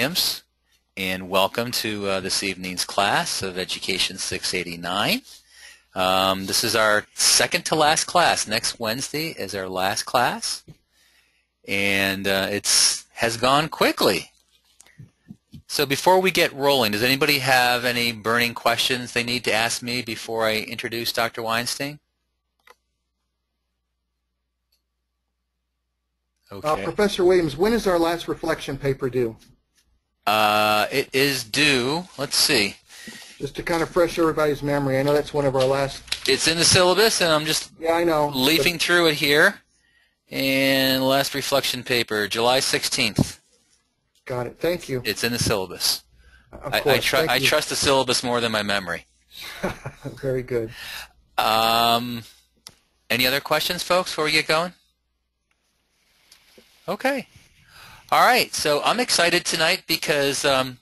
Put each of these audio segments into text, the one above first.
Williams, and welcome to uh, this evening's class of Education 689. Um, this is our second to last class. Next Wednesday is our last class, and uh, it's has gone quickly. So before we get rolling, does anybody have any burning questions they need to ask me before I introduce Dr. Weinstein? Okay. Uh, Professor Williams, when is our last reflection paper due? Uh, it is due, let's see. Just to kind of fresh everybody's memory, I know that's one of our last... It's in the syllabus, and I'm just yeah, I know. leafing but... through it here. And last reflection paper, July 16th. Got it. Thank you. It's in the syllabus. Of I, I, tr I trust the syllabus more than my memory. Very good. Um, any other questions, folks, before we get going? Okay. All right, so I'm excited tonight because um,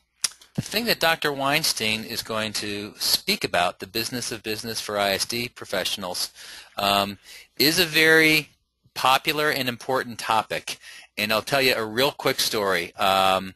the thing that Dr. Weinstein is going to speak about, the business of business for ISD professionals, um, is a very popular and important topic. And I'll tell you a real quick story. Um,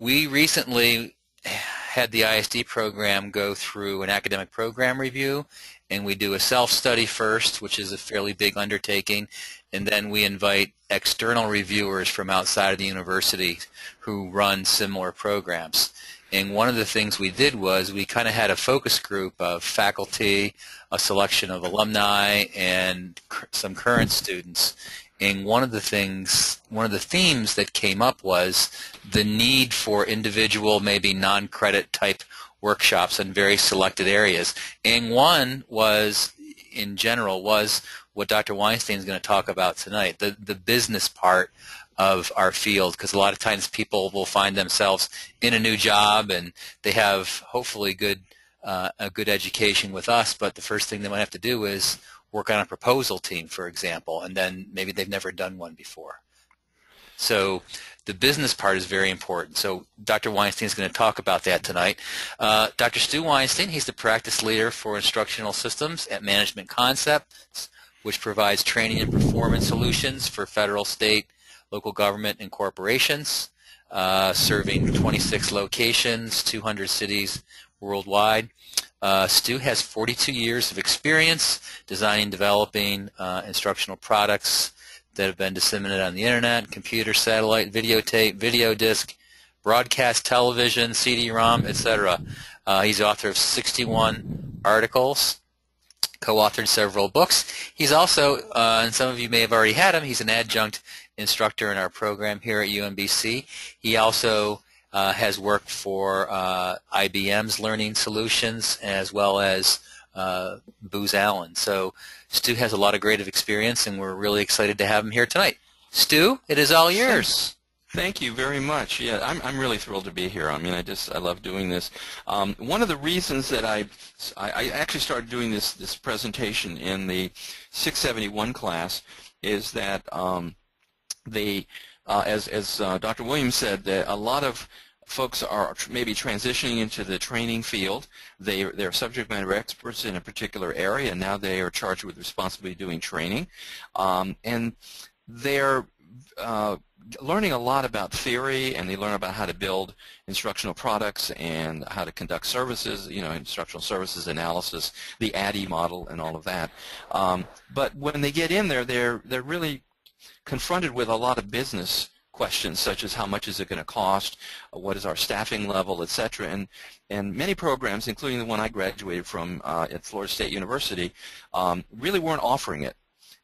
we recently had the ISD program go through an academic program review, and we do a self-study first, which is a fairly big undertaking, and then we invite external reviewers from outside of the university who run similar programs. And one of the things we did was we kind of had a focus group of faculty, a selection of alumni, and some current students. And one of the things, one of the themes that came up was the need for individual, maybe non-credit type workshops in very selected areas. And one was, in general, was what Dr. Weinstein is going to talk about tonight, the, the business part of our field, because a lot of times people will find themselves in a new job and they have hopefully good uh, a good education with us, but the first thing they might have to do is work on a proposal team, for example, and then maybe they've never done one before. So the business part is very important. So Dr. Weinstein is going to talk about that tonight. Uh, Dr. Stu Weinstein, he's the practice leader for instructional systems at Management Concepts which provides training and performance solutions for federal, state, local government, and corporations, uh, serving 26 locations, 200 cities worldwide. Uh, Stu has 42 years of experience designing developing uh, instructional products that have been disseminated on the internet, computer, satellite, videotape, video disc, broadcast television, CD-ROM, etc. Uh, he's author of 61 articles co-authored several books. He's also, uh, and some of you may have already had him, he's an adjunct instructor in our program here at UMBC. He also uh, has worked for uh, IBM's Learning Solutions as well as uh, Booz Allen. So Stu has a lot of great experience, and we're really excited to have him here tonight. Stu, it is all yours. Thank you very much. Yeah, I'm, I'm really thrilled to be here. I mean, I just I love doing this. Um, one of the reasons that I, I, I actually started doing this this presentation in the 671 class is that um, the uh, as as uh, Dr. Williams said, that a lot of folks are maybe transitioning into the training field. They, they're subject matter experts in a particular area, and now they are charged with responsibility doing training. Um, and they're uh, learning a lot about theory and they learn about how to build instructional products and how to conduct services, you know, instructional services analysis, the ADDIE model and all of that. Um, but when they get in there, they're, they're really confronted with a lot of business questions such as how much is it going to cost, what is our staffing level, etc. And and many programs, including the one I graduated from uh, at Florida State University, um, really weren't offering it.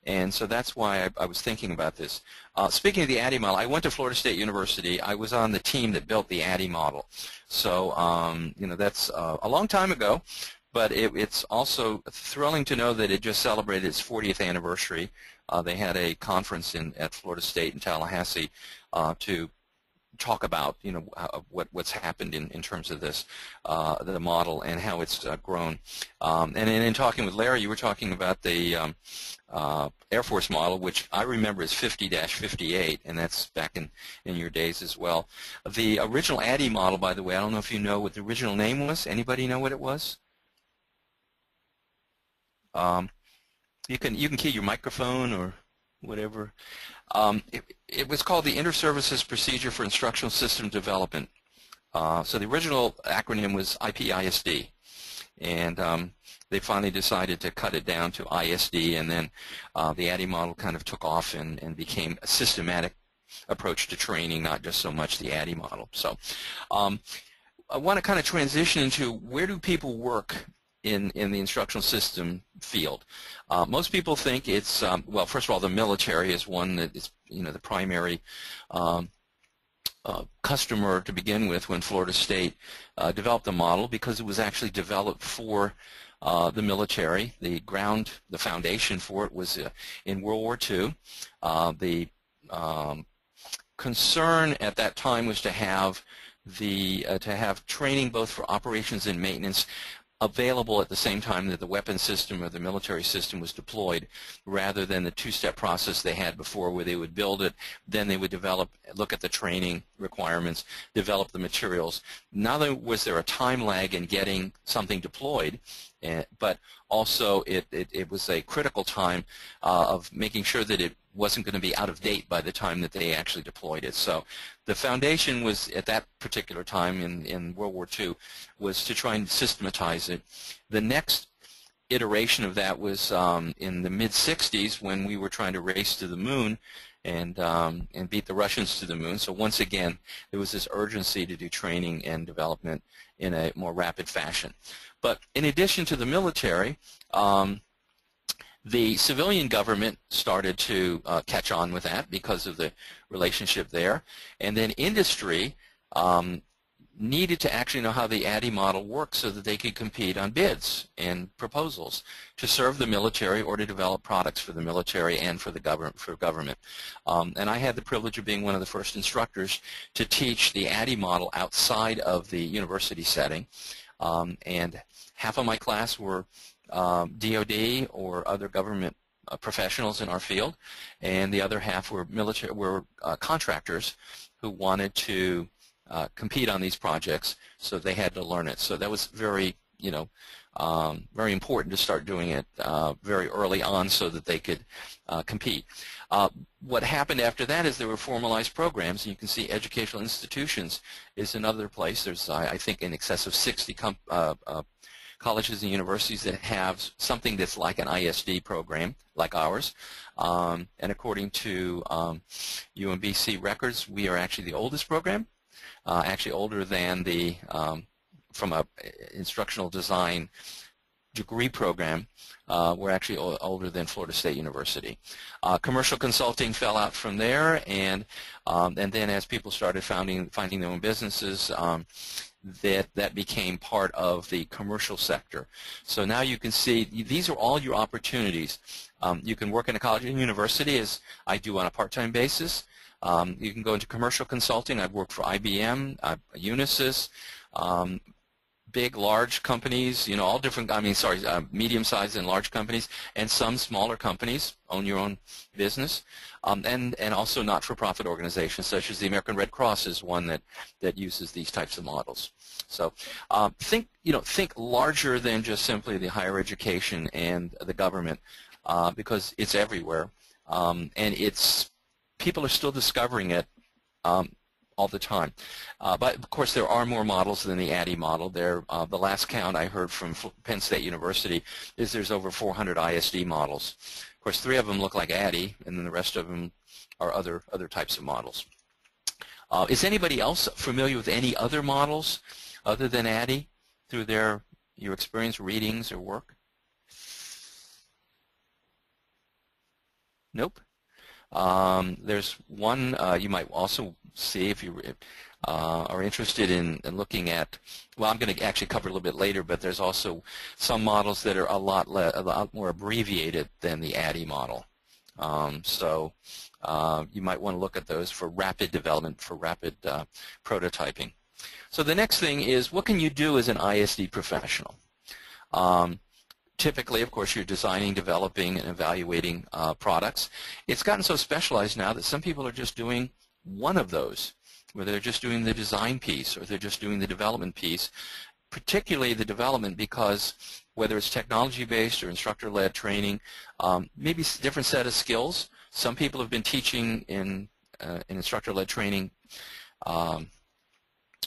And so that's why I, I was thinking about this. Uh, speaking of the ADDIE model, I went to Florida State University. I was on the team that built the ADDIE model. So, um, you know, that's uh, a long time ago, but it, it's also thrilling to know that it just celebrated its 40th anniversary. Uh, they had a conference in at Florida State in Tallahassee uh, to talk about you know what what's happened in, in terms of this uh, the model and how it's uh, grown. Um, and in, in, talking with Larry you were talking about the um, uh, Air Force model which I remember is 50-58 and that's back in in your days as well. The original ADDIE model by the way I don't know if you know what the original name was. Anybody know what it was? Um, you can you can key your microphone or whatever. Um, it, it, was called the Inter-Services Procedure for Instructional System Development. Uh, so the original acronym was IPISD, and um, they finally decided to cut it down to ISD, and then uh, the ADDIE model kind of took off and, and became a systematic approach to training, not just so much the ADDIE model. So um, I want to kind of transition into where do people work in, in the instructional system field. Uh, most people think it's, um, well, first of all, the military is one that is, you know, the primary um, uh, customer to begin with when Florida State uh, developed the model because it was actually developed for uh, the military. The ground, the foundation for it was uh, in World War II. Uh, the um, concern at that time was to have the uh, to have training both for operations and maintenance available at the same time that the weapon system or the military system was deployed rather than the two-step process they had before where they would build it, then they would develop, look at the training requirements, develop the materials. Not only was there a time lag in getting something deployed, uh, but also it, it, it, was a critical time uh, of making sure that it wasn't going to be out of date by the time that they actually deployed it. So the foundation was, at that particular time in, in World War II, was to try and systematize it. The next iteration of that was um, in the mid-60s when we were trying to race to the moon and um, and beat the Russians to the moon. So once again, there was this urgency to do training and development in a more rapid fashion. But in addition to the military, um, the civilian government started to uh, catch on with that because of the relationship there. And then industry um, needed to actually know how the ADDIE model works so that they could compete on bids and proposals to serve the military or to develop products for the military and for the government. For government. Um, and I had the privilege of being one of the first instructors to teach the ADDIE model outside of the university setting. Um, and half of my class were um, DoD or other government uh, professionals in our field, and the other half were military were uh, contractors who wanted to uh, compete on these projects, so they had to learn it. So that was very you know um, very important to start doing it uh, very early on so that they could uh, compete. Uh, what happened after that is there were formalized programs, and you can see educational institutions is another place. There's, I think, in excess of 60 colleges and universities that have something that's like an ISD program, like ours. Um, and according to um, UMBC records, we are actually the oldest program, uh, actually older than the, um, from a instructional design degree program, uh, we're actually older than Florida State University. Uh, commercial consulting fell out from there, and um, and then as people started founding, finding their own businesses, um, that that became part of the commercial sector. So now you can see these are all your opportunities. Um, you can work in a college and university, as I do on a part-time basis. Um, you can go into commercial consulting. I've worked for IBM, uh, Unisys, um, big, large companies, you know, all different, I mean, sorry, uh, medium-sized and large companies, and some smaller companies own your own business, um, and, and also not-for-profit organizations such as the American Red Cross is one that, that uses these types of models. So um, think, you know, think larger than just simply the higher education and the government uh, because it's everywhere, um, and it's, people are still discovering it um, all the time. Uh, but of course, there are more models than the ADDIE model. There, uh, the last count I heard from Penn State University is there's over 400 ISD models. Of course, three of them look like ADDIE, and then the rest of them are other other types of models. Uh, is anybody else familiar with any other models other than ADDIE through their your experience, readings, or work? Nope. Um, there's one uh, you might also see if you uh, are interested in, in, looking at, well, I'm going to actually cover a little bit later, but there's also some models that are a lot, a lot more abbreviated than the ADDIE model. Um, so uh, you might want to look at those for rapid development, for rapid uh, prototyping. So the next thing is, what can you do as an ISD professional? Um, typically, of course, you're designing, developing, and evaluating uh, products. It's gotten so specialized now that some people are just doing one of those, whether they're just doing the design piece or they're just doing the development piece, particularly the development because whether it's technology-based or instructor-led training, um, maybe different set of skills. Some people have been teaching in, uh, in instructor-led training um,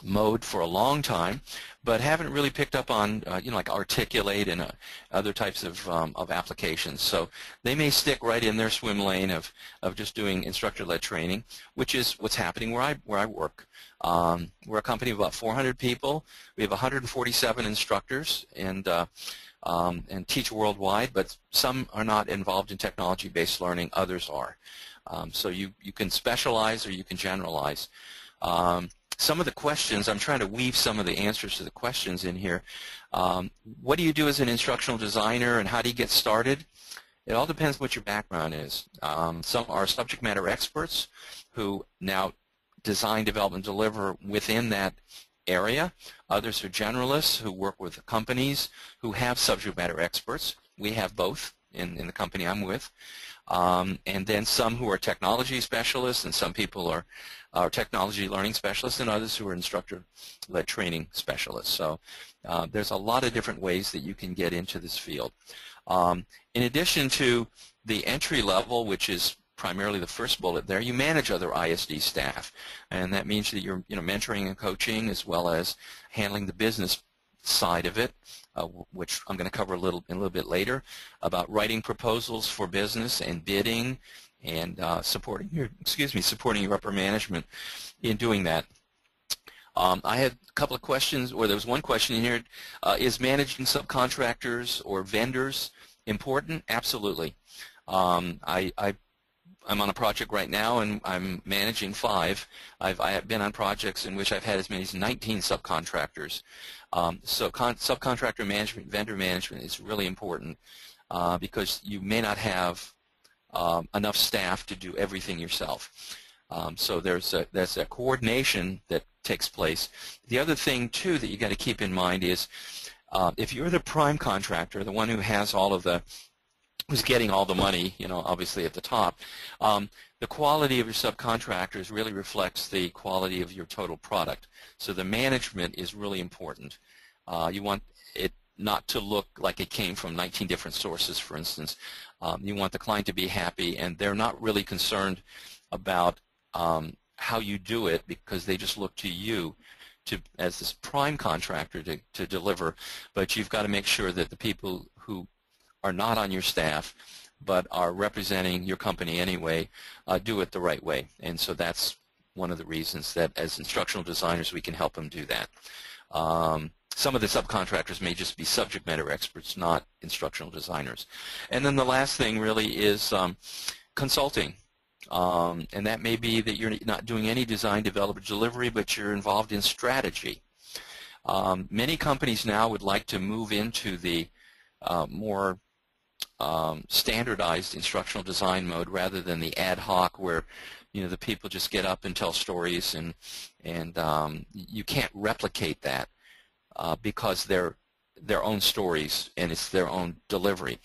mode for a long time, but haven't really picked up on, uh, you know, like Articulate and uh, other types of, um, of applications. So they may stick right in their swim lane of, of just doing instructor-led training, which is what's happening where I, where I work. Um, we're a company of about 400 people. We have 147 instructors and, uh, um, and teach worldwide, but some are not involved in technology-based learning, others are. Um, so you, you can specialize or you can generalize. Um, some of the questions, I'm trying to weave some of the answers to the questions in here. Um, what do you do as an instructional designer and how do you get started? It all depends what your background is. Um, some are subject matter experts who now design, develop, and deliver within that area. Others are generalists who work with companies who have subject matter experts. We have both in, in the company I'm with. Um, and then some who are technology specialists, and some people are, are technology learning specialists, and others who are instructor-led training specialists. So uh, there's a lot of different ways that you can get into this field. Um, in addition to the entry level, which is primarily the first bullet there, you manage other ISD staff. And that means that you're you know, mentoring and coaching as well as handling the business side of it uh, which I'm going to cover a little a little bit later, about writing proposals for business and bidding and uh, supporting your excuse me supporting your upper management in doing that. Um, I had a couple of questions, or there was one question in here. Uh, is managing subcontractors or vendors important? Absolutely. Um, I, I I'm on a project right now, and I'm managing five. I've I have been on projects in which I've had as many as 19 subcontractors. Um, so subcontractor management, vendor management is really important uh, because you may not have um, enough staff to do everything yourself. Um, so there's a, there's a coordination that takes place. The other thing, too, that you got to keep in mind is uh, if you're the prime contractor, the one who has all of the who's getting all the money, you know, obviously at the top, um, the quality of your subcontractors really reflects the quality of your total product. So the management is really important. Uh, you want it not to look like it came from 19 different sources, for instance. Um, you want the client to be happy, and they're not really concerned about um, how you do it because they just look to you to as this prime contractor to, to deliver. But you've got to make sure that the people who are not on your staff but are representing your company anyway, uh, do it the right way. And so that's one of the reasons that as instructional designers we can help them do that. Um, some of the subcontractors may just be subject matter experts, not instructional designers. And then the last thing really is um, consulting. Um, and that may be that you're not doing any design, development, delivery, but you're involved in strategy. Um, many companies now would like to move into the uh, more um, standardized instructional design mode rather than the ad hoc where you know the people just get up and tell stories and and um, you can't replicate that uh, because they're their own stories and it's their own delivery.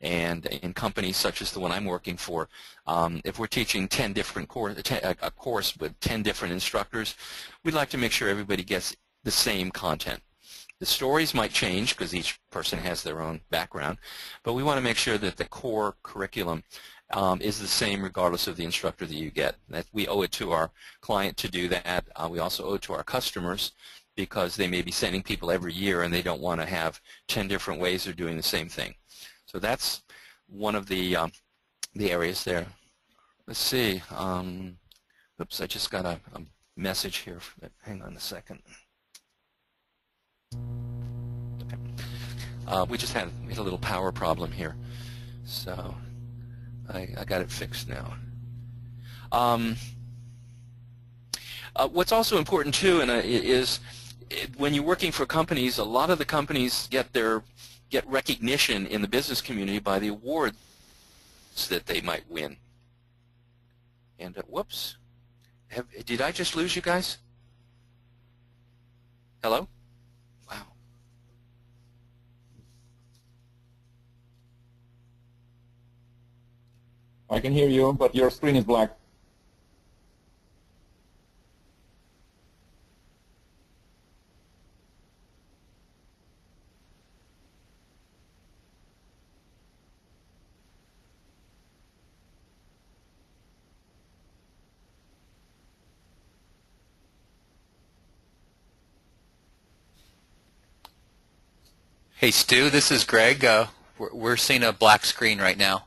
And in companies such as the one I'm working for, um, if we're teaching 10 different course, a course with 10 different instructors, we'd like to make sure everybody gets the same content. The stories might change because each person has their own background, but we want to make sure that the core curriculum um, is the same regardless of the instructor that you get. That we owe it to our client to do that. Uh, we also owe it to our customers because they may be sending people every year and they don't want to have 10 different ways of doing the same thing. So that's one of the um, the areas there. Let's see. Um, oops, I just got a, a message here. Hang on a second. Uh, we just had, we had a little power problem here, so I, I got it fixed now. Um, uh, what's also important too, and uh, is it, when you're working for companies, a lot of the companies get their get recognition in the business community by the awards that they might win. And uh, whoops, have, did I just lose you guys? Hello? Wow. I can hear you, but your screen is black. Hey, Stu, this is Greg. Uh, we're, we're seeing a black screen right now.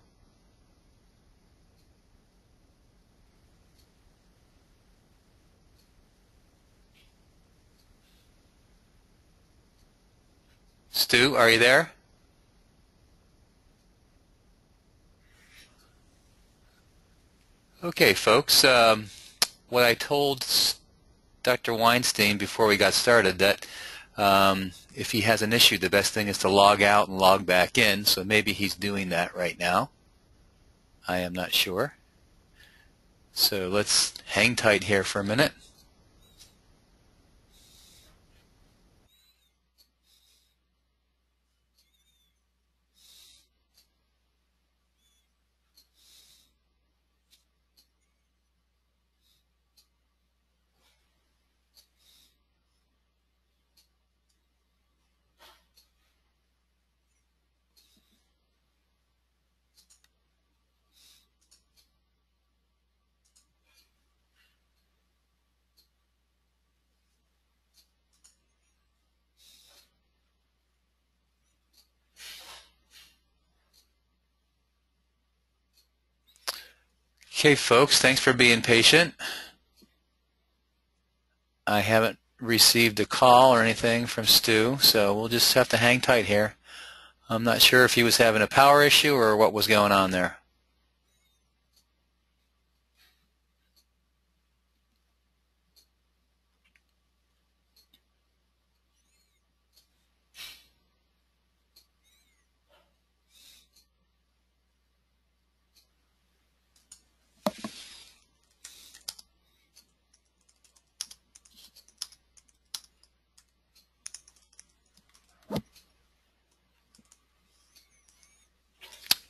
Stu, are you there? Okay, folks. Um, what I told Dr. Weinstein before we got started that um, if he has an issue, the best thing is to log out and log back in. So maybe he's doing that right now. I am not sure. So let's hang tight here for a minute. Okay, folks, thanks for being patient. I haven't received a call or anything from Stu, so we'll just have to hang tight here. I'm not sure if he was having a power issue or what was going on there.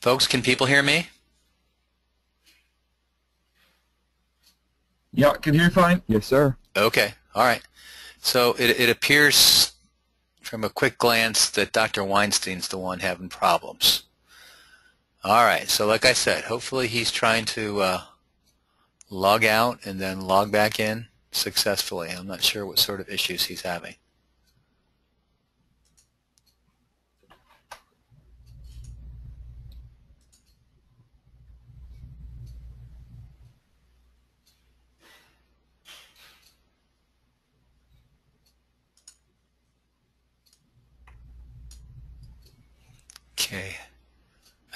Folks, can people hear me? Yeah, can you hear fine? Yes, sir. Okay, all right. So it, it appears from a quick glance that Dr. Weinstein's the one having problems. All right, so like I said, hopefully he's trying to uh, log out and then log back in successfully. I'm not sure what sort of issues he's having. Okay.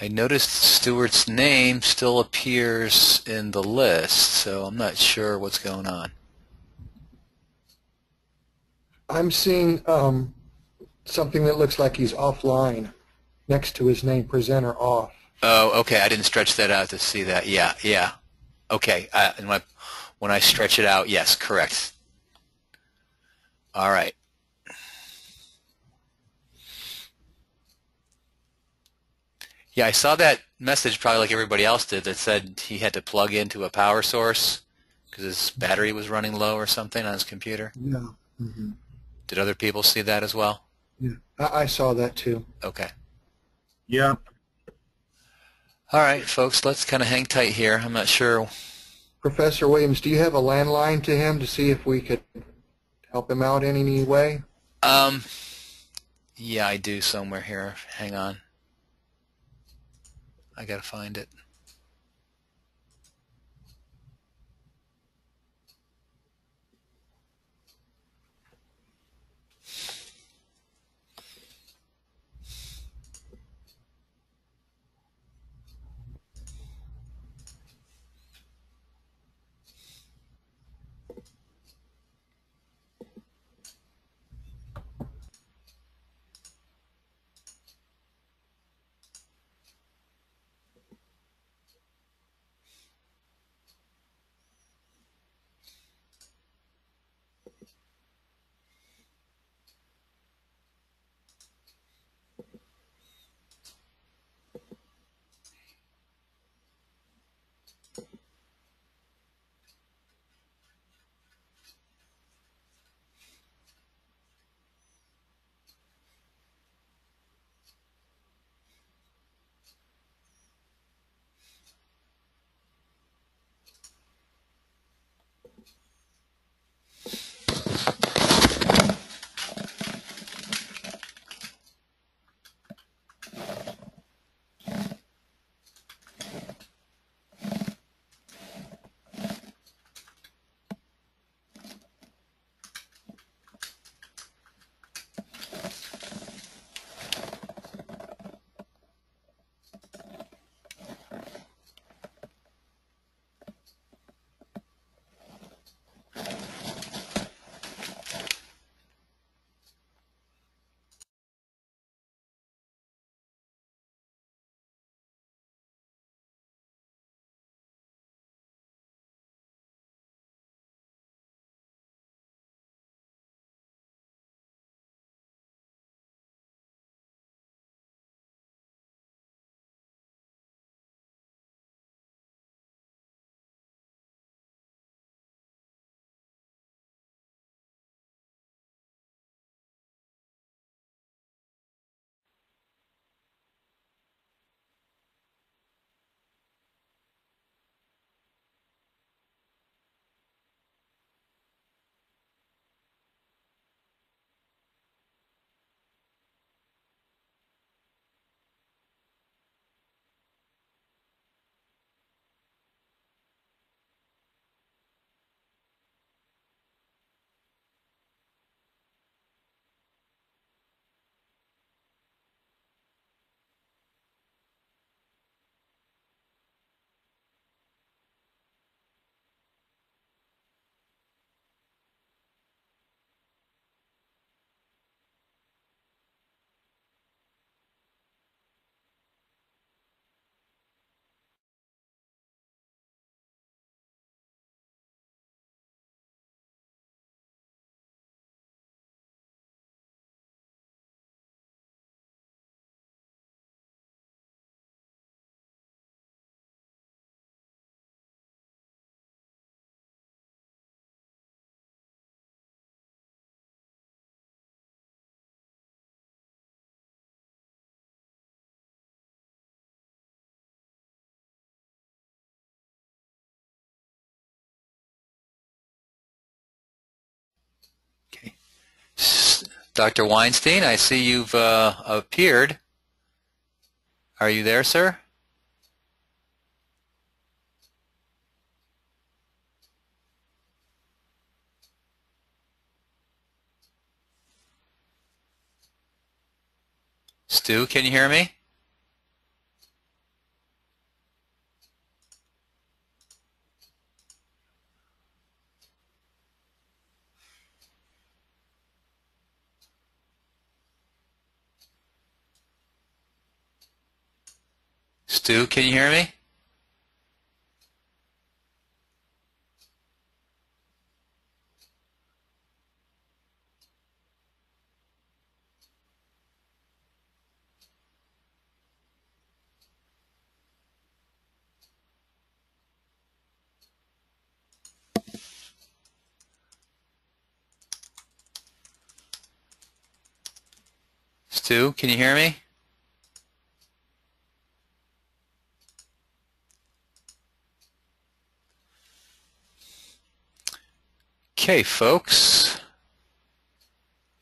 I noticed Stewart's name still appears in the list, so I'm not sure what's going on. I'm seeing um, something that looks like he's offline next to his name, presenter off. Oh, okay. I didn't stretch that out to see that. Yeah, yeah. Okay. And when I, when I stretch it out, yes, correct. All right. Yeah, I saw that message probably like everybody else did that said he had to plug into a power source because his battery was running low or something on his computer. Yeah. hmm Did other people see that as well? Yeah. I, I saw that too. Okay. Yeah. All right, folks, let's kind of hang tight here. I'm not sure. Professor Williams, do you have a landline to him to see if we could help him out in any way? Um, yeah, I do somewhere here. Hang on. I gotta find it. Dr. Weinstein, I see you've uh, appeared. Are you there, sir? Stu, can you hear me? Stu, can you hear me? Stu, can you hear me? Okay, folks.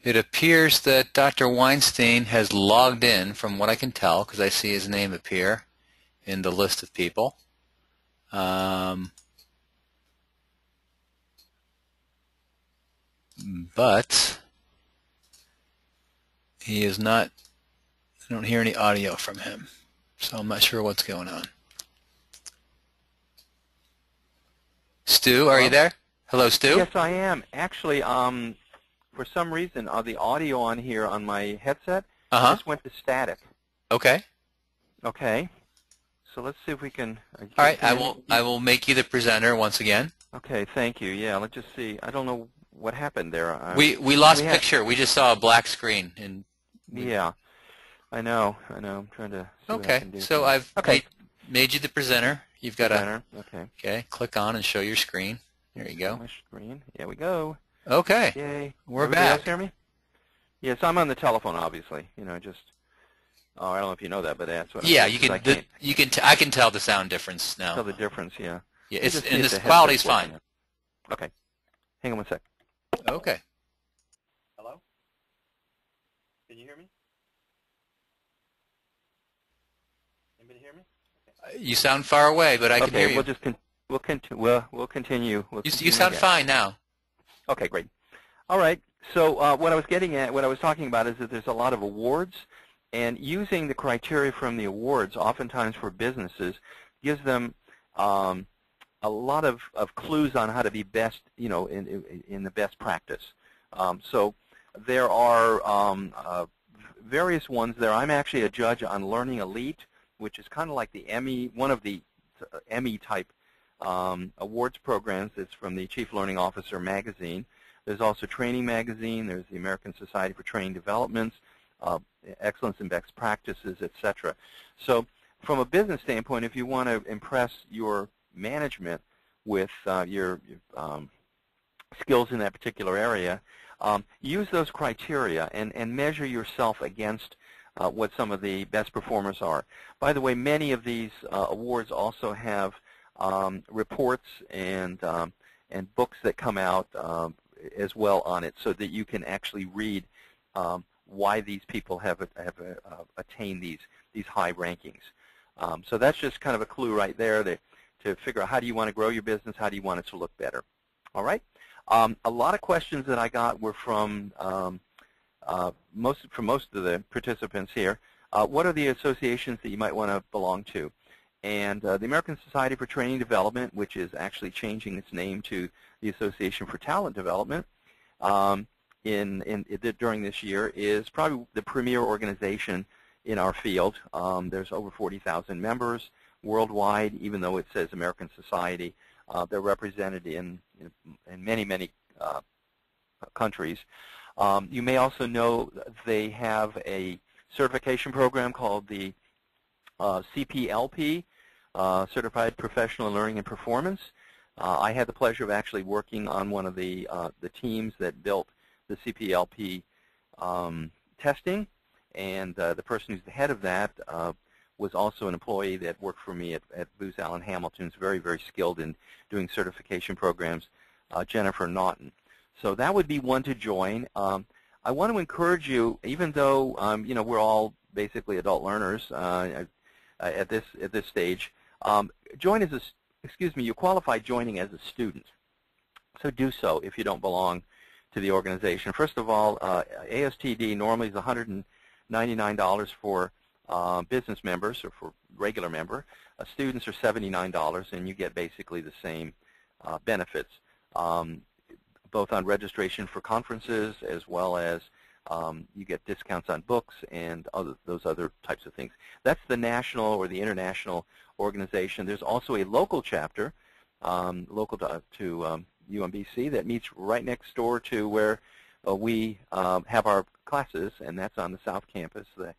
It appears that Dr. Weinstein has logged in, from what I can tell, because I see his name appear in the list of people. Um, but he is not, I don't hear any audio from him, so I'm not sure what's going on. Stu, are you there? Hello, Stu? Yes, I am. Actually, um, for some reason, uh, the audio on here on my headset Uh-huh. just went to static. Okay. Okay. So let's see if we can. uh, All right, I will I will make you the presenter once again. Okay, thank you. Yeah, let's just see. I don't know what happened there. Uh, We we lost we picture. We just saw a black screen and yeah, I know. I know. I'm trying to. See what I okay. can do So. I've Okay. made, made you the presenter. You've got to Center. Okay. okay, click on and show your screen. There you go. My screen. Here we go. Okay. Yay. We're Everybody else back. hear me? Yes, I'm on the telephone, obviously. You know, just. Oh, I don't know if you know that, but that's what. I'm Yeah, doing, you 'cause can I the, can't you can t- I can tell the sound difference now. tell the difference. Yeah. yeah, it's just and this the quality's fine. working. Okay. Hang on one sec. Okay. Hello? Can you hear me? Anybody hear me? Uh, you sound far away, but I can hear you. we'll just con- we'll conti- we'll, we'll continue. We'll you, you sound again. fine now. Okay, great. All right. So uh, what I was getting at, what I was talking about, is that there's a lot of awards, and using the criteria from the awards, oftentimes for businesses, gives them um, a lot of, of clues on how to be best, you know, in, in, in the best practice. Um, so there are um, uh, various ones there. I'm actually a judge on Learning Elite, which is kind of like the Emmy, one of the uh, Emmy type um, awards programs. It's from the Chief Learning Officer magazine. There's also Training Magazine. There's the American Society for Training Developments, uh, Excellence in Best Practices, etc. So from a business standpoint, if you want to impress your management with uh, your, your um, skills in that particular area, um, use those criteria and, and measure yourself against uh, what some of the best performers are. By the way, many of these uh, awards also have um, reports and um, and books that come out um, as well on it, so that you can actually read um, why these people have have uh, attained these these high rankings. Um, so that's just kind of a clue right there to to figure out how do you want to grow your business, how do you want it to look better. All right. Um, a lot of questions that I got were from uh, most from most of the participants here. Uh, what are the associations that you might want to belong to? And uh, the American Society for Training Development, which is actually changing its name to the Association for Talent Development, um, in, in, in, during this year is probably the premier organization in our field. Um, there's over 40,000 members worldwide, even though it says American Society. Uh, they're represented in, in, in many, many uh, countries. Um, you may also know they have a certification program called the uh, CPLP, uh, Certified Professional Learning and Performance. Uh, I had the pleasure of actually working on one of the uh, the teams that built the CPLP um, testing, and uh, the person who's the head of that uh, was also an employee that worked for me at, at Booz Allen Hamilton. Is very very skilled in doing certification programs. Uh, Jennifer Naughton. So that would be one to join. Um, I want to encourage you, even though um, you know we're all basically adult learners uh, at this at this stage, um, join as a excuse me, you qualify joining as a student. So do so if you don't belong to the organization. First of all, uh, ASTD normally is $199 for uh, business members or for regular member. Uh, students are $79 and you get basically the same uh, benefits, um, both on registration for conferences as well as um, you get discounts on books and other, those other types of things. That's the national or the international organization. There's also a local chapter, um, local to, to um, UMBC, that meets right next door to where uh, we um, have our classes, and that's on the South Campus, the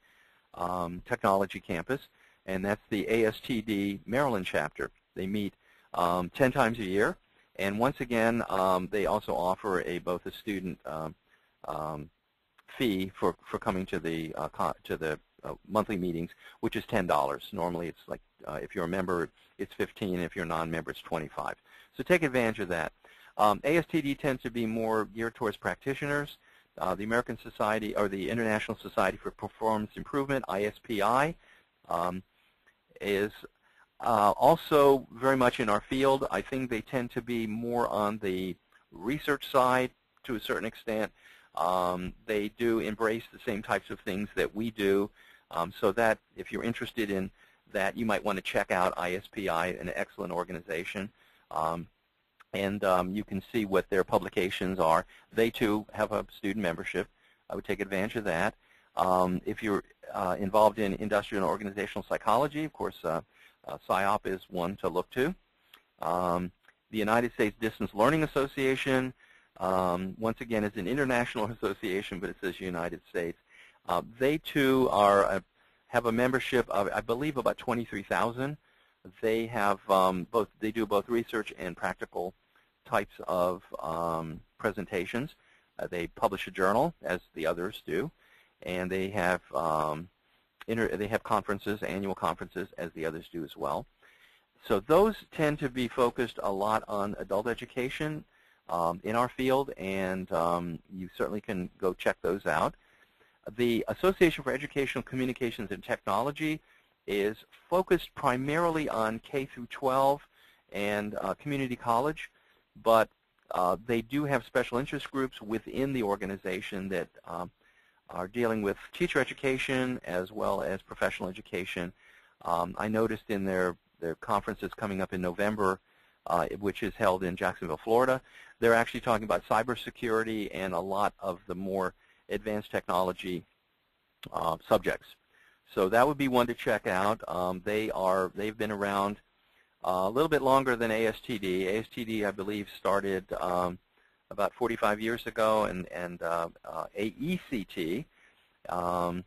um, technology campus, and that's the ASTD Maryland chapter. They meet um, 10 times a year, and once again, um, they also offer a both a student fee for, for coming to the uh, to the uh, monthly meetings, which is ten dollars. Normally, it's like uh, if you're a member, it's 15. If you're a non-member, it's 25. So take advantage of that. Um, ASTD tends to be more geared towards practitioners. Uh, the American Society or the International Society for Performance Improvement, ISPI, um, is uh, also very much in our field. I think they tend to be more on the research side to a certain extent. Um, they do embrace the same types of things that we do, um, so that if you're interested in that, you might want to check out ISPI, an excellent organization. Um, and um, you can see what their publications are. They, too, have a student membership. I would take advantage of that. Um, if you're uh, involved in industrial and organizational psychology, of course, uh, uh, SIOP is one to look to. Um, the United States Distance Learning Association, um, once again, is an international association, but it says United States. Uh, they too are a, have a membership of, I believe, about 23,000. They have um, both. They do both research and practical types of um, presentations. Uh, they publish a journal, as the others do, and they have um, they have conferences, annual conferences, as the others do as well. So those tend to be focused a lot on adult education um, in our field, and um, you certainly can go check those out. The Association for Educational Communications and Technology is focused primarily on K through 12 and uh, community college, but uh, they do have special interest groups within the organization that um, are dealing with teacher education as well as professional education. Um, I noticed in their, their conferences coming up in November, uh, which is held in Jacksonville, Florida, they're actually talking about cybersecurity and a lot of the more advanced technology uh, subjects. So that would be one to check out. Um, they are they've been around uh, a little bit longer than ASTD. ASTD, I believe, started um, about 45 years ago, and and uh, uh, AECT um,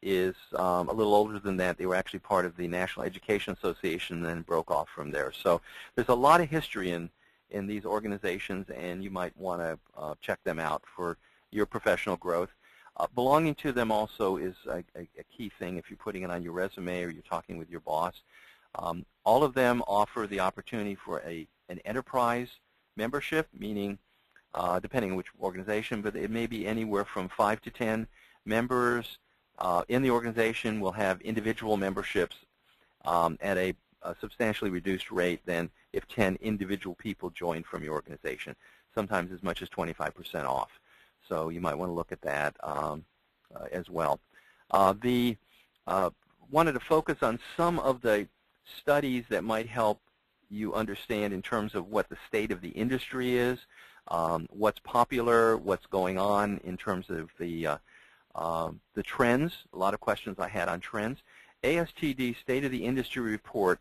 is um, a little older than that. They were actually part of the National Education Association, and then broke off from there. So there's a lot of history in in these organizations, and you might want to uh, check them out for your professional growth. Uh, belonging to them also is a, a, a, key thing if you're putting it on your resume or you're talking with your boss. Um, all of them offer the opportunity for a, an enterprise membership, meaning uh, depending on which organization, but it may be anywhere from 5 to 10 members uh, in the organization will have individual memberships um, at a, a, substantially reduced rate than if 10 individual people join from your organization, sometimes as much as 25% off. So you might want to look at that um, uh, as well. Uh, the uh, wanted to focus on some of the studies that might help you understand in terms of what the state of the industry is, um, what's popular, what's going on in terms of the uh, uh, the trends. A lot of questions I had on trends. ASTD State of the Industry Report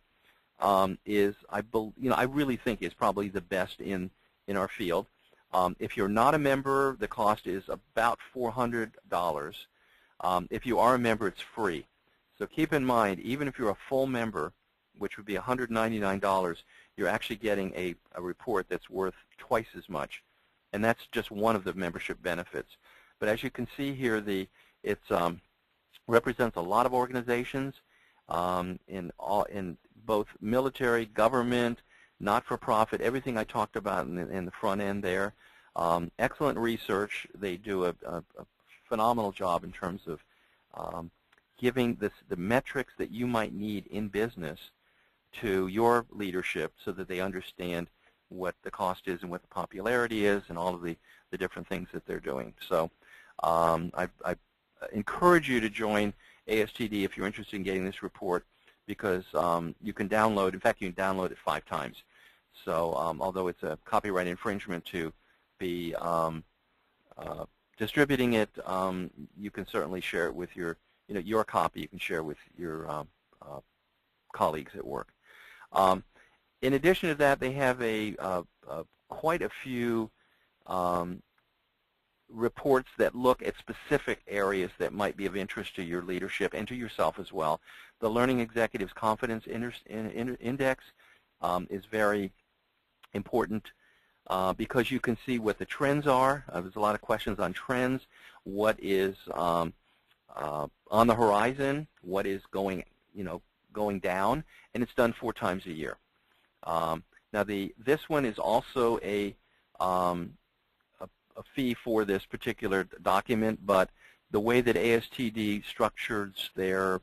um, is, I you know, I really think is probably the best in in our field. Um, if you're not a member, the cost is about $400. Um, if you are a member, it's free. So keep in mind, even if you're a full member, which would be $199, you're actually getting a, a report that's worth twice as much. And that's just one of the membership benefits. But as you can see here, the it um, represents a lot of organizations um, in, all, in both military, government, not-for-profit, everything I talked about in the, in the front end there. Um, excellent research. They do a, a, a, phenomenal job in terms of um, giving this, the metrics that you might need in business to your leadership so that they understand what the cost is and what the popularity is and all of the, the different things that they're doing. So um, I, I encourage you to join ASTD if you're interested in getting this report because um, you can download, in fact, you can download it five times. So um, although it's a copyright infringement to be um, uh, distributing it, um, you can certainly share it with your, you know, your copy you can share with your um, uh, colleagues at work. Um, in addition to that, they have a, uh, uh quite a few um, reports that look at specific areas that might be of interest to your leadership and to yourself as well. The Learning Executives Confidence Index um, is very important uh, because you can see what the trends are. Uh, there's a lot of questions on trends. What is um, uh, on the horizon? What is going, you know, going down? And it's done four times a year. Um, now, the this one is also a um, a fee for this particular document, but the way that ASTD structures their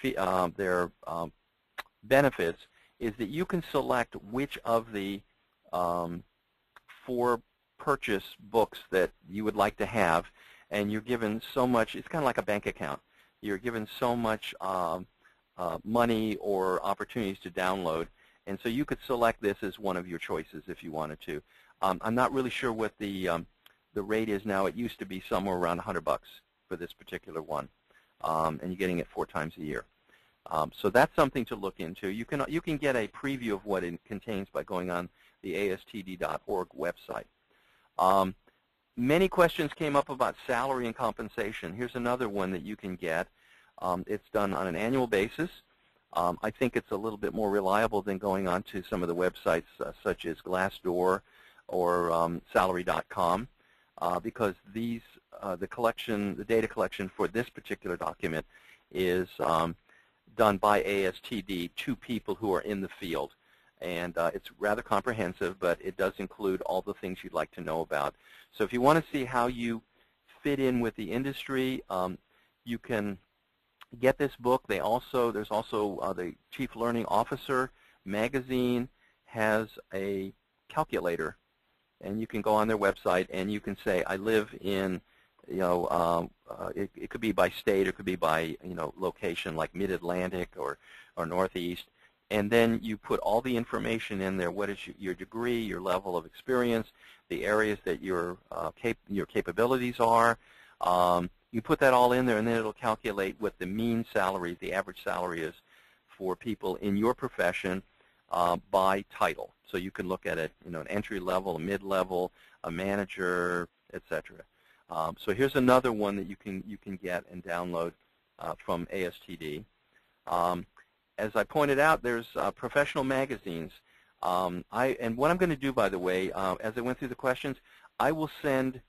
fee, uh, their um, benefits is that you can select which of the um, four purchase books that you would like to have, and you're given so much. It's kind of like a bank account. You're given so much um, uh, money or opportunities to download, and so you could select this as one of your choices if you wanted to. Um, I'm not really sure what the um, the rate is now. It used to be somewhere around 100 bucks for this particular one, um, and you're getting it four times a year. Um, so that's something to look into. You can you can get a preview of what it contains by going on the ASTD.org website. Um, many questions came up about salary and compensation. Here's another one that you can get. Um, it's done on an annual basis. Um, I think it's a little bit more reliable than going on to some of the websites uh, such as Glassdoor or um, Salary.com uh, because these uh, the collection, the data collection for this particular document is um, done by ASTD to people who are in the field. And uh, it's rather comprehensive, but it does include all the things you'd like to know about. So if you want to see how you fit in with the industry, um, you can get this book. They also There's also uh, the Chief Learning Officer magazine has a calculator and you can go on their website and you can say, I live in, you know, um, uh, it, it could be by state, it could be by, you know, location like Mid-Atlantic or, or Northeast, and then you put all the information in there, what is your degree, your level of experience, the areas that your, uh, cap your capabilities are. Um, you put that all in there, and then it'll calculate what the mean salary, the average salary is for people in your profession uh, by title. So you can look at it, you know, an entry level, a mid level, a manager, etc. Um, so here's another one that you can you can get and download uh, from ASTD. Um, as I pointed out, there's uh, professional magazines. Um, I and what I'm going to do, by the way, uh, as I went through the questions, I will send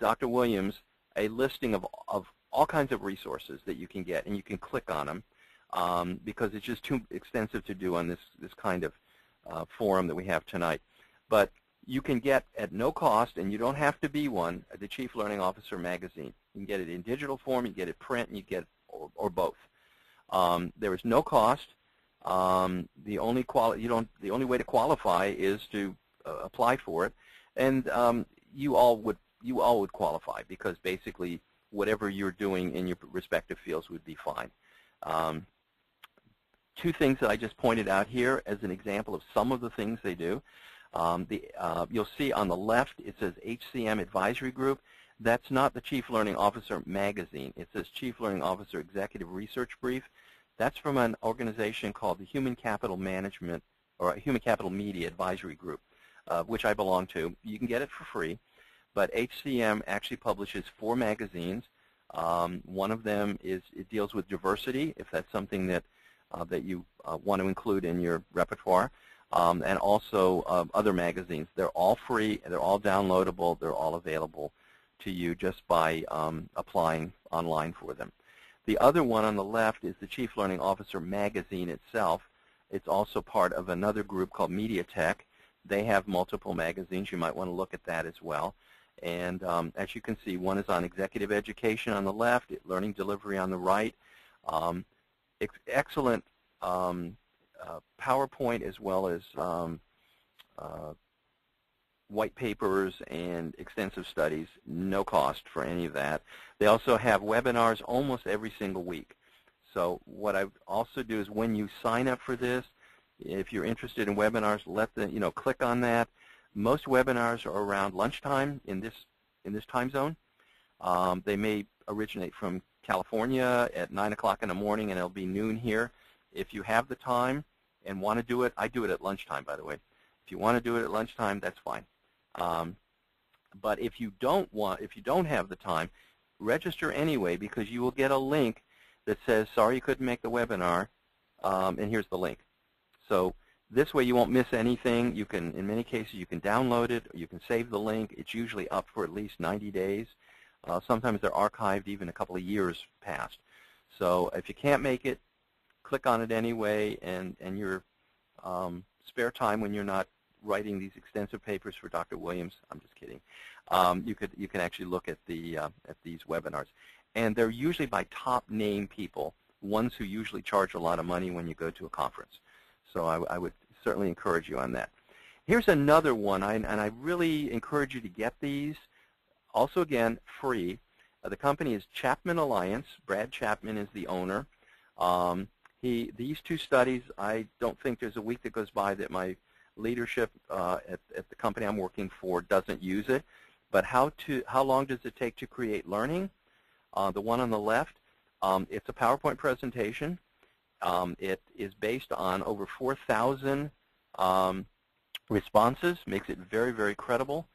Dr. Williams a listing of of all kinds of resources that you can get, and you can click on them um, because it's just too extensive to do on this, this kind of uh, forum that we have tonight. But you can get at no cost, and you don't have to be one, the Chief Learning Officer magazine. You can get it in digital form, you get it print, and you get or, or both. Um, there is no cost. Um, the only quali you don't the only way to qualify is to uh, apply for it, and um, you all would you all would qualify because basically whatever you're doing in your respective fields would be fine. Um, two things that I just pointed out here as an example of some of the things they do. Um, the, uh, you'll see on the left it says HCM Advisory Group. That's not the Chief Learning Officer magazine. It says Chief Learning Officer Executive Research Brief. That's from an organization called the Human Capital Management or Human Capital Media Advisory Group, uh, which I belong to. You can get it for free, but HCM actually publishes four magazines. Um, one of them is it deals with diversity, if that's something that uh, that you uh, want to include in your repertoire, um, and also uh, other magazines. They're all free. They're all downloadable. They're all available to you just by um, applying online for them. The other one on the left is the Chief Learning Officer magazine itself. It's also part of another group called MediaTec. they have multiple magazines. You might want to look at that as well. And um, as you can see, one is on executive education on the left, learning delivery on the right. Um, ex excellent um, uh, PowerPoint as well as um, uh, white papers and extensive studies, no cost for any of that. They also have webinars almost every single week. So what I also do is when you sign up for this, if you're interested in webinars, let the you know click on that. Most webinars are around lunchtime in this in this time zone. Um, they may originate from California at 9 o'clock in the morning, and it'll be noon here. If you have the time and want to do it, I do it at lunchtime, by the way. If you want to do it at lunchtime, that's fine. Um, but if you don't want, if you don't have the time, register anyway because you will get a link that says, sorry you couldn't make the webinar, um, and here's the link. So this way you won't miss anything. You can, in many cases, you can download it, you can save the link. It's usually up for at least 90 days. Uh, sometimes they're archived even a couple of years past. So if you can't make it, click on it anyway, and, and your um, spare time when you're not writing these extensive papers for Dr. Williams, I'm just kidding, um, you, could, you can actually look at, the, uh, at these webinars. And they're usually by top name people, ones who usually charge a lot of money when you go to a conference. So I, I would certainly encourage you on that. Here's another one, I, and I really encourage you to get these. Also, again, free. Uh, the company is Chapman Alliance. Brad Chapman is the owner. Um, he, these two studies, I don't think there's a week that goes by that my leadership uh, at, at the company I'm working for doesn't use it. But how to how long does it take to create learning? Uh, the one on the left, um, it's a PowerPoint presentation. Um, it is based on over 4,000 um, responses, makes it very, very credible.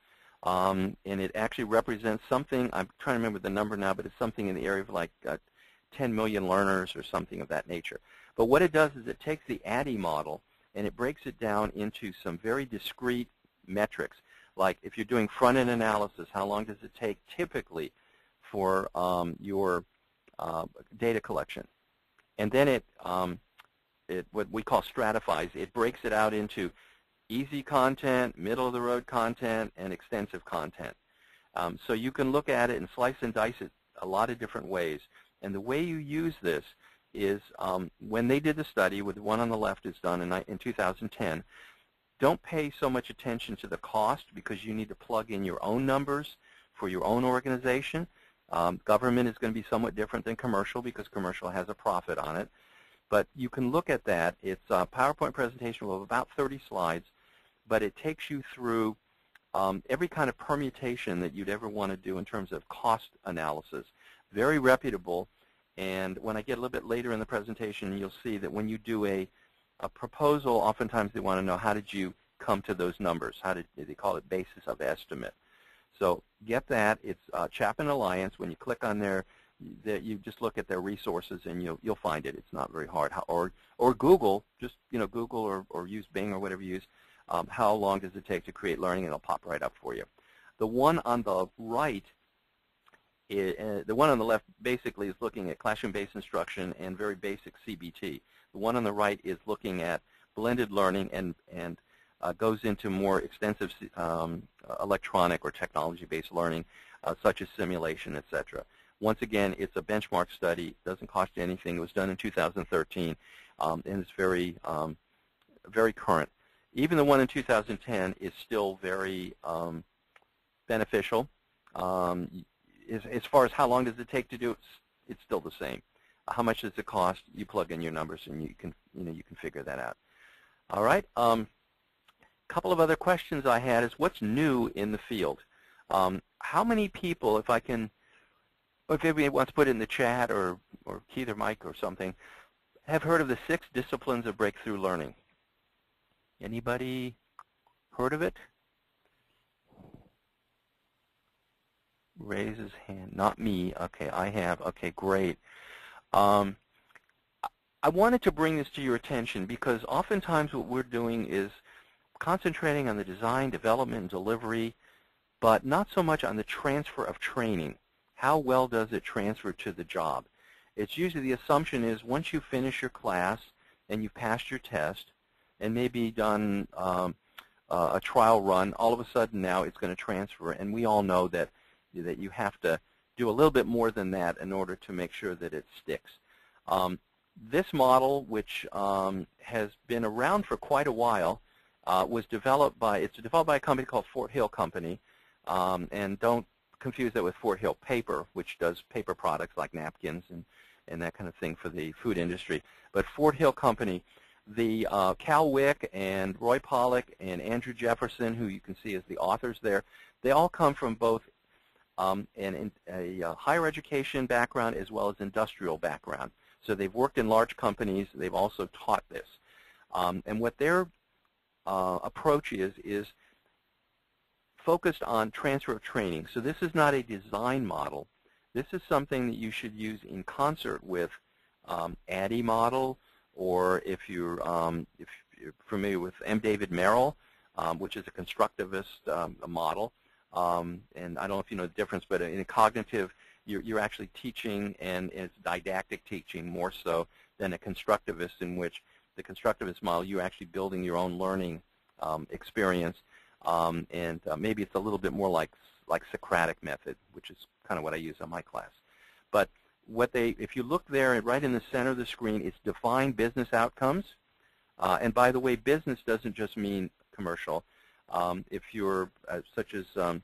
Um, and it actually represents something, I'm trying to remember the number now, but it's something in the area of like uh, 10 million learners or something of that nature. But what it does is it takes the ADDIE model and it breaks it down into some very discrete metrics. Like if you're doing front-end analysis, how long does it take typically for um, your uh, data collection? And then it, um, it, what we call stratifies. It breaks it out into easy content, middle-of-the-road content, and extensive content. Um, so you can look at it and slice and dice it a lot of different ways. And the way you use this is um, when they did the study, with the one on the left is done in, in 2010, don't pay so much attention to the cost because you need to plug in your own numbers for your own organization. Um, government is going to be somewhat different than commercial because commercial has a profit on it. But you can look at that. It's a PowerPoint presentation of about 30 slides, but it takes you through um, every kind of permutation that you'd ever want to do in terms of cost analysis. Very reputable. And when I get a little bit later in the presentation, you'll see that when you do a, a proposal, oftentimes they want to know how did you come to those numbers? How did they call it basis of estimate? So get that. It's uh, Chapman Alliance. When you click on there, that you just look at their resources and you'll you'll find it. It's not very hard. Or or Google, just you know Google or or use Bing or whatever you use. Um, how long does it take to create learning? And it'll pop right up for you. The one on the right uh, the one on the left basically is looking at classroom-based instruction and very basic CBT. The one on the right is looking at blended learning and, and uh, goes into more extensive um, electronic or technology-based learning, uh, such as simulation, etc. Once again, it's a benchmark study. It doesn't cost you anything. It was done in 2013, um, and it's very, um, very current. Even the one in 2010 is still very um, beneficial. Um, as, as far as how long does it take to do it, it's still the same. How much does it cost? You plug in your numbers and you can, you know, you can figure that out. All right. A um, couple of other questions I had is what's new in the field? Um, how many people, if I can, if anybody wants to put it in the chat or, or Keith or Mike or something, have heard of the six disciplines of breakthrough learning? Anybody heard of it? Raise his hand. Not me. Okay, I have. Okay, great. Um, I wanted to bring this to your attention because oftentimes what we're doing is concentrating on the design, development, and delivery, but not so much on the transfer of training. How well does it transfer to the job? It's usually the assumption is once you finish your class and you've passed your test and maybe done um, uh, a trial run. All of a sudden now it's going to transfer, and we all know that that you have to do a little bit more than that in order to make sure that it sticks. Um, this model, which um, has been around for quite a while, uh, was developed by it's developed by a company called Fort Hill Company, um, and don't confuse that with Fort Hill Paper, which does paper products like napkins and and that kind of thing for the food industry. But Fort Hill Company, the uh, Cal Wick and Roy Pollock and Andrew Jefferson, who you can see as the authors there, they all come from both um, an, a, a higher education background as well as industrial background. So they've worked in large companies. They've also taught this. Um, and what their uh, approach is, is focused on transfer of training. So this is not a design model. This is something that you should use in concert with um, ADDIE model, or if you're, um, if you're familiar with M. David Merrill, um, which is a constructivist um, model. Um, and I don't know if you know the difference, but in a cognitive, you're, you're actually teaching, and it's didactic teaching more so than a constructivist in which the constructivist model, you're actually building your own learning um, experience. Um, and uh, maybe it's a little bit more like like Socratic method, which is kind of what I use in my class. But what they, if you look there, right in the center of the screen, it's define business outcomes. Uh, and by the way, business doesn't just mean commercial. Um, if you're uh, such as um,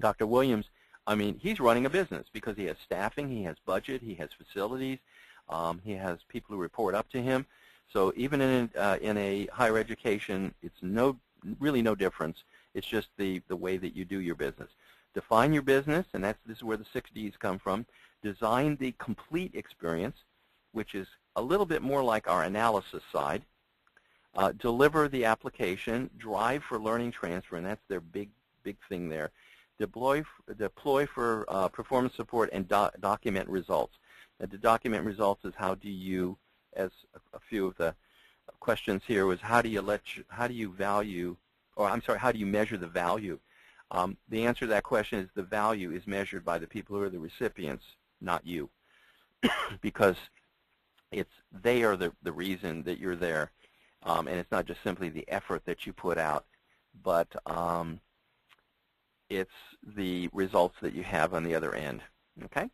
Dr. Williams, I mean, he's running a business because he has staffing, he has budget, he has facilities, um, he has people who report up to him. So even in, uh, in a higher education, it's no, really no difference. It's just the, the way that you do your business. Define your business, and that's this is where the six Ds come from. Design the complete experience, which is a little bit more like our analysis side. Uh, deliver the application, drive for learning transfer, and that's their big, big thing there. Deploy, deploy for uh, performance support and do document results. And to document results is how do you, as a, few of the questions here was how do you let you, how do you value, or I'm sorry, how do you measure the value? Um, the answer to that question is the value is measured by the people who are the recipients, not you, because it's they are the the reason that you're there, um, and it's not just simply the effort that you put out, but um, it's the results that you have on the other end. Okay,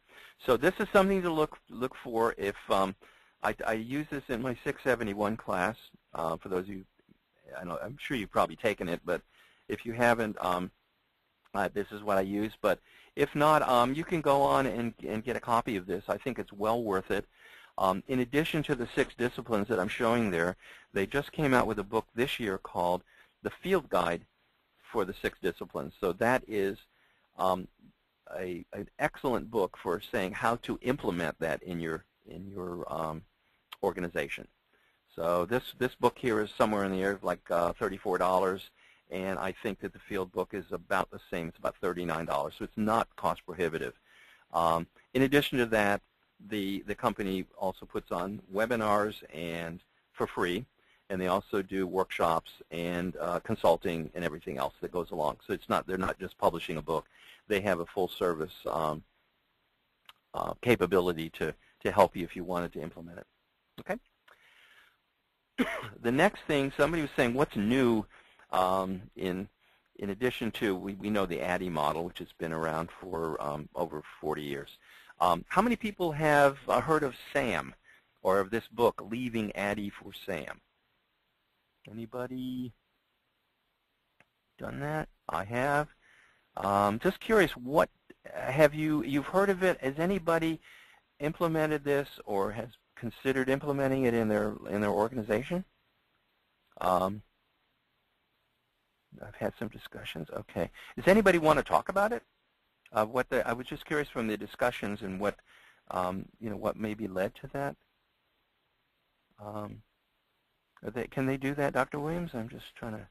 so this is something to look look for. If um, I, I, use this in my 671 class, uh, for those of you, I know, I'm sure you've probably taken it, but if you haven't, um, uh, this is what I use. But if not, um, you can go on and, and get a copy of this. I think it's well worth it. Um, in addition to the six disciplines that I'm showing there, they just came out with a book this year called The Field Guide for the Six Disciplines. So that is um, a, an excellent book for saying how to implement that in your in your um, organization. So this this book here is somewhere in the area of like uh, $34, and I think that the field book is about the same. It's about $39, so it's not cost prohibitive. Um, in addition to that, the the company also puts on webinars and for free, and they also do workshops and uh, consulting and everything else that goes along. So it's not they're not just publishing a book; they have a full service um, uh, capability to to help you if you wanted to implement it. Okay. the next thing somebody was saying, what's new um, in in addition to we, we know the ADDIE model, which has been around for um, over 40 years. Um, how many people have uh, heard of SAM or of this book, Leaving ADDIE for SAM? Anybody done that? I have. Um, just curious, what have you you've heard of it? Has anybody implemented this or has considered implementing it in their in their organization? Um, I've had some discussions. Okay. Does anybody want to talk about it? Uh, what the, I was just curious from the discussions and what um, you know what maybe led to that. Um, they, can they do that, Dr. Williams? I'm just trying to.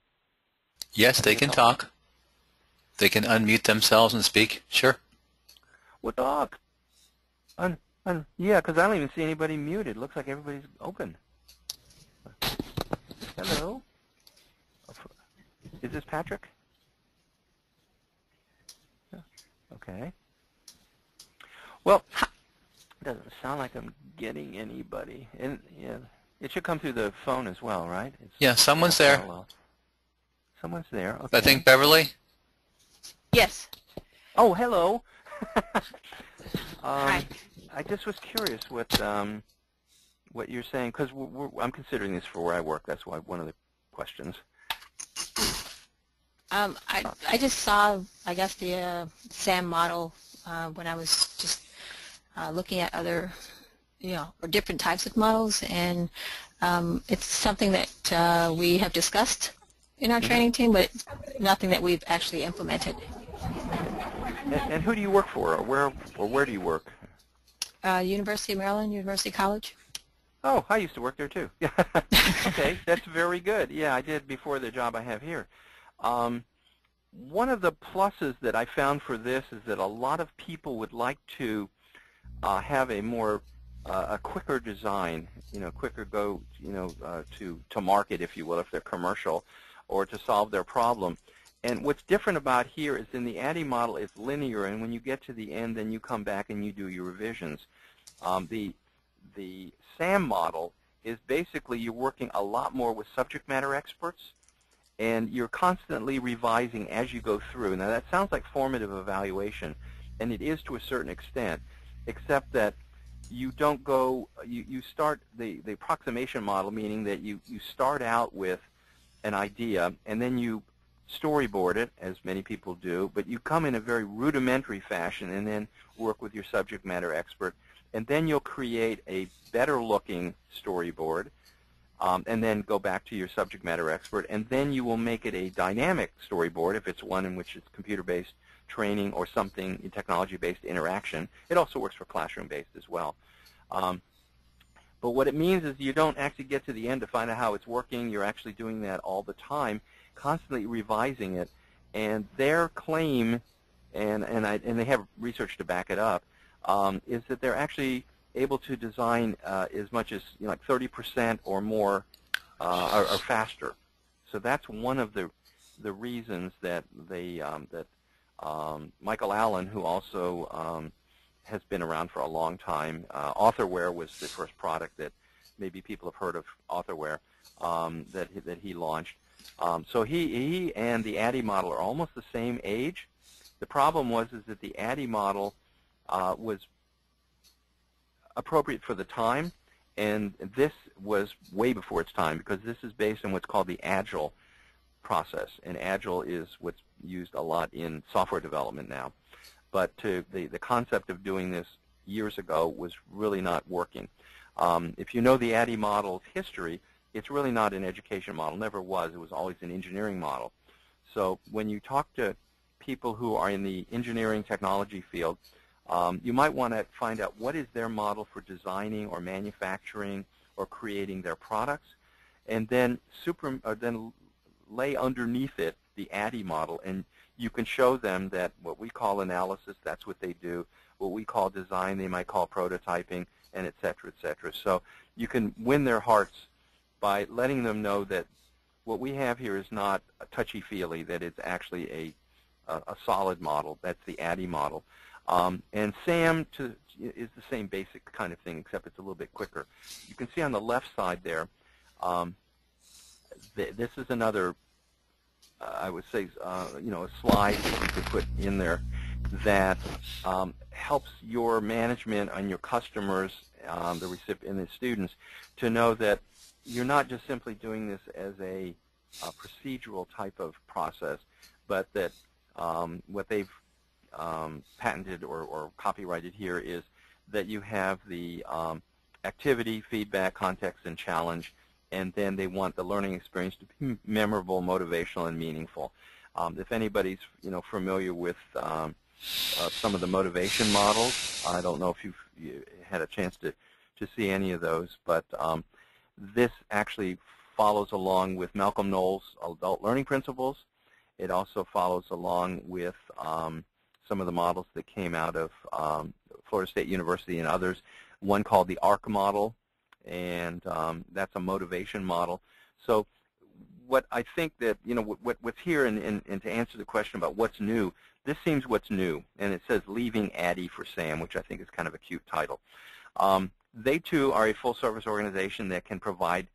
Yes, they can talk. They can unmute themselves and speak. Sure. What dog? Un, un, yeah, because I don't even see anybody muted. Looks like everybody's open. Hello. Is this Patrick? Okay. Well, it doesn't sound like I'm getting anybody. And yeah, it should come through the phone as well, right? It's yeah, someone's there. Well. someone's there. Okay. I think Beverly. Yes. Oh, hello. um, Hi. I just was curious what um, what you're saying because I'm considering this for where I work. That's why one of the questions. Um, I, I just saw, I guess, the uh, SAM model uh, when I was just uh, looking at other, you know, or different types of models, and um, it's something that uh, we have discussed in our training team, but nothing that we've actually implemented. And, and who do you work for, or where, or where do you work? Uh, University of Maryland, University College. Oh, I used to work there too. okay, that's very good. Yeah, I did before the job I have here. Um, one of the pluses that I found for this is that a lot of people would like to uh, have a more uh, a quicker design, you know, quicker go, you know, uh, to to market, if you will, if they're commercial, or to solve their problem. And what's different about here is in the ADDIE model, it's linear, and when you get to the end, then you come back and you do your revisions. Um, the the SAM model is basically you're working a lot more with subject matter experts, and you're constantly revising as you go through. Now that sounds like formative evaluation, and it is to a certain extent, except that you don't go, you, you start the, the approximation model, meaning that you, you start out with an idea, and then you storyboard it, as many people do, but you come in a very rudimentary fashion and then work with your subject matter expert, and then you'll create a better looking storyboard, um, and then go back to your subject matter expert, and then you will make it a dynamic storyboard if it's one in which it's computer-based training or something technology-based interaction. It also works for classroom-based as well. Um, but what it means is you don't actually get to the end to find out how it's working. You're actually doing that all the time, constantly revising it. And their claim, and, and, I, and they have research to back it up, um, is that they're actually able to design uh, as much as you know, like 30% or more uh, or, or, faster. So that's one of the the reasons that they um, that um, Michael Allen, who also um, has been around for a long time, uh, Authorware was the first product that maybe people have heard of Authorware um, that that he launched. Um, so he he and the ADDIE model are almost the same age. The problem was is that the ADDIE model uh, was appropriate for the time, and this was way before its time because this is based on what's called the Agile process, and Agile is what's used a lot in software development now. But to the, the concept of doing this years ago was really not working. Um, if you know the ADDIE model's history, it's really not an education model, never was. It was always an engineering model. So when you talk to people who are in the engineering technology field, um, you might want to find out what is their model for designing or manufacturing or creating their products, and then super, then lay underneath it the ADDIE model, and you can show them that what we call analysis, that's what they do. What we call design, they might call prototyping, and et cetera, et cetera. So you can win their hearts by letting them know that what we have here is not a touchy-feely, that it's actually a, a, a solid model. That's the ADDIE model. Um, and SAM to, is the same basic kind of thing, except it's a little bit quicker. You can see on the left side there, um, th this is another, uh, I would say, uh, you know, a slide that you could put in there that um, helps your management and your customers, um, the recipient and the students, to know that you're not just simply doing this as a, a procedural type of process, but that um, what they've um, patented or, or, copyrighted here is that you have the um, activity, feedback, context, and challenge, and then they want the learning experience to be memorable, motivational, and meaningful. Um, if anybody's you know familiar with um, uh, some of the motivation models, I don't know if you've you had a chance to to see any of those, but um, this actually follows along with Malcolm Knowles' adult learning principles. It also follows along with um, some of the models that came out of um, Florida State University and others. One called the ARC model, and um, that's a motivation model. So what I think that, you know, what, what's here, and, and, and, to answer the question about what's new, this seems what's new, and it says Leaving ADDIE for SAM, which I think is kind of a cute title. Um, they, too, are a full-service organization that can provide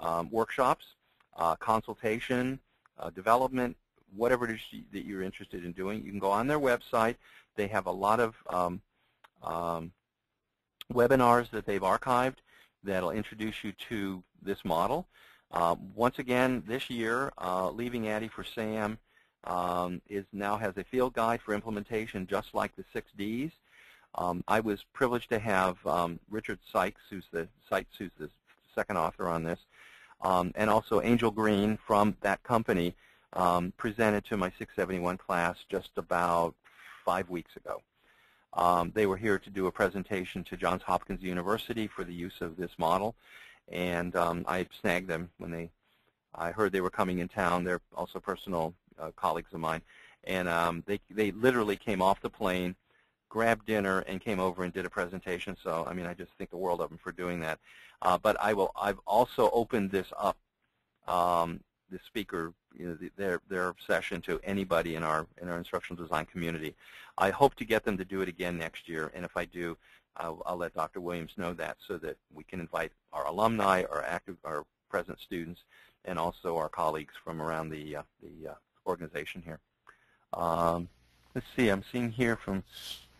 um, workshops, uh, consultation, uh, development, whatever it is that you're interested in doing. You can go on their website. They have a lot of um, um, webinars that they've archived that'll introduce you to this model. Uh, once again, this year, uh, Leaving ADDIE for SAM um, is now has a field guide for implementation just like the 6Ds. Um, I was privileged to have um, Richard Sites, who's the Sites, who's the second author on this, um, and also Angel Green from that company um, presented to my 671 class just about five weeks ago. Um, they were here to do a presentation to Johns Hopkins University for the use of this model, and um, I snagged them when they. I heard they were coming in town. They're also personal uh, colleagues of mine, and um, they they literally came off the plane, grabbed dinner, and came over and did a presentation. So I mean, I just think the world of them for doing that. Uh, but I will. I've also opened this up, um, the speaker, you know, the, their their session to anybody in our in our instructional design community. I hope to get them to do it again next year, and if I do, I'll, I'll let Dr. Williams know that so that we can invite our alumni, our active, our present students, and also our colleagues from around the uh, the uh, organization here. Um, let's see, I'm seeing here from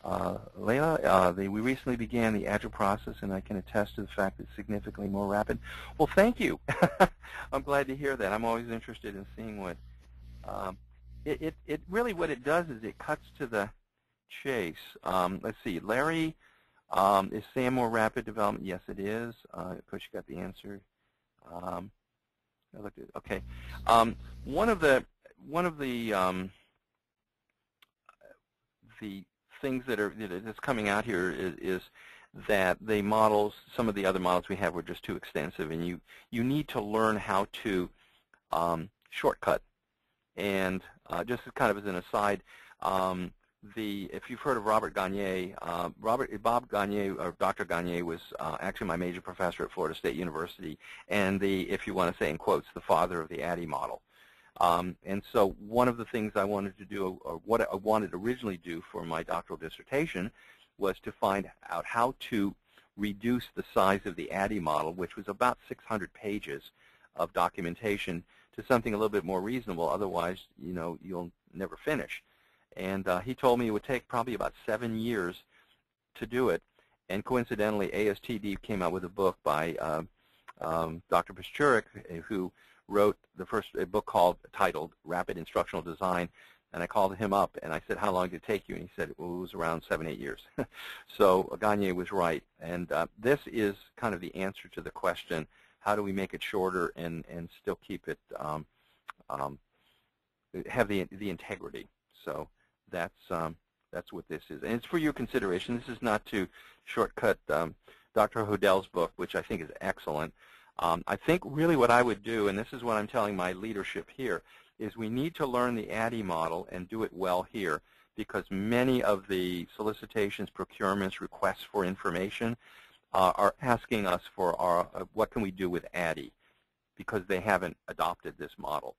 uh, Leila, uh, the, we recently began the Agile process, and I can attest to the fact that it's significantly more rapid. Well, thank you. I'm glad to hear that. I'm always interested in seeing what um, it, it, it really what it does is it cuts to the chase. Um, let's see, Larry, um, is SAM more rapid development? Yes, it is. Uh, of course, you got the answer. Um, I looked at okay. Um, one of the one of the um, the things that are that's coming out here is, is that the models, some of the other models we have were just too extensive, and you you need to learn how to um, shortcut. And uh, just kind of as an aside, um, the if you've heard of Robert Gagne, uh, Robert Bob Gagne or Dr. Gagne was uh, actually my major professor at Florida State University, and the if you want to say in quotes, the father of the ADDIE model. Um, and so one of the things I wanted to do, or what I wanted to originally do for my doctoral dissertation, was to find out how to reduce the size of the ADDIE model, which was about 600 pages of documentation, to something a little bit more reasonable. Otherwise, you know, you'll never finish. And uh, he told me it would take probably about seven years to do it. And coincidentally, ASTD came out with a book by uh, um, Dr. Piskurich, who wrote the first a book called titled Rapid Instructional Design. And I called him up and I said, how long did it take you? And he said, well, it was around seven, eight years. so Gagne was right. And uh, this is kind of the answer to the question, how do we make it shorter and, and still keep it, um, um, have the, the integrity? So that's um, that's what this is. And it's for your consideration. This is not to shortcut um, Dr. Hodell's book, which I think is excellent. Um, I think really what I would do, and this is what I'm telling my leadership here, is we need to learn the ADDIE model and do it well here because many of the solicitations, procurements, requests for information uh, are asking us for our, uh, what can we do with ADDIE because they haven't adopted this model.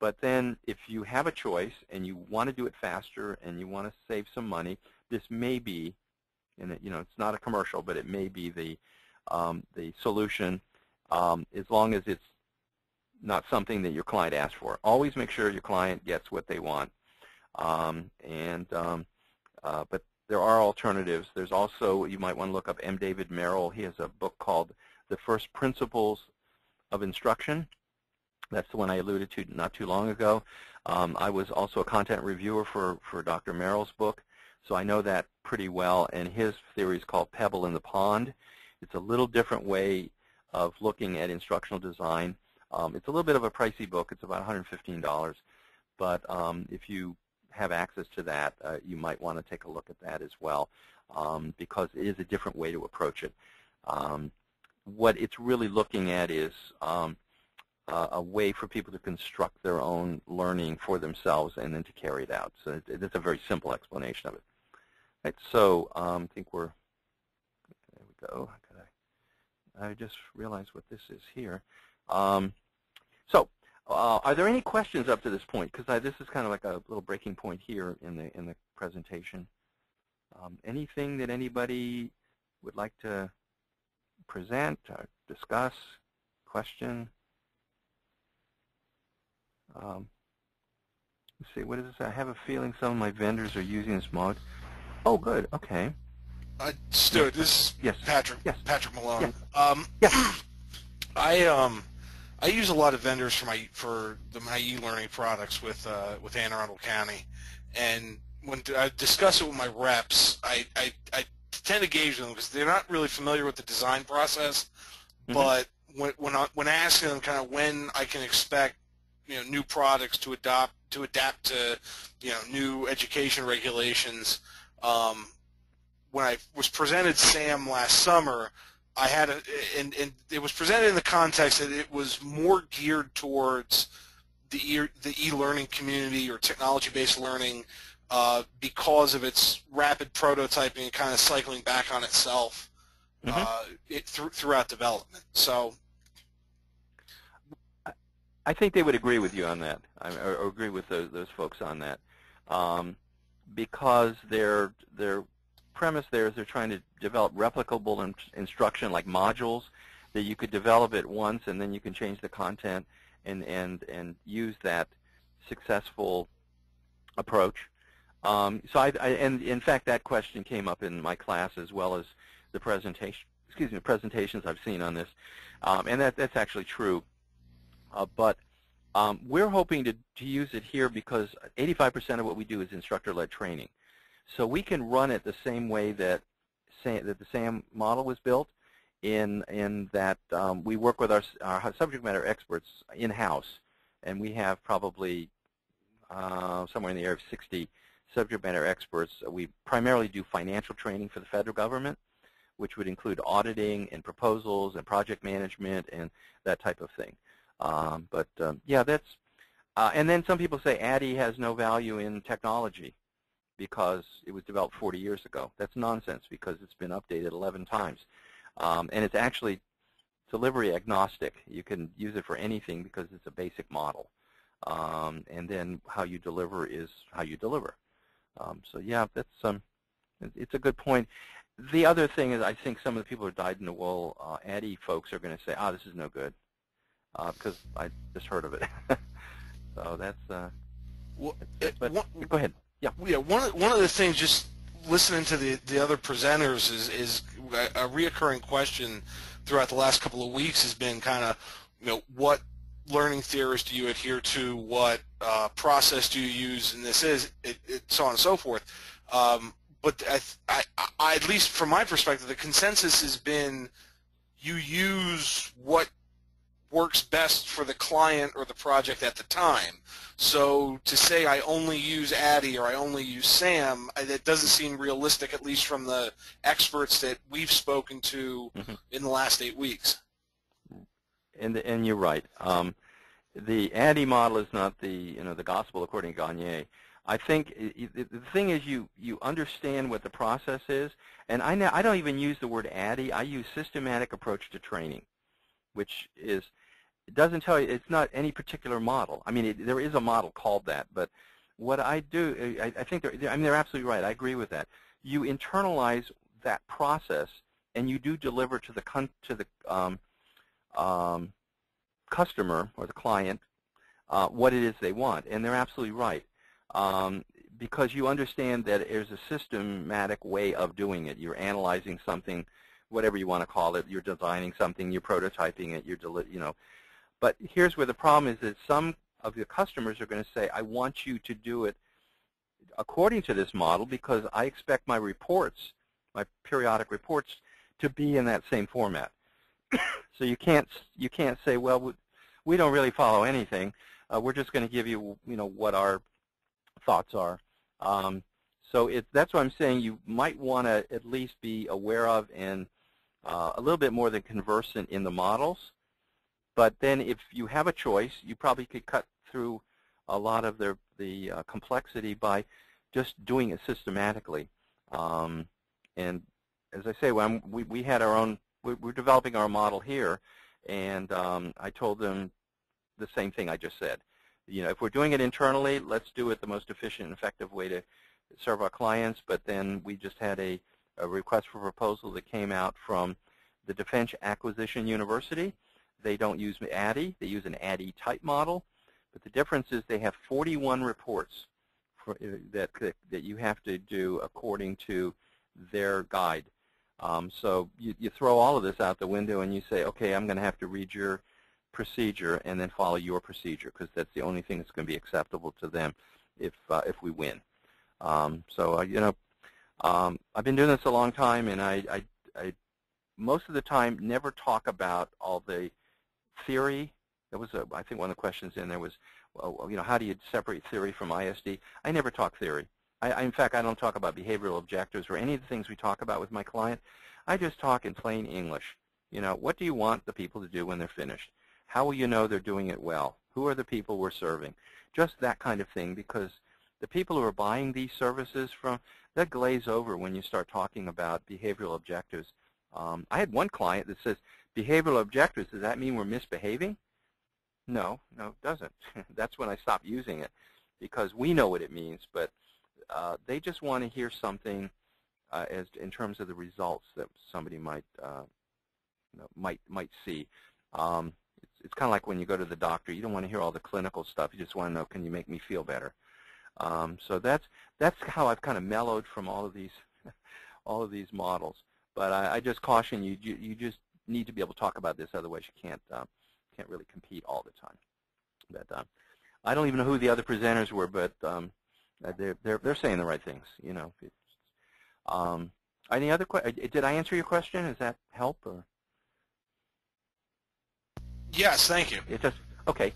But then if you have a choice and you want to do it faster and you want to save some money, this may be, and it, you know, it's not a commercial, but it may be the, um, the solution um, as long as it's not something that your client asked for. Always make sure your client gets what they want. Um, and um, uh, But there are alternatives. There's also, you might want to look up M. David Merrill. He has a book called The First Principles of Instruction. That's the one I alluded to not too long ago. Um, I was also a content reviewer for, for Dr. Merrill's book, so I know that pretty well. And his theory is called Pebble in the Pond. It's a little different way of looking at instructional design. Um, it's a little bit of a pricey book. It's about $115. But um, if you have access to that, uh, you might want to take a look at that as well um, because it is a different way to approach it. Um, what it's really looking at is um, a way for people to construct their own learning for themselves and then to carry it out. So it, it's a very simple explanation of it. Right, so um, I think we're, there we go. I, just realized what this is here. Um, so uh, are there any questions up to this point? Because this is kind of like a little breaking point here in the, in the presentation. Um, anything that anybody would like to present or discuss, question? Um, let's see, what is this? I have a feeling some of my vendors are using this mode. Oh, good. Okay. Uh, Stuart, this is Yes. Patrick. Yes. Patrick Malone. Yes. Um, Yes. I um, I use a lot of vendors for my for the, my e-learning products with uh, with Anne Arundel County, and when I discuss it with my reps, I, I, I tend to gauge them because they're not really familiar with the design process. Mhm. But when when I, when asking them kind of when I can expect you know new products to adopt to adapt to you know new education regulations, um, when I was presented SAM last summer, I had a and, and it was presented in the context that it was more geared towards the e the e-learning community or technology-based learning uh, because of its rapid prototyping and kind of cycling back on itself Mhm. uh, it, th- throughout development. So I think they would agree with you on that, I, or, agree with those, those folks on that, um, because their their premise there is they're trying to develop replicable in, instruction like modules that you could develop it once and then you can change the content and and and use that successful approach. Um, so I, I and in fact that question came up in my class as well as the presentation excuse me presentations I've seen on this, um, and that that's actually true. Uh, but um, we're hoping to, to use it here because 85% of what we do is instructor-led training. So we can run it the same way that, that the SAM model was built in, in that um, we work with our, our subject matter experts in-house, and we have probably uh, somewhere in the area of 60 subject matter experts. We primarily do financial training for the federal government, which would include auditing and proposals and project management and that type of thing. Um, but um, yeah, that's, uh, and then some people say ADDIE has no value in technology because it was developed 40 years ago. That's nonsense because it's been updated 11 times. Um, and it's actually delivery agnostic. You can use it for anything because it's a basic model. Um, and then how you deliver is how you deliver. Um, so yeah, that's um, it's a good point. The other thing is I think some of the people who dyed in the wool uh, ADDIE folks are going to say, ah, this is no good uh, because I just heard of it. so that's. Uh, Well, but one, go ahead. Yeah. yeah, one of, one of the things just listening to the the other presenters is is a, reoccurring question throughout the last couple of weeks has been kind of you know what learning theories do you adhere to, what uh, process do you use, and this is it, it, so on and so forth. Um, but I, I, I, at least from my perspective, the consensus has been you use what works best for the client or the project at the time. So to say I only use ADDIE or I only use SAM, that doesn't seem realistic, at least from the experts that we've spoken to Mhm. in the last eight weeks. And and you're right. Um, the ADDIE model is not the you know the gospel according to Gagne. I think the thing is you you understand what the process is, and I now, I don't even use the word ADDIE. I use systematic approach to training, which is it doesn't tell you it's not any particular model. I mean it, there is a model called that, but what I do I, I think they're I mean they're absolutely right. I agree with that. You internalize that process and you do deliver to the con to the um, um, customer or the client uh, what it is they want, and they're absolutely right. Um, because you understand that there's a systematic way of doing it. You're analyzing something, whatever you want to call it. You're designing something. You're prototyping it. You're, you know. But here's where the problem is: that some of your customers are going to say, "I want you to do it according to this model because I expect my reports, my periodic reports, to be in that same format." so you can't you can't say, "Well, we, don't really follow anything. Uh, we're just going to give you, you know, what our thoughts are." Um, so it, that's what I'm saying. You might want to at least be aware of and uh, a little bit more than conversant in the models. But then if you have a choice, you probably could cut through a lot of the, the uh, complexity by just doing it systematically. Um, and as I say, when we, we had our own, we, we're developing our model here, and um, I told them the same thing I just said. You know, if we're doing it internally, let's do it the most efficient and effective way to serve our clients. But then we just had a, a request for proposal that came out from the Defense Acquisition University. They don't use ADDIE. They use an ADDIE type model. But the difference is they have 41 reports for, uh, that, that you have to do according to their guide. Um, so you, you throw all of this out the window and you say, okay, I'm going to have to read your procedure and then follow your procedure because that's the only thing that's going to be acceptable to them if uh, if we win. Um, so uh, you know, um, I've been doing this a long time, and I, I, I most of the time never talk about all the theory. That was, a, I think, one of the questions in there was, well, you know, how do you separate theory from ISD? I never talk theory. I, I, in fact, I don't talk about behavioral objectives or any of the things we talk about with my client. I just talk in plain English. You know, what do you want the people to do when they're finished? How will you know they're doing it well? Who are the people we're serving? Just that kind of thing because the people who are buying these services from, that glaze over when you start talking about behavioral objectives. Um, I had one client that says, behavioral objectives, does that mean we're misbehaving? No, no, it doesn't. That's when I stopped using it because we know what it means, but uh, they just want to hear something uh, as in terms of the results that somebody might uh, you know, might might see. Um, it's, it's kind of like when you go to the doctor. You don't want to hear all the clinical stuff. You just want to know, can you make me feel better? Um, so that's that's how I've kind of mellowed from all of these all of these models. But I, I just caution you, you, you just need to be able to talk about this, otherwise you can't uh, can't really compete all the time. But uh, I don't even know who the other presenters were, but um, uh, they're they're they're saying the right things. You know. Um, any other questions? Uh, did I answer your question? Does that help or? Yes, thank you. It just okay.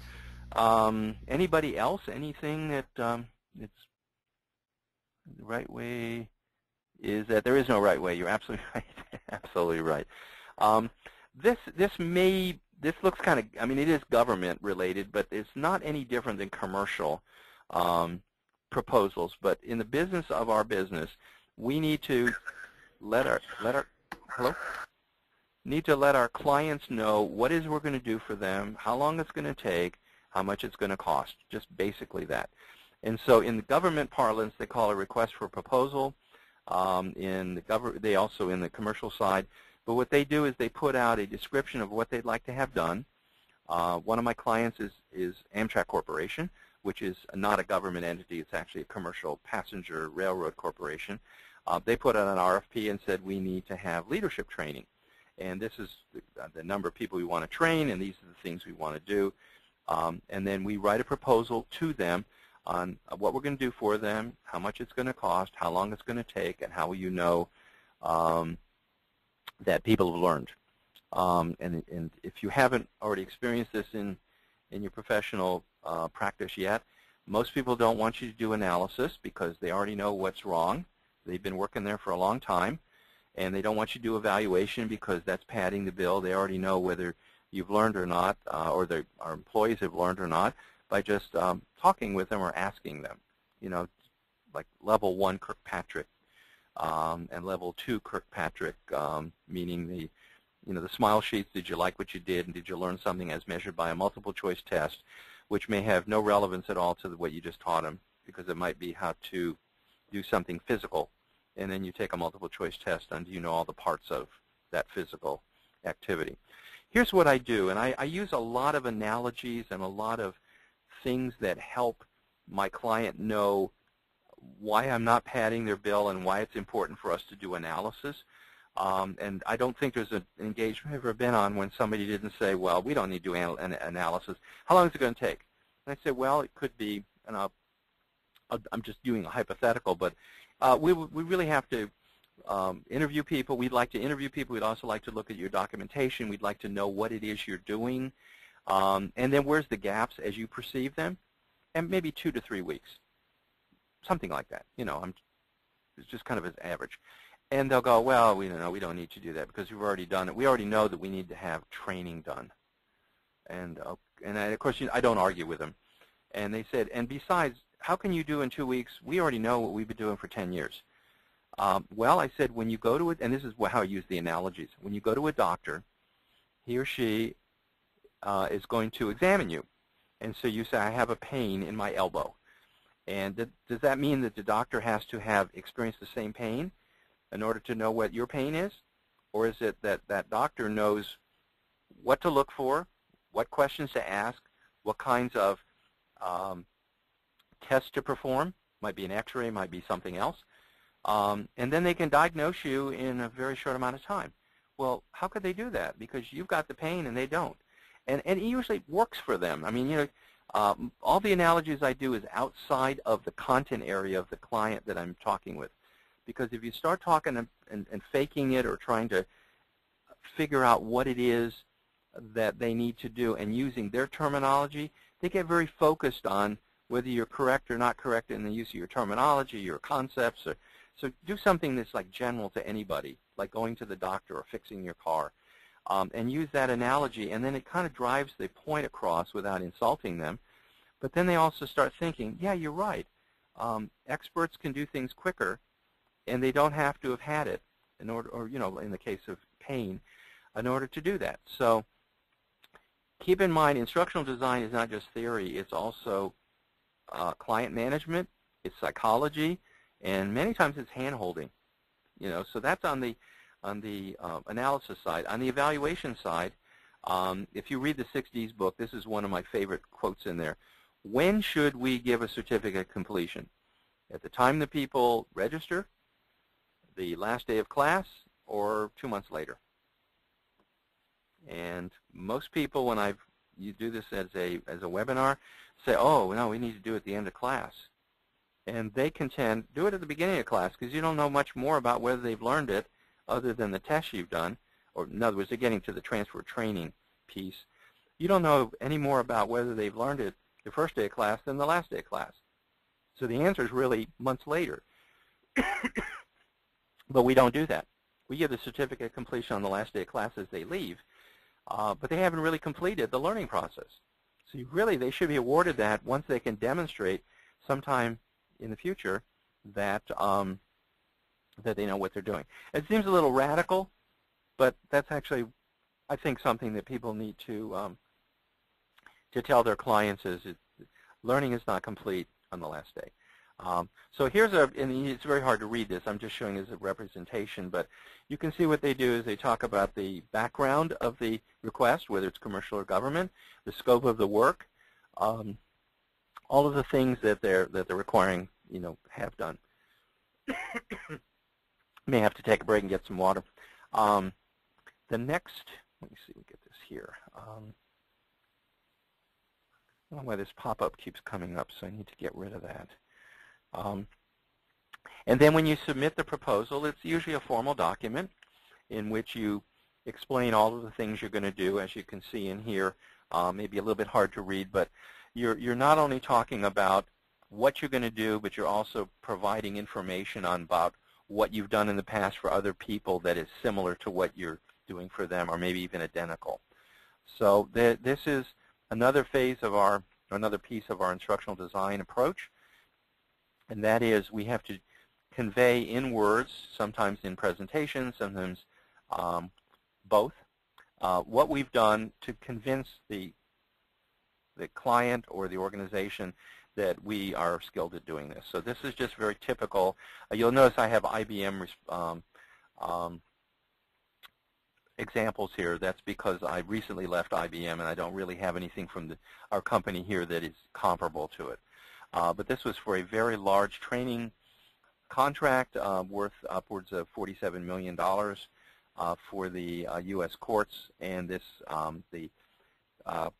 Um, anybody else? Anything that um, it's the right way is that there is no right way. You're absolutely right. absolutely right. Um, this this may this looks kind of I mean it is government related, but it's not any different than commercial um, proposals. But in the business of our business, we need to let our let our hello need to let our clients know what is we're going to do for them, how long it's going to take, how much it's going to cost. Just basically that. And so in the government parlance, they call a request for proposal. Um, in the gov they also in the commercial side. But what they do is they put out a description of what they'd like to have done. Uh, one of my clients is, is Amtrak Corporation, which is not a government entity. It's actually a commercial passenger railroad corporation. Uh, they put out an RFP and said we need to have leadership training. And this is the, the number of people we want to train, and these are the things we want to do. Um, and then we write a proposal to them on what we're going to do for them, how much it's going to cost, how long it's going to take, and how will you know um, that people have learned. Um, and, and, if you haven't already experienced this in, in your professional uh, practice yet, most people don't want you to do analysis because they already know what's wrong. They've been working there for a long time. And they don't want you to do evaluation because that's padding the bill. They already know whether you've learned or not, uh, or their, our employees have learned or not by just um, talking with them or asking them. You know, like level one Kirkpatrick um, and level two Kirkpatrick, um, meaning the, you know, the smile sheets. Did you like what you did, and did you learn something as measured by a multiple choice test, which may have no relevance at all to what you just taught them, because it might be how to do something physical, and then you take a multiple choice test and do you know all the parts of that physical activity. Here's what I do, and I, I use a lot of analogies and a lot of things that help my client know why I'm not padding their bill and why it's important for us to do analysis. Um, and I don't think there's an engagement I've ever been on when somebody didn't say, well, we don't need to do anal an analysis. How long is it going to take? And I said, well, it could be, and I'll, I'm just doing a hypothetical, but uh, we, we really have to um, interview people. We'd like to interview people. We'd also like to look at your documentation. We'd like to know what it is you're doing. Um, and then where's the gaps as you perceive them? And maybe two to three weeks, something like that. You know, I'm, it's just kind of as average. And they'll go, well, we don't know, we don't need to do that because we've already done it. We already know that we need to have training done. And, uh, and I, of course, you know, I don't argue with them. And they said, and besides, how can you do in two weeks? We already know what we've been doing for 10 years. Um, well, I said, when you go to it, and this is how I use the analogies. When you go to a doctor, he or she uh, is going to examine you. And so you say, I have a pain in my elbow. And th does that mean that the doctor has to have experienced the same pain in order to know what your pain is? Or is it that that doctor knows what to look for, what questions to ask, what kinds of um, test to perform. Might be an x-ray, might be something else. Um, and then they can diagnose you in a very short amount of time. Well, how could they do that? Because you've got the pain and they don't. And, and it usually works for them. I mean, you know, um, all the analogies I do is outside of the content area of the client that I'm talking with. Because if you start talking and, and, and faking it or trying to figure out what it is that they need to do and using their terminology, they get very focused on whether you're correct or not correct in the use of your terminology, your concepts. Or, so do something that's like general to anybody, like going to the doctor or fixing your car. Um, and use that analogy, and then it kind of drives the point across without insulting them. But then they also start thinking, yeah, you're right. Um, experts can do things quicker, and they don't have to have had it in order, or you know, in the case of pain, in order to do that. So keep in mind, instructional design is not just theory; it's also uh, client management, it's psychology, and many times it's hand-holding. You know, so that's on the on the uh, analysis side. On the evaluation side, um, if you read the 6Ds book, this is one of my favorite quotes in there. When should we give a certificate completion? At the time the people register, the last day of class, or two months later? And most people, when I you do this as a as a webinar, say, oh, no, we need to do it at the end of class. And they contend, do it at the beginning of class because you don't know much more about whether they've learned it other than the tests you've done, or in other words, they're getting to the transfer training piece. You don't know any more about whether they've learned it the first day of class than the last day of class. So the answer is really months later. but we don't do that. We give the certificate of completion on the last day of class as they leave, uh, but they haven't really completed the learning process. So really, they should be awarded that once they can demonstrate sometime in the future that um, that they know what they're doing. It seems a little radical, but that's actually, I think, something that people need to um, to tell their clients is it, learning is not complete on the last day. Um, so here's a, and it's very hard to read this. I'm just showing as a representation, but you can see what they do is they talk about the background of the request, whether it's commercial or government, the scope of the work, um, all of the things that they're that they're requiring, you know, have done. May have to take a break and get some water. Um, the next, let me see, we get this here. Um, I don't know why this pop-up keeps coming up, so I need to get rid of that. Um, and then when you submit the proposal, it's usually a formal document in which you explain all of the things you're going to do, as you can see in here. Uh, maybe a little bit hard to read, but you're, you're not only talking about what you're going to do, but you're also providing information on about what you've done in the past for other people that is similar to what you're doing for them, or maybe even identical. So th this is another phase of our, another piece of our instructional design approach and that is we have to convey in words, sometimes in presentations, sometimes um, both, uh, what we've done to convince the the client or the organization that we are skilled at doing this. So this is just very typical. Uh, you'll notice I have IBM um, um, examples here. That's because I recently left IBM and I don't really have anything from the, our company here that is comparable to it. Uh, but this was for a very large training contract uh, worth upwards of $47 million uh, for the U.S. Uh, courts, and this um, the uh,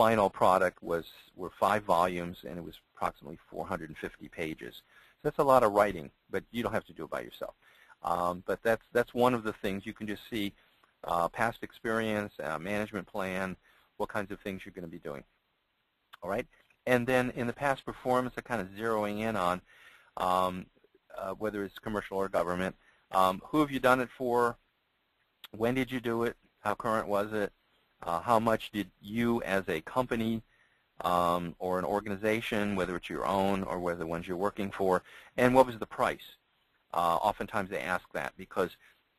final product was were five volumes, and it was approximately 450 pages. So that's a lot of writing, but you don't have to do it by yourself. Um, but that's that's one of the things you can just see uh, past experience, management plan, what kinds of things you're going to be doing. All right. And then in the past performance, they're kind of zeroing in on um, uh, whether it's commercial or government. Um, who have you done it for? When did you do it? How current was it? Uh, how much did you as a company um, or an organization, whether it's your own or whether the ones you're working for, and what was the price? Uh, oftentimes they ask that because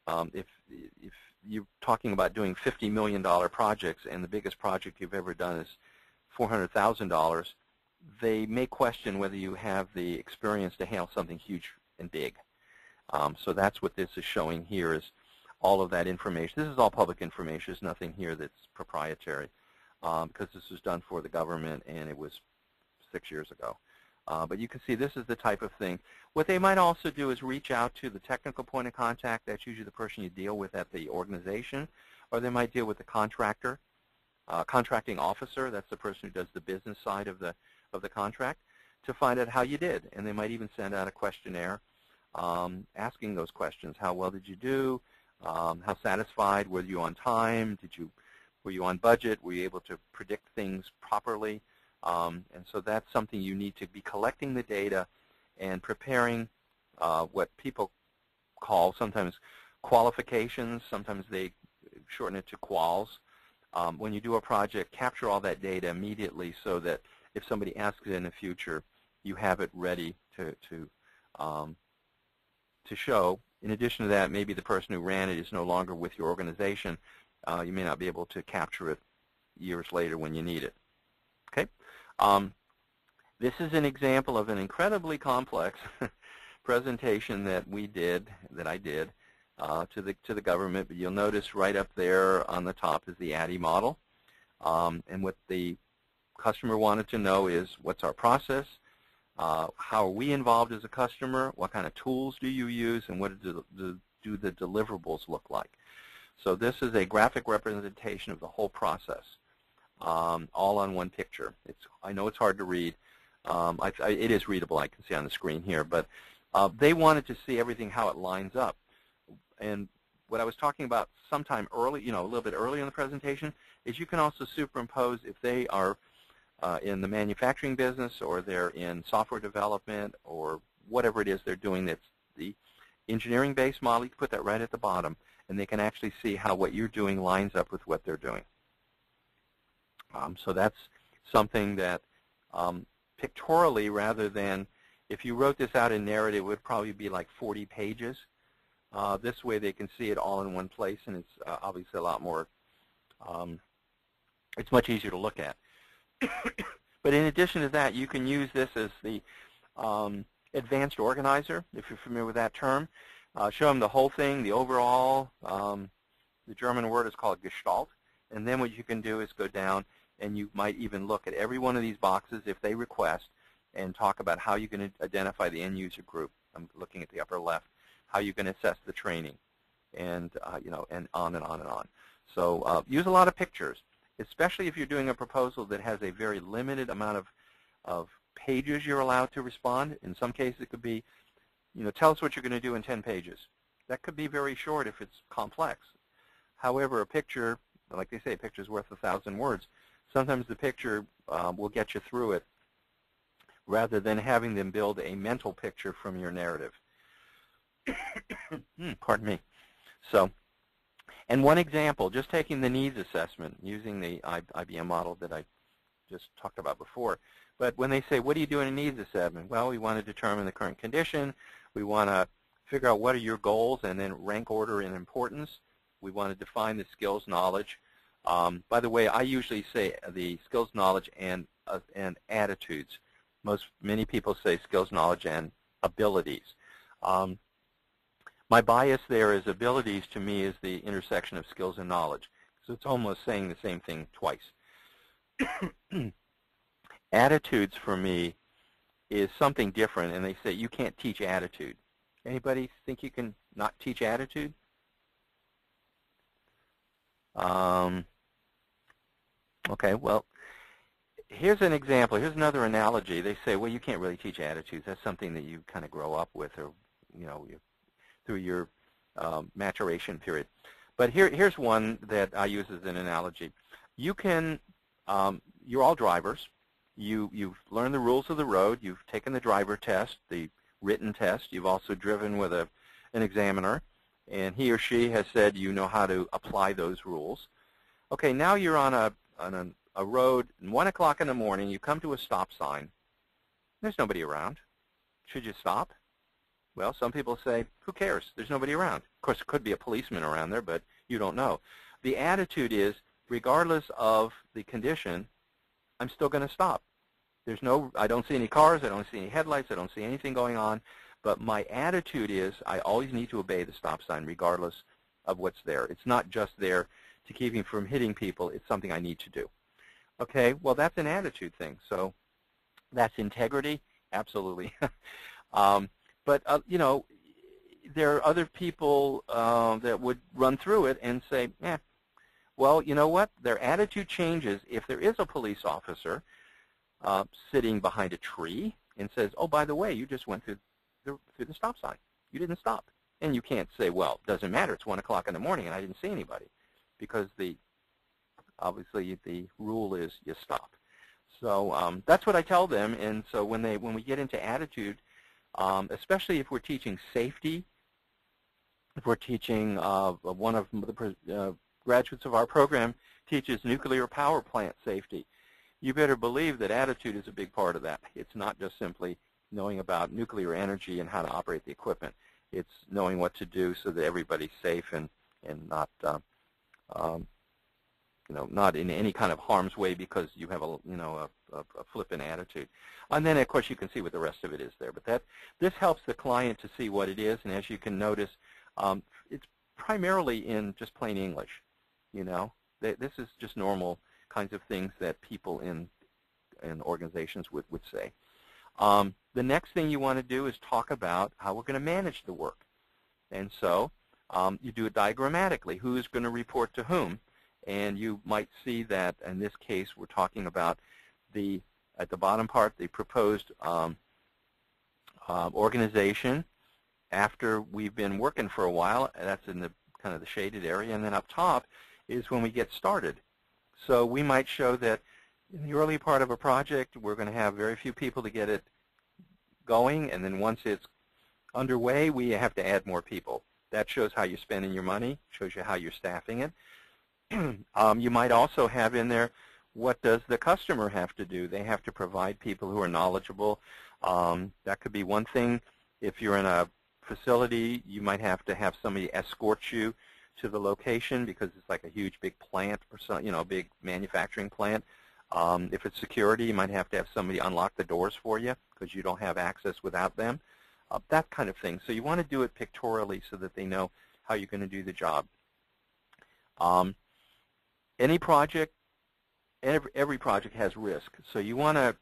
um, if, if you're talking about doing $50 million projects and the biggest project you've ever done is $400,000, they may question whether you have the experience to handle something huge and big. Um, so that's what this is showing here is all of that information. This is all public information. There's nothing here that's proprietary um, because this was done for the government and it was six years ago. Uh, but you can see this is the type of thing. What they might also do is reach out to the technical point of contact. That's usually the person you deal with at the organization. Or they might deal with the contractor, uh, contracting officer. That's the person who does the business side of the, of the contract to find out how you did. And they might even send out a questionnaire um, asking those questions. How well did you do? Um, how satisfied? Were you on time? Did you, were you on budget? Were you able to predict things properly? Um, and so that's something you need to be collecting the data and preparing uh, what people call sometimes qualifications. Sometimes they shorten it to quals. Um, when you do a project, capture all that data immediately so that if somebody asks it in the future, you have it ready to, to, um, to show. In addition to that, maybe the person who ran it is no longer with your organization. Uh, you may not be able to capture it years later when you need it. Okay. Um, this is an example of an incredibly complex presentation that we did, that I did, uh, to the to the government. But you'll notice right up there on the top is the ADDIE model, um, and what the customer wanted to know is what's our process, uh, how are we involved as a customer, what kind of tools do you use, and what do the, do the deliverables look like. So this is a graphic representation of the whole process um, all on one picture. It's, I know it's hard to read. Um, I, I, it is readable, I can see on the screen here, but uh, they wanted to see everything how it lines up. And what I was talking about sometime early, you know, a little bit earlier in the presentation, is you can also superimpose if they are uh, in the manufacturing business or they're in software development or whatever it is they're doing that's the engineering-based model, you put that right at the bottom, and they can actually see how what you're doing lines up with what they're doing. Um, so that's something that um, pictorially, rather than if you wrote this out in narrative, it would probably be like 40 pages. Uh, this way they can see it all in one place, and it's uh, obviously a lot more, um, it's much easier to look at. But in addition to that, you can use this as the um, advanced organizer, if you're familiar with that term. Uh, show them the whole thing, the overall. Um, the German word is called Gestalt. And then what you can do is go down and you might even look at every one of these boxes if they request and talk about how you can identify the end user group. I'm looking at the upper left. How you can assess the training, and uh, you know, and on and on and on. So uh, use a lot of pictures, especially if you're doing a proposal that has a very limited amount of of pages you're allowed to respond. In some cases, it could be, you know, tell us what you're going to do in 10 pages. That could be very short if it's complex. However, a picture, like they say, a picture is worth a thousand words sometimes the picture um, will get you through it rather than having them build a mental picture from your narrative. Hmm, pardon me. So, and one example, just taking the needs assessment using the IBM model that I just talked about before. But when they say, what do you do in a needs assessment? Well, we want to determine the current condition. We want to figure out what are your goals and then rank order in importance. We want to define the skills, knowledge, um, by the way, I usually say the skills, knowledge, and uh, and attitudes. Most many people say skills, knowledge, and abilities. Um, my bias there is abilities to me is the intersection of skills and knowledge. So it's almost saying the same thing twice. attitudes for me is something different, and they say you can't teach attitude. Anybody think you can not teach attitude? Um, Okay, well, here's an example. Here's another analogy. They say, well, you can't really teach attitudes. That's something that you kind of grow up with or, you know, you, through your um, maturation period. But here, here's one that I use as an analogy. You can, um, you're all drivers. You, you've learned the rules of the road. You've taken the driver test, the written test. You've also driven with a, an examiner. And he or she has said you know how to apply those rules. Okay, now you're on a on a, a road, 1 o'clock in the morning, you come to a stop sign. There's nobody around. Should you stop? Well, some people say, who cares? There's nobody around. Of course, it could be a policeman around there, but you don't know. The attitude is, regardless of the condition, I'm still going to stop. There's no, I don't see any cars, I don't see any headlights, I don't see anything going on, but my attitude is I always need to obey the stop sign regardless of what's there. It's not just there to keep me from hitting people, it's something I need to do. Okay, well that's an attitude thing. So That's integrity? Absolutely. um, but, uh, you know, there are other people uh, that would run through it and say, eh, well, you know what? Their attitude changes if there is a police officer uh, sitting behind a tree and says, oh, by the way, you just went through the, through the stop sign. You didn't stop. And you can't say, well, it doesn't matter. It's 1 o'clock in the morning and I didn't see anybody because the obviously the rule is you stop. So um, that's what I tell them. And so when they when we get into attitude, um, especially if we're teaching safety, if we're teaching uh, one of the uh, graduates of our program teaches nuclear power plant safety, you better believe that attitude is a big part of that. It's not just simply knowing about nuclear energy and how to operate the equipment. It's knowing what to do so that everybody's safe and and not uh, um, you know not in any kind of harm's way because you have a you know a, a, a flippant attitude. And then of course you can see what the rest of it is there. But that this helps the client to see what it is, and as you can notice, um, it's primarily in just plain English. You know, this is just normal kinds of things that people in in organizations would would say. Um, the next thing you want to do is talk about how we're going to manage the work. And so um, you do it diagrammatically. Who's going to report to whom? And you might see that in this case we're talking about the at the bottom part the proposed um, uh, organization after we've been working for a while. That's in the kind of the shaded area. And then up top is when we get started. So we might show that in the early part of a project, we're going to have very few people to get it going, and then once it's underway, we have to add more people. That shows how you're spending your money, shows you how you're staffing it. um, you might also have in there what does the customer have to do? They have to provide people who are knowledgeable. Um, that could be one thing. If you're in a facility, you might have to have somebody escort you to the location because it's like a huge big plant or some, you know, a big manufacturing plant. Um, if it's security, you might have to have somebody unlock the doors for you because you don't have access without them. Uh, that kind of thing. So you want to do it pictorially so that they know how you're going to do the job. Um, any project, every, every project has risk. So you want to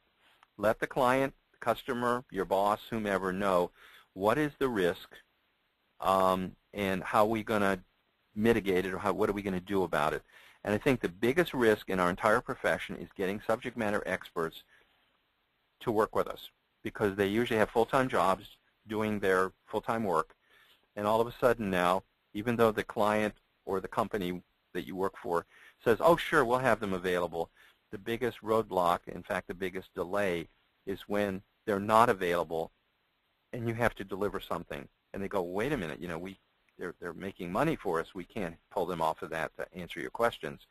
let the client, customer, your boss, whomever know what is the risk um, and how are we going to mitigate it or how, what are we going to do about it. And I think the biggest risk in our entire profession is getting subject matter experts to work with us because they usually have full-time jobs doing their full-time work. And all of a sudden now, even though the client or the company that you work for says, oh, sure, we'll have them available, the biggest roadblock, in fact, the biggest delay, is when they're not available and you have to deliver something. And they go, wait a minute, you know, we they're, they're making money for us. We can't pull them off of that to answer your questions.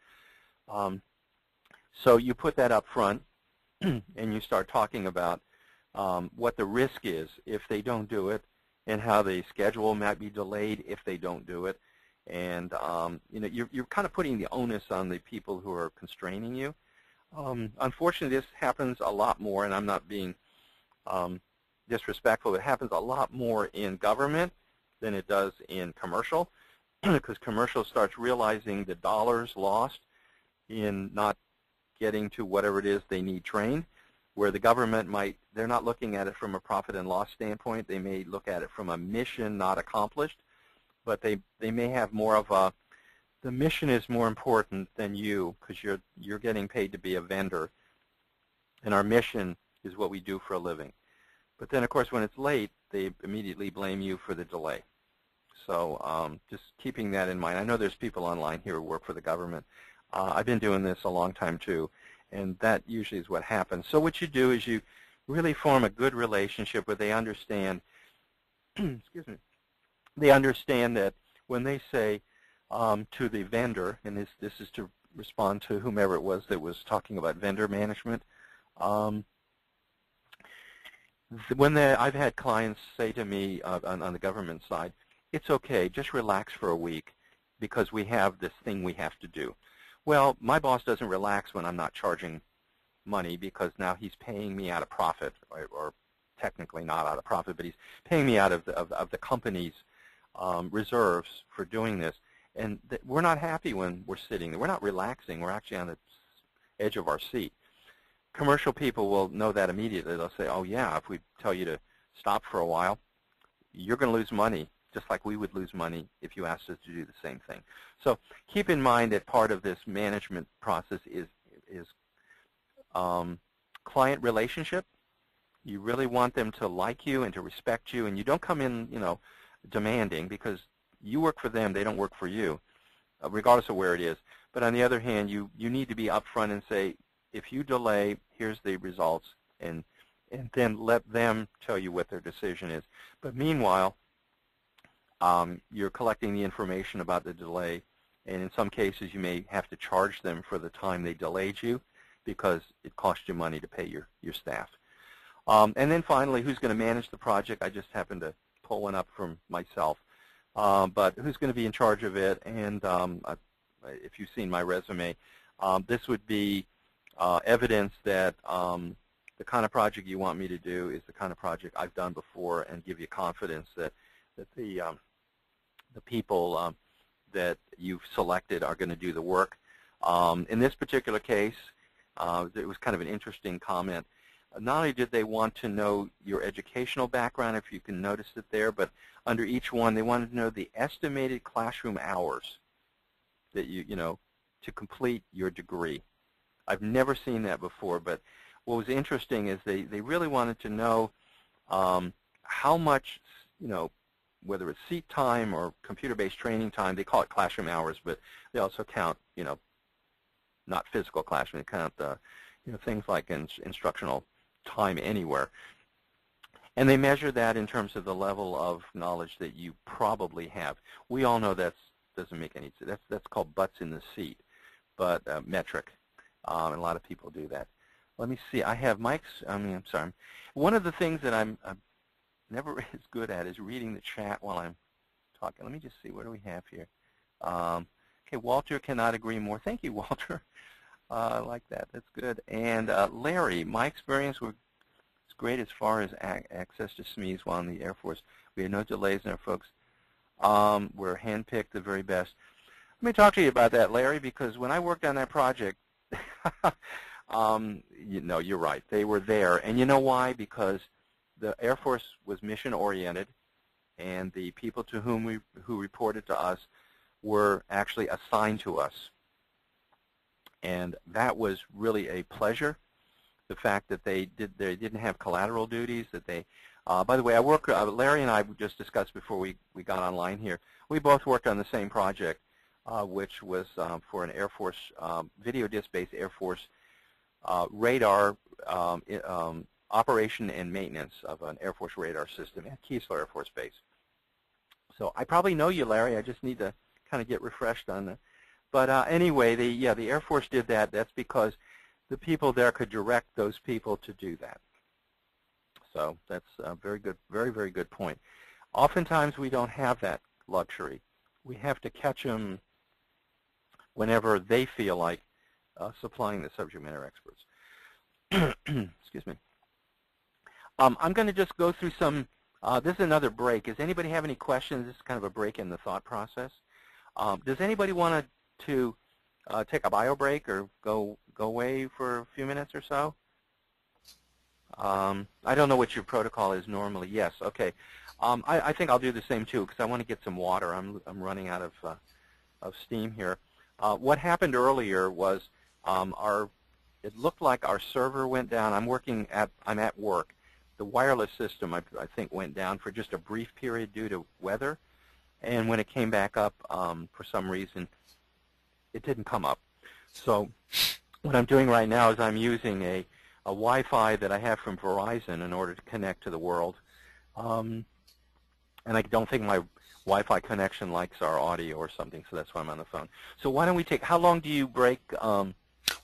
Um, so you put that up front and you start talking about um, what the risk is if they don't do it and how the schedule might be delayed if they don't do it. And um, you know, you're, you're kind of putting the onus on the people who are constraining you. Um, unfortunately, this happens a lot more, and I'm not being um, disrespectful. It happens a lot more in government than it does in commercial because commercial starts realizing the dollars lost in not getting to whatever it is they need trained, where the government might, they're not looking at it from a profit and loss standpoint. They may look at it from a mission not accomplished, but they, they may have more of a, the mission is more important than you because you're, you're getting paid to be a vendor, and our mission is what we do for a living. But then, of course, when it's late, they immediately blame you for the delay. So um, just keeping that in mind. I know there's people online here who work for the government. Uh, I've been doing this a long time too, and that usually is what happens. So what you do is you really form a good relationship where they understand, excuse me, they understand that when they say um, to the vendor, and this, this is to respond to whomever it was that was talking about vendor management, um, when I've had clients say to me uh, on, on the government side, it's okay, just relax for a week because we have this thing we have to do. Well, my boss doesn't relax when I'm not charging money because now he's paying me out of profit, or, or technically not out of profit, but he's paying me out of the, of, of the company's um, reserves for doing this. And we're not happy when we're sitting there. We're not relaxing. We're actually on the edge of our seat. commercial people will know that immediately. They'll say, oh yeah, if we tell you to stop for a while, you're going to lose money, just like we would lose money if you asked us to do the same thing. So keep in mind that part of this management process is, is um, client relationship. You really want them to like you and to respect you, and you don't come in, you know, demanding because you work for them, they don't work for you, uh, regardless of where it is. But on the other hand, you, you need to be upfront and say, if you delay, here's the results, and, and then let them tell you what their decision is. But meanwhile, um, you're collecting the information about the delay, and in some cases you may have to charge them for the time they delayed you because it cost you money to pay your, your staff. Um, and then finally, who's going to manage the project? I just happened to pull one up from myself. Um, but who's going to be in charge of it? And um, if you've seen my resume, um, this would be uh, evidence that um, the kind of project you want me to do is the kind of project I've done before and give you confidence that, that the, um, the people um, that you've selected are going to do the work. In this particular case, uh, it was kind of an interesting comment. Not only did they want to know your educational background, if you can notice it there, but under each one they wanted to know the estimated classroom hours that you, you know, to complete your degree. I've never seen that before, but what was interesting is they, they really wanted to know um, how much, you know, whether it's seat time or computer-based training time, they call it classroom hours, but they also count, you know, not physical classroom, they count, uh, you know, things like in, instructional time anywhere. And they measure that in terms of the level of knowledge that you probably have. We all know that doesn't make any sense. That's, that's called butts in the seat, but uh, metric. Um, and a lot of people do that. Let me see. I have Mike's. I mean, I'm sorry. One of the things that I'm, I'm never as good at is reading the chat while I'm talking. Let me just see. What do we have here? Um, okay, Walter cannot agree more. Thank you, Walter. Uh, I like that. That's good. And uh, Larry, my experience was great as far as access to SMEs while in the Air Force. We had no delays in our folks. Um, we're handpicked the very best. Let me talk to you about that, Larry, because when I worked on that project, um, you know, you're right. They were there. And you know why? Because the Air Force was mission-oriented, and the people to whom we who reported to us were actually assigned to us. And that was really a pleasure. The fact that they did they didn't have collateral duties, that they uh, by the way, I work. Uh, Larry and I just discussed before we we got online here. We both worked on the same project, uh, which was um, for an Air Force um, video disc-based Air Force uh, radar um, um, operation and maintenance of an Air Force radar system at Keesler Air Force Base. So I probably know you, Larry. I just need to kind of get refreshed on that. But uh, anyway, the yeah, the Air Force did that. That's because the people there could direct those people to do that. So that's a very good, very, very good point. Oftentimes we don't have that luxury. We have to catch them whenever they feel like uh, supplying the subject matter experts. Excuse me. Um, I'm going to just go through some, uh, this is another break. Does anybody have any questions? This is kind of a break in the thought process. Um, does anybody want to to uh, take a bio break or go go away for a few minutes or so? Um, I don't know what your protocol is normally. Yes, okay. Um, I, I, think I'll do the same too because I want to get some water. I'm I'm running out of uh, of steam here. Uh, what happened earlier was um, our it looked like our server went down. I'm working at I'm at work. The wireless system I, I think went down for just a brief period due to weather, and when it came back up um, for some reason, it didn't come up. So what I'm doing right now is I'm using a, a Wi-Fi that I have from Verizon in order to connect to the world. Um, and I don't think my Wi-Fi connection likes our audio or something, so that's why I'm on the phone. So why don't we take, how long do you break? Um,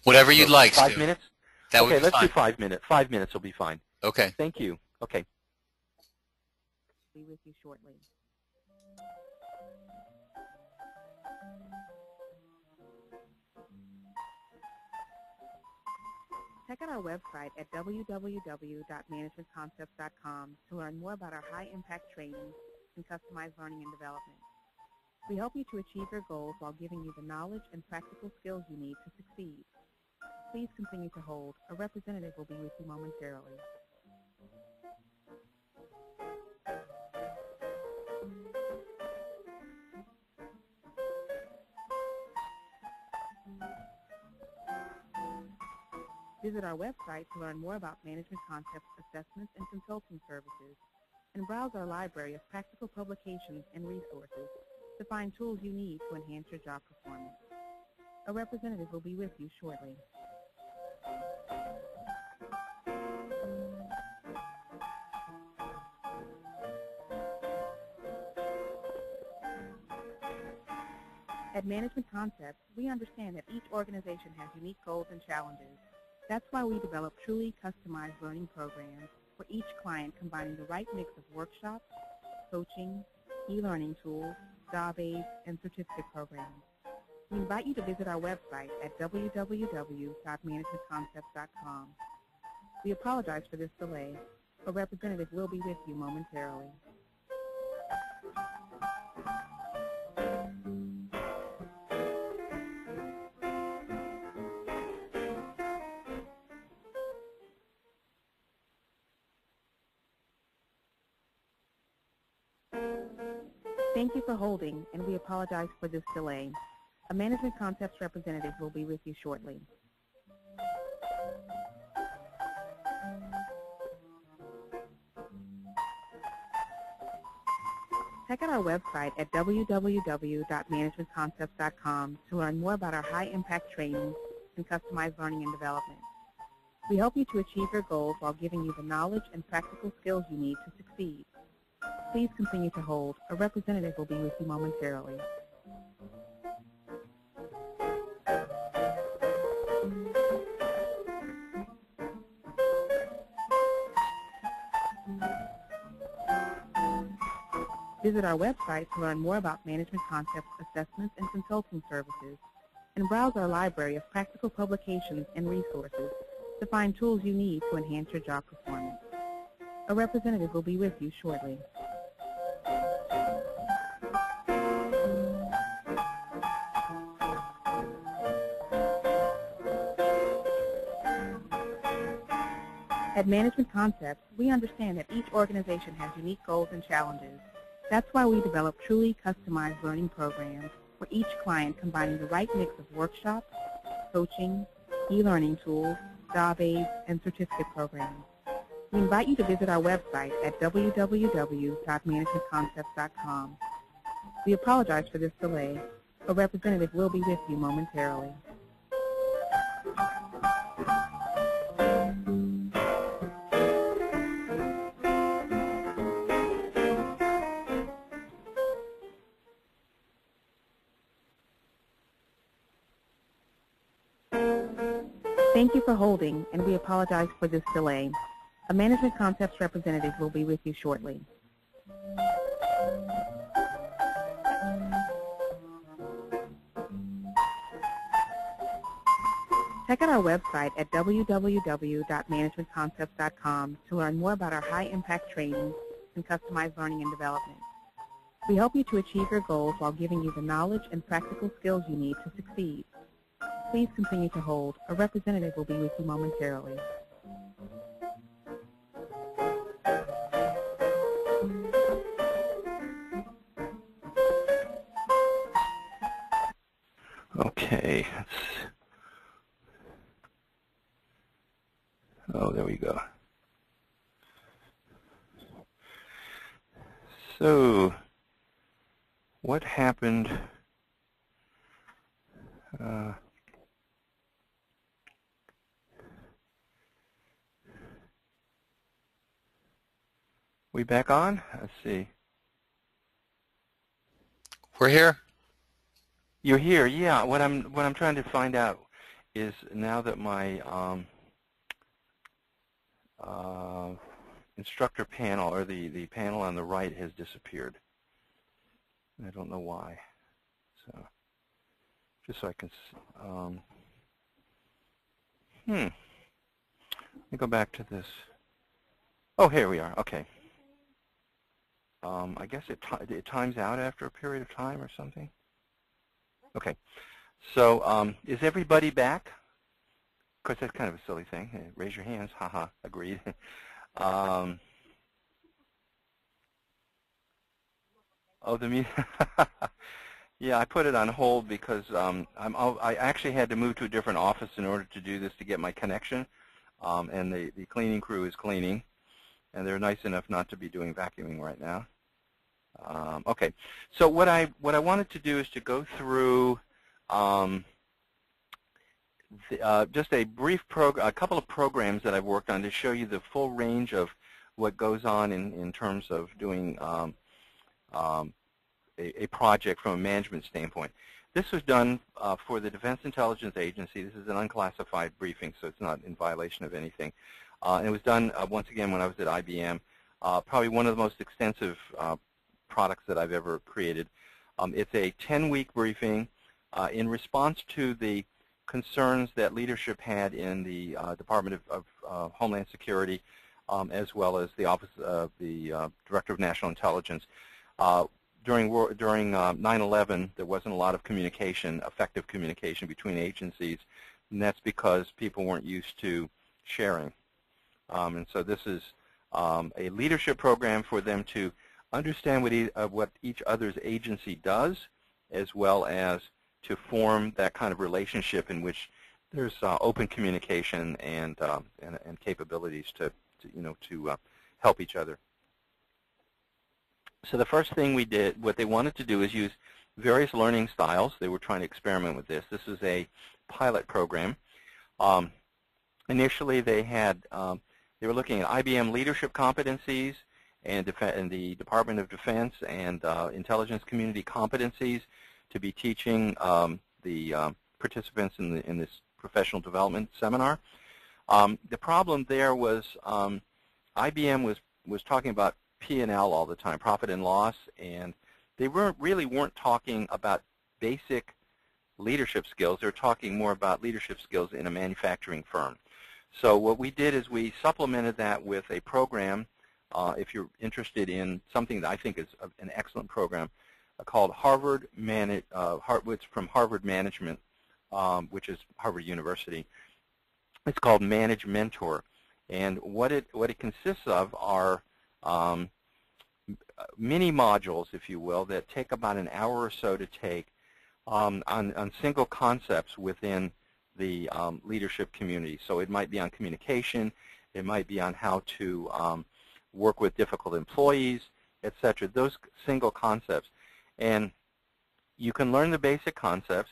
Whatever you'd like. Five minutes? That okay, let's fine. do five minutes. Five minutes will be fine. Okay. Thank you. Okay. Be with you shortly. Check out our website at www.managementconcepts.com to learn more about our high-impact training and customized learning and development. We help you to achieve your goals while giving you the knowledge and practical skills you need to succeed. Please continue to hold. A representative will be with you momentarily. Visit our website to learn more about management concepts, assessments, and consulting services, and browse our library of practical publications and resources to find tools you need to enhance your job performance. A representative will be with you shortly. At Management Concepts, we understand that each organization has unique goals and challenges. That's why we develop truly customized learning programs for each client combining the right mix of workshops, coaching, e-learning tools, job aids, and certificate programs. We invite you to visit our website at www.managementconcepts.com. We apologize for this delay. A representative will be with you momentarily. Holding, and we apologize for this delay. A Management Concepts representative will be with you shortly. Check out our website at www.managementconcepts.com to learn more about our high-impact trainings and customized learning and development. We help you to achieve your goals while giving you the knowledge and practical skills you need to succeed. Please continue to hold. A representative will be with you momentarily. Visit our website to learn more about management concepts, assessments, and consulting services, and browse our library of practical publications and resources to find tools you need to enhance your job performance. A representative will be with you shortly. At Management Concepts, we understand that each organization has unique goals and challenges. That's why we develop truly customized learning programs for each client combining the right mix of workshops, coaching, e-learning tools, job aids, and certificate programs. We invite you to visit our website at www.managementconcepts.com. We apologize for this delay. A representative will be with you momentarily. For holding, and we apologize for this delay. A Management Concepts representative will be with you shortly. Check out our website at www.managementconcepts.com to learn more about our high-impact training and customized learning and development. We help you to achieve your goals while giving you the knowledge and practical skills you need to succeed. Please continue to hold. A representative will be with you momentarily. Okay. Oh, there we go. So, what happened? Uh, we back on? Let's see. We're here. You're here, yeah. What I'm what I'm trying to find out is now that my um, uh, instructor panel or the the panel on the right has disappeared. I don't know why. So just so I can. Um, hmm. Let me go back to this. Oh, here we are. Okay. Um, I guess it, it times out after a period of time or something. Okay. So um, is everybody back? Of course, that's kind of a silly thing. Raise your hands. Haha, agreed. um, oh, the music. yeah, I put it on hold because um, I'm, I actually had to move to a different office in order to do this to get my connection. Um, and the, the cleaning crew is cleaning. And they're nice enough not to be doing vacuuming right now. Um, okay, so what I what I wanted to do is to go through um, the, uh, just a brief program a couple of programs that I've worked on to show you the full range of what goes on in, in terms of doing um, um, a, a, project from a management standpoint. This was done uh, for the Defense Intelligence Agency. This is an unclassified briefing, so it's not in violation of anything. Uh, and it was done, uh, once again, when I was at IBM. Uh, probably one of the most extensive uh, products that I've ever created. Um, it's a 10-week briefing uh, in response to the concerns that leadership had in the uh, Department of, of uh, Homeland Security, um, as well as the Office of the uh, Director of National Intelligence. Uh, during during 9/11, uh, there wasn't a lot of communication, effective communication between agencies, and that's because people weren't used to sharing. Um, and so this is um, a leadership program for them to understand what, e what each other's agency does, as well as to form that kind of relationship in which there's uh, open communication and, um, and, and capabilities to, to you know to uh, help each other. So the first thing we did, what they wanted to do is use various learning styles. They were trying to experiment with this. This is a pilot program. Um, initially, they had um, they were looking at IBM leadership competencies and, and the Department of Defense and uh, intelligence community competencies to be teaching um, the um, participants in, the, in, this professional development seminar. Um, the problem there was um, IBM was, was talking about P&L all the time, profit and loss, and they weren't, really weren't talking about basic leadership skills. They were talking more about leadership skills in a manufacturing firm. So what we did is we supplemented that with a program, uh, if you're interested in something that I think is an excellent program, called Harvard Manage, uh, from Harvard Management, um, which is Harvard University. It's called Manage Mentor, and what it what it consists of are um, mini modules, if you will, that take about an hour or so to take um, on, on single concepts within the um, leadership community. So it might be on communication, it might be on how to um, work with difficult employees, etc. Those single concepts. And you can learn the basic concepts,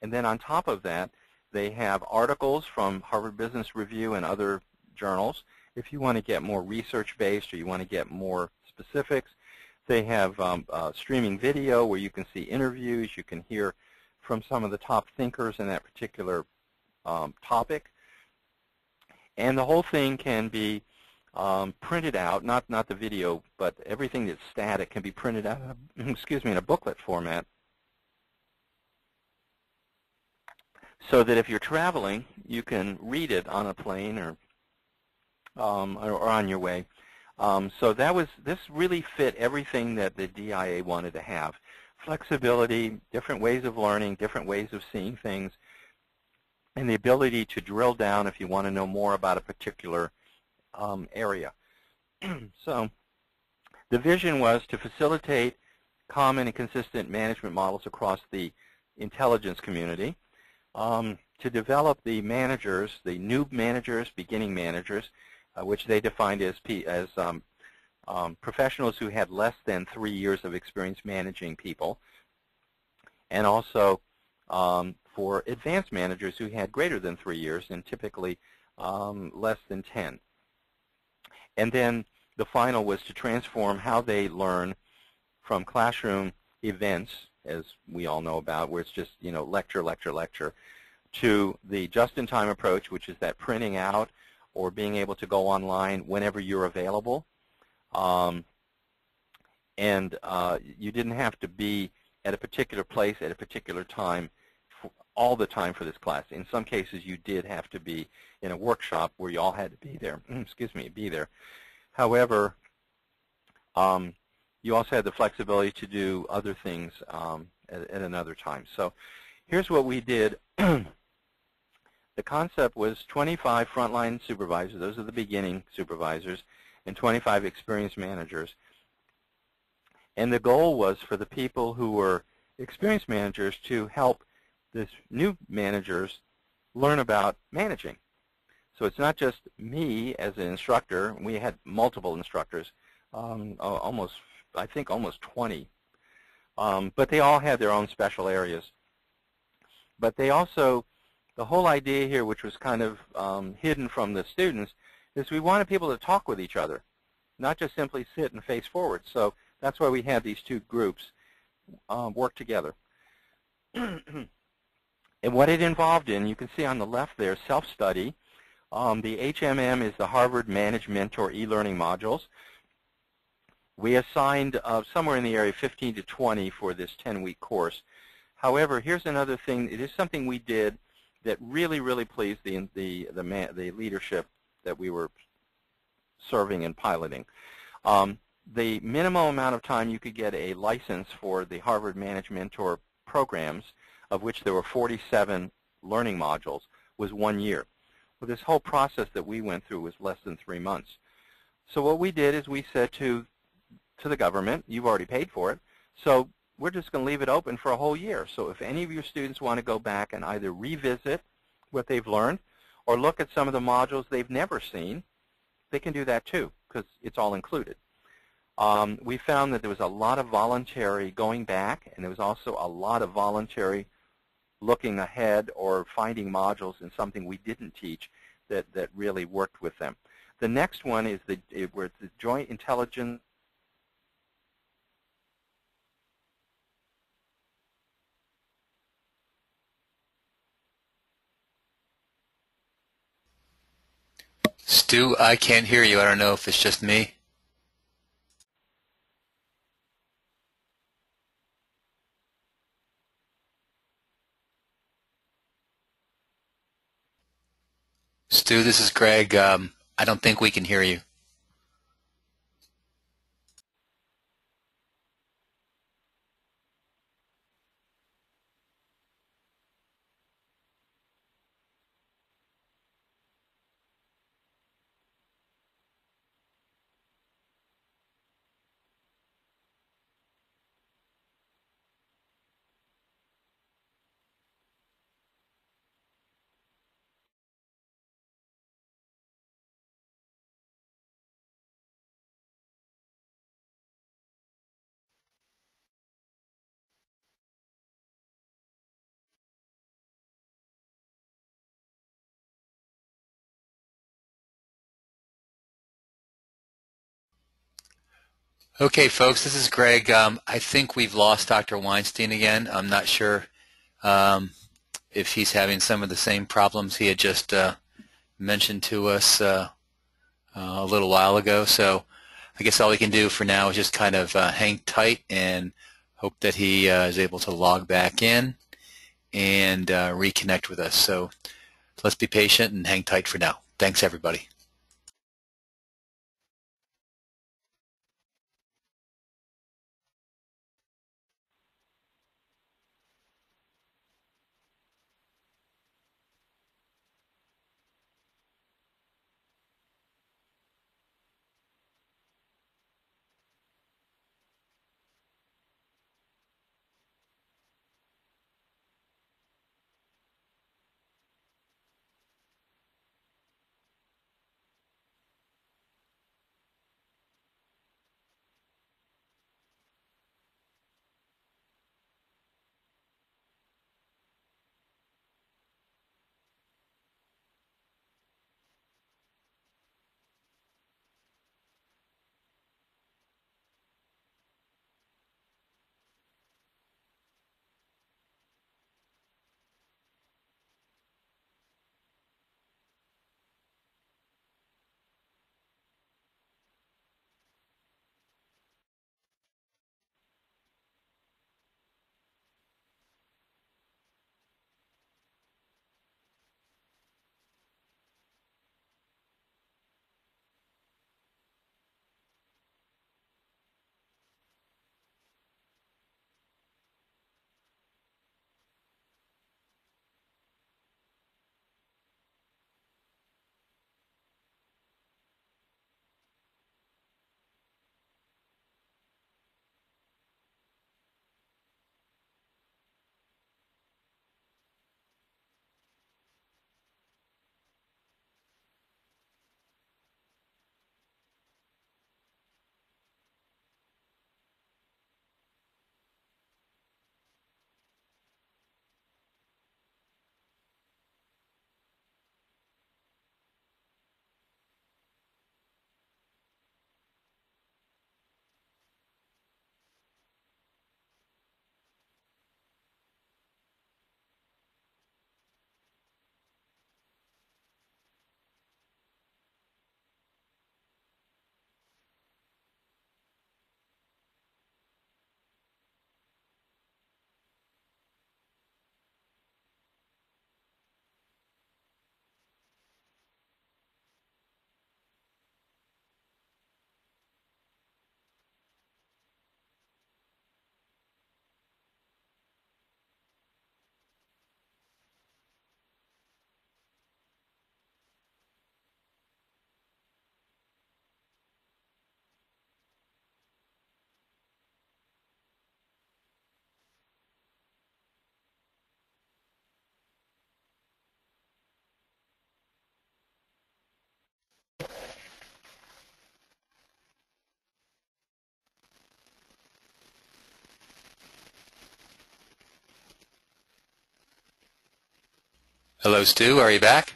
and then on top of that, they have articles from Harvard Business Review and other journals. If you want to get more research-based or you want to get more specifics, they have um, uh, streaming video where you can see interviews, you can hear from some of the top thinkers in that particular um, topic. And the whole thing can be um, printed out, not not the video, but everything that's static can be printed out, excuse me, in a booklet format, so that if you're traveling, you can read it on a plane or um, or, on your way. Um, so that was this really fit everything that the DIA wanted to have: flexibility, different ways of learning, different ways of seeing things, and the ability to drill down if you want to know more about a particular um, area. so the vision was to facilitate common and consistent management models across the intelligence community, um, to develop the managers, the new managers, beginning managers, uh, which they defined as, P as um, um, professionals who had less than three years of experience managing people, and also um, for advanced managers who had greater than three years and typically um, less than 10. And then the final was to transform how they learn from classroom events, as we all know about, where it's just you know lecture, lecture, lecture, to the just-in-time approach, which is that printing out or being able to go online whenever you're available. Um, and uh, you didn't have to be at a particular place at a particular time all the time for this class. In some cases, you did have to be in a workshop where you all had to be there. excuse me, be there. However, um, you also had the flexibility to do other things um, at, at, another time. So here's what we did. the concept was 25 frontline supervisors, those are the beginning supervisors, and 25 experienced managers. And the goal was for the people who were experienced managers to help this new managers learn about managing. So it's not just me as an instructor. We had multiple instructors, um, almost, I think almost 20. Um, but they all had their own special areas. But they also, the whole idea here, which was kind of um, hidden from the students, is we wanted people to talk with each other, not just simply sit and face forward. So that's why we had these two groups um, work together. and what it involved in, you can see on the left there, self-study. Um, the HMM is the Harvard Manage Mentor e-learning modules. We assigned uh, somewhere in the area 15 to 20 for this 10-week course. However, here's another thing. It is something we did that really, really pleased the, the, the, man, the leadership that we were serving and piloting. Um, the minimum amount of time you could get a license for the Harvard Manage Mentor programs, of which there were 47 learning modules, was one year. Well, this whole process that we went through was less than three months. So what we did is we said to, to the government, you've already paid for it, so we're just going to leave it open for a whole year. So if any of your students want to go back and either revisit what they've learned or look at some of the modules they've never seen, they can do that too because it's all included. Um, we found that there was a lot of voluntary going back, and there was also a lot of voluntary looking ahead or finding modules in something we didn't teach that, that really worked with them. The next one is the, where the Joint Intelligence Stu, I can't hear you. I don't know if it's just me. Stu, this is Greg. Um, I don't think we can hear you. Okay, folks, this is Greg. Um, I think we've lost Dr. Weinstein again. I'm not sure um, if he's having some of the same problems he had just uh, mentioned to us uh, uh, a little while ago. So I guess all we can do for now is just kind of uh, hang tight and hope that he uh, is able to log back in and uh, reconnect with us. So let's be patient and hang tight for now. Thanks, everybody. Hello, Stu. Are you back?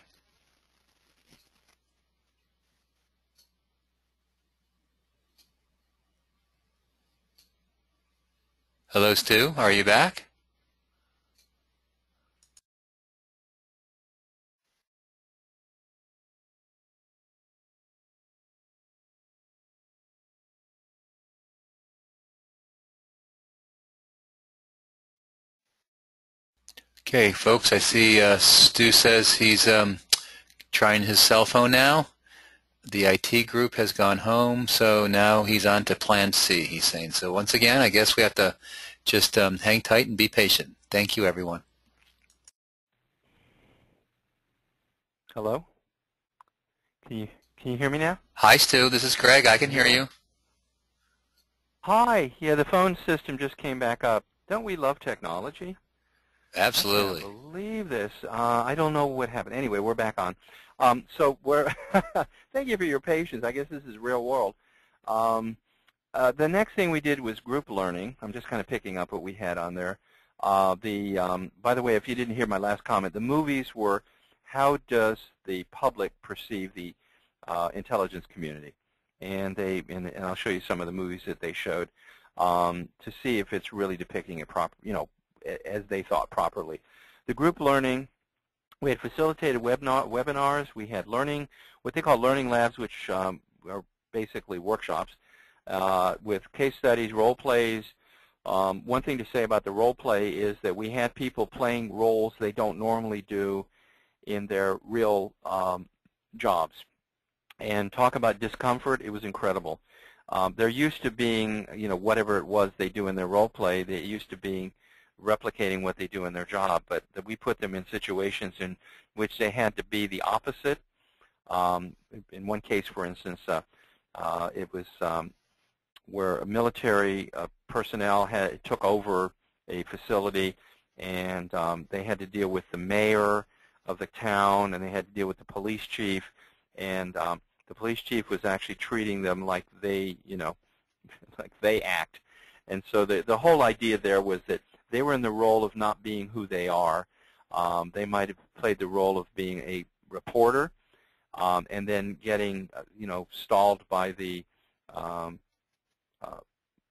Hello, Stu. Are you back? Okay, folks, I see uh, Stu says he's um, trying his cell phone now. The IT group has gone home, so now he's on to plan C, he's saying. So once again, I guess we have to just um, hang tight and be patient. Thank you, everyone. Hello? Can you, can you hear me now? Hi, Stu. This is Greg. I can hear you. Hi. Yeah, the phone system just came back up. Don't we love technology? Absolutely. I believe this. Uh, I don't know what happened. Anyway, we're back on. Um, so we're thank you for your patience. I guess this is real world. Um, uh, the next thing we did was group learning. I'm just kind of picking up what we had on there. Uh, the um, by the way, if you didn't hear my last comment, the movies were how does the public perceive the uh, intelligence community, and they and, and, I'll show you some of the movies that they showed um, to see if it's really depicting it proper, you know, as they thought properly. The group learning, we had facilitated webinar, webinars. We had learning, what they call learning labs, which um, are basically workshops uh, with case studies, role plays. Um, one thing to say about the role play is that we had people playing roles they don't normally do in their real um, jobs. And talk about discomfort, it was incredible. Um, they're used to being, you know, whatever it was they do in their role play, they're used to being replicating what they do in their job, but that we put them in situations in which they had to be the opposite. Um, in one case, for instance, uh, uh, it was um, where a military uh, personnel had took over a facility, and um, they had to deal with the mayor of the town, and they had to deal with the police chief, and um, the police chief was actually treating them like they, you know, like they act. And so the the whole idea there was that they were in the role of not being who they are. Um, they might have played the role of being a reporter um, and then getting, uh, you know, stalled by the um, uh,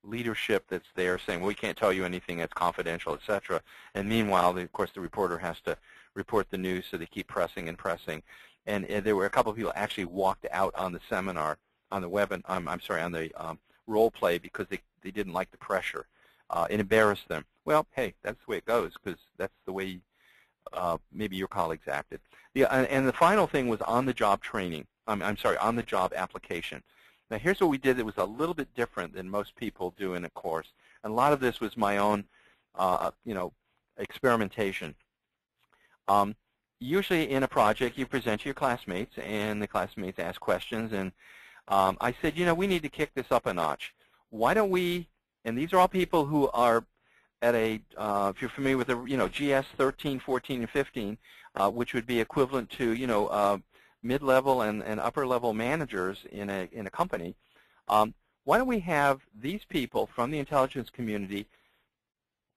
leadership that's there saying, well, we can't tell you anything that's confidential, etc. And meanwhile, the, of course, the reporter has to report the news, so they keep pressing and pressing. And, and there were a couple of people actually walked out on the seminar, on the web, um, I'm sorry, on the um, role play because they, they didn't like the pressure. Uh, it embarrassed them. Well, hey, that's the way it goes because that's the way uh, maybe your colleagues acted. Yeah, and, and, the final thing was on-the-job training. I'm, I'm sorry, on-the-job application. Now, here's what we did that was a little bit different than most people do in a course. And a lot of this was my own, uh, you know, experimentation. Um, usually in a project, you present to your classmates, and the classmates ask questions. And um, I said, you know, we need to kick this up a notch. Why don't we, and these are all people who are at a, uh, if you're familiar with the, you know, GS 13, 14, and 15, uh, which would be equivalent to, you know, uh, mid-level and, and upper-level managers in a, in a company, um, why don't we have these people from the intelligence community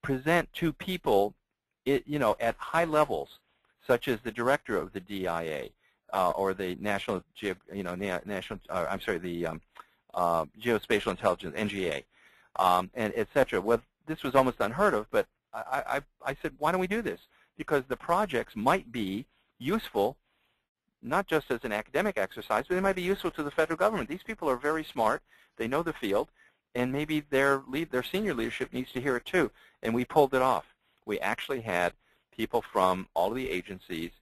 present to people, it, you know, at high levels, such as the director of the DIA uh, or the National, you know, National, uh, I'm sorry, the um, uh, Geospatial Intelligence, NGA, um, and et cetera. Well, this was almost unheard of, but I, I, I said, why don't we do this? Because the projects might be useful, not just as an academic exercise, but they might be useful to the federal government. These people are very smart. They know the field, and maybe their lead, their senior leadership needs to hear it too. And we pulled it off. We actually had people from all of the agencies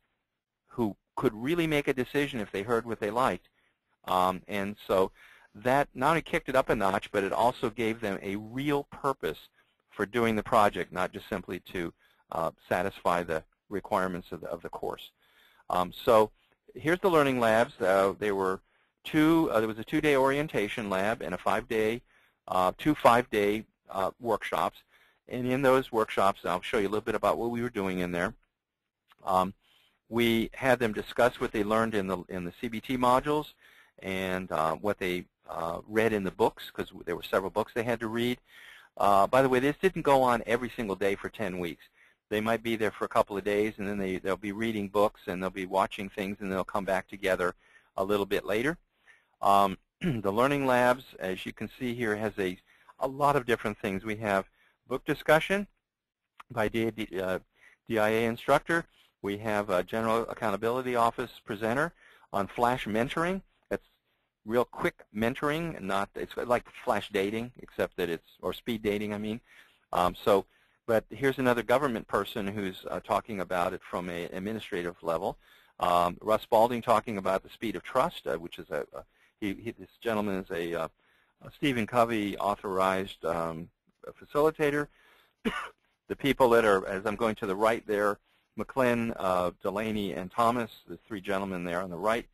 who could really make a decision if they heard what they liked. Um, and so that not only kicked it up a notch, but it also gave them a real purpose for doing the project, not just simply to uh, satisfy the requirements of the, of the course. Um, so here's the learning labs. Uh, there were two. Uh, there was a two-day orientation lab and a five-day, uh, two five-day uh, workshops. And in those workshops, I'll show you a little bit about what we were doing in there. Um, we had them discuss what they learned in the in the CBT modules and uh, what they read in the books, because there were several books they had to read. Uh, by the way, this didn't go on every single day for 10 weeks. they might be there for a couple of days, and then they, they'll be reading books, and they'll be watching things, and they'll come back together a little bit later. Um, the Learning Labs, as you can see here, has a, a lot of different things. We have book discussion by DIA uh, instructor. We have a General Accountability Office presenter on flash mentoring. Real quick mentoring, and not it's like flash dating, except that it's or speed dating. I mean, um, so. But here's another government person who's uh, talking about it from an administrative level. Um, Russ Balding talking about the speed of trust, uh, which is a, a he, he, this gentleman is a, uh, a Stephen Covey authorized um, facilitator. the people that are, as I'm going to the right there, McClin, uh, Delaney, and Thomas, the three gentlemen there on the right.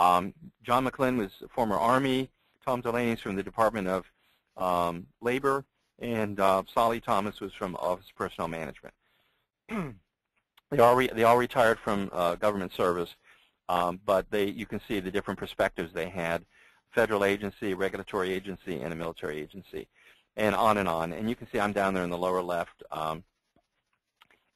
Um, John McClin was former Army. Tom Delaney is from the Department of um, Labor. And uh, Solly Thomas was from Office of Personnel Management. they, all they all retired from uh, government service, um, but they, you can see the different perspectives they had, federal agency, regulatory agency, and a military agency, and on and on. And you can see I'm down there in the lower left. Um,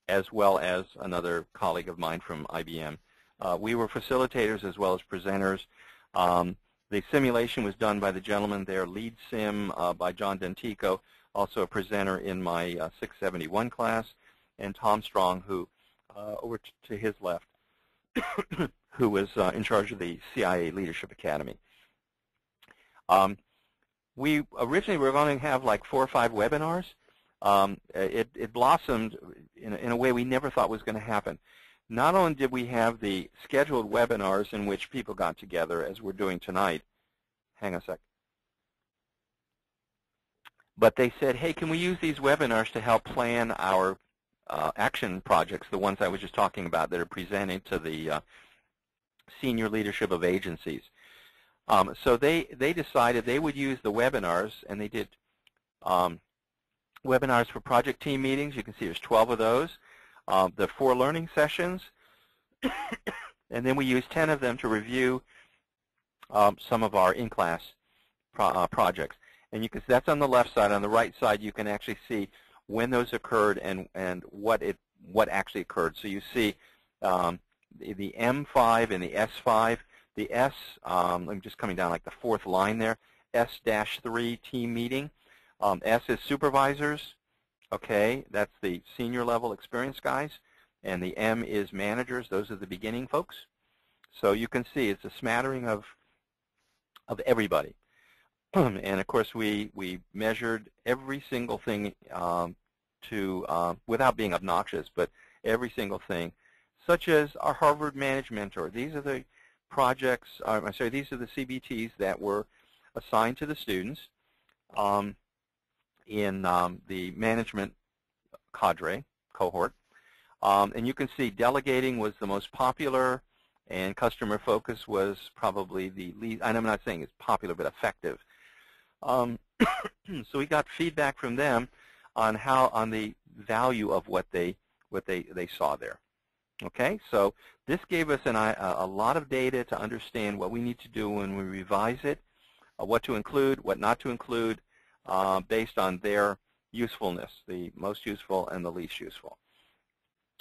as well as another colleague of mine from IBM. Uh, we were facilitators as well as presenters. Um, the simulation was done by the gentleman there, lead sim uh, by John Dentico, also a presenter in my uh, 671 class, and Tom Strong, who uh, over to his left, who was uh, in charge of the CIA Leadership Academy. Um, we originally were going to have like four or five webinars. Um, it, it blossomed in in a way we never thought was going to happen. Not only did we have the scheduled webinars in which people got together, as we're doing tonight, hang a sec, but they said, hey, can we use these webinars to help plan our uh, action projects, the ones I was just talking about that are presented to the uh, senior leadership of agencies. Um, so they, they decided they would use the webinars, and they did um, webinars for project team meetings. You can see there's 12 of those. Um, the four learning sessions. and then we use 10 of them to review um, some of our in-class pro uh, projects. And you can that's on the left side. On the right side, you can actually see when those occurred and, and what, it, what actually occurred. So you see um, the, the, M5 and the S5. The S, um, I'm just coming down like the fourth line there, S-3 team meeting. Um, S is supervisors. Okay, that's the senior level experience guys. And the M is managers. Those are the beginning folks. So you can see it's a smattering of, of everybody. and of course, we, we measured every single thing um, to, uh, without being obnoxious, but every single thing, such as our Harvard Manage Mentor. These are the projects, uh, I'm sorry, these are the CBTs that were assigned to the students. Um, in um, the management cadre cohort. Um, and you can see delegating was the most popular and customer focus was probably the least, and I'm not saying it's popular but effective. Um, so we got feedback from them on how on the value of what they what they they saw there. Okay, so this gave us an, a, a lot of data to understand what we need to do when we revise it, uh, what to include, what not to include, uh, based on their usefulness, the most useful and the least useful.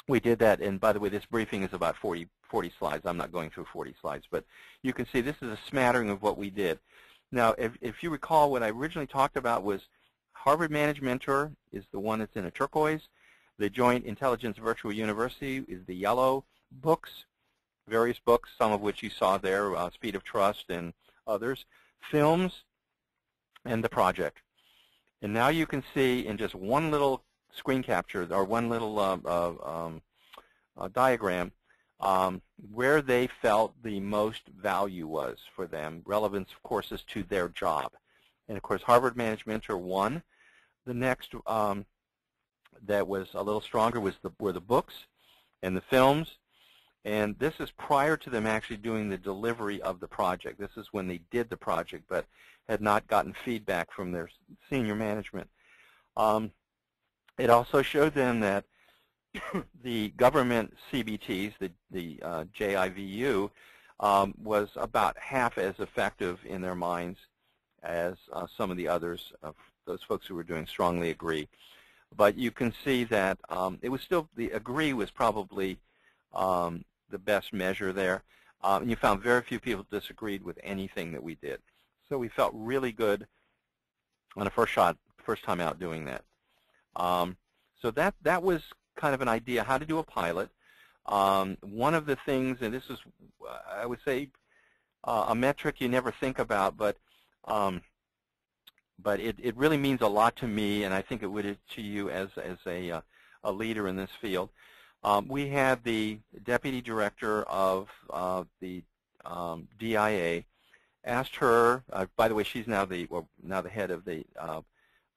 We did that, and by the way, this briefing is about 40, 40 slides. I'm not going through 40 slides, but you can see this is a smattering of what we did. Now, if, if you recall, what I originally talked about was Harvard Manage Mentor is the one that's in a turquoise. The Joint Intelligence Virtual University is the yellow. Books, various books, some of which you saw there, uh, Speed of Trust and others. Films, and the project. And now you can see in just one little screen capture or one little uh, uh, um, uh, diagram um, where they felt the most value was for them, relevance of courses to their job. And of course, Harvard Management are one. The next um, that was a little stronger was the, were the books and the films. And this is prior to them actually doing the delivery of the project. This is when they did the project, but had not gotten feedback from their senior management. Um, it also showed them that the government CBTs, the, the uh, JIVU, um, was about half as effective in their minds as uh, some of the others. Those folks who were doing strongly agree. but you can see that um, it was still, the agree was probably um, the best measure there. Um, and you found very few people disagreed with anything that we did. So we felt really good on a first shot, first time out doing that. Um, so that that was kind of an idea how to do a pilot. Um, one of the things, and this is, I would say, uh, a metric you never think about, but um, but it, it really means a lot to me, and I think it would to you as as a uh, a leader in this field. Um, we had the deputy director of uh, the um, DIA asked her. Uh, by the way, she's now the well, now the head of the uh,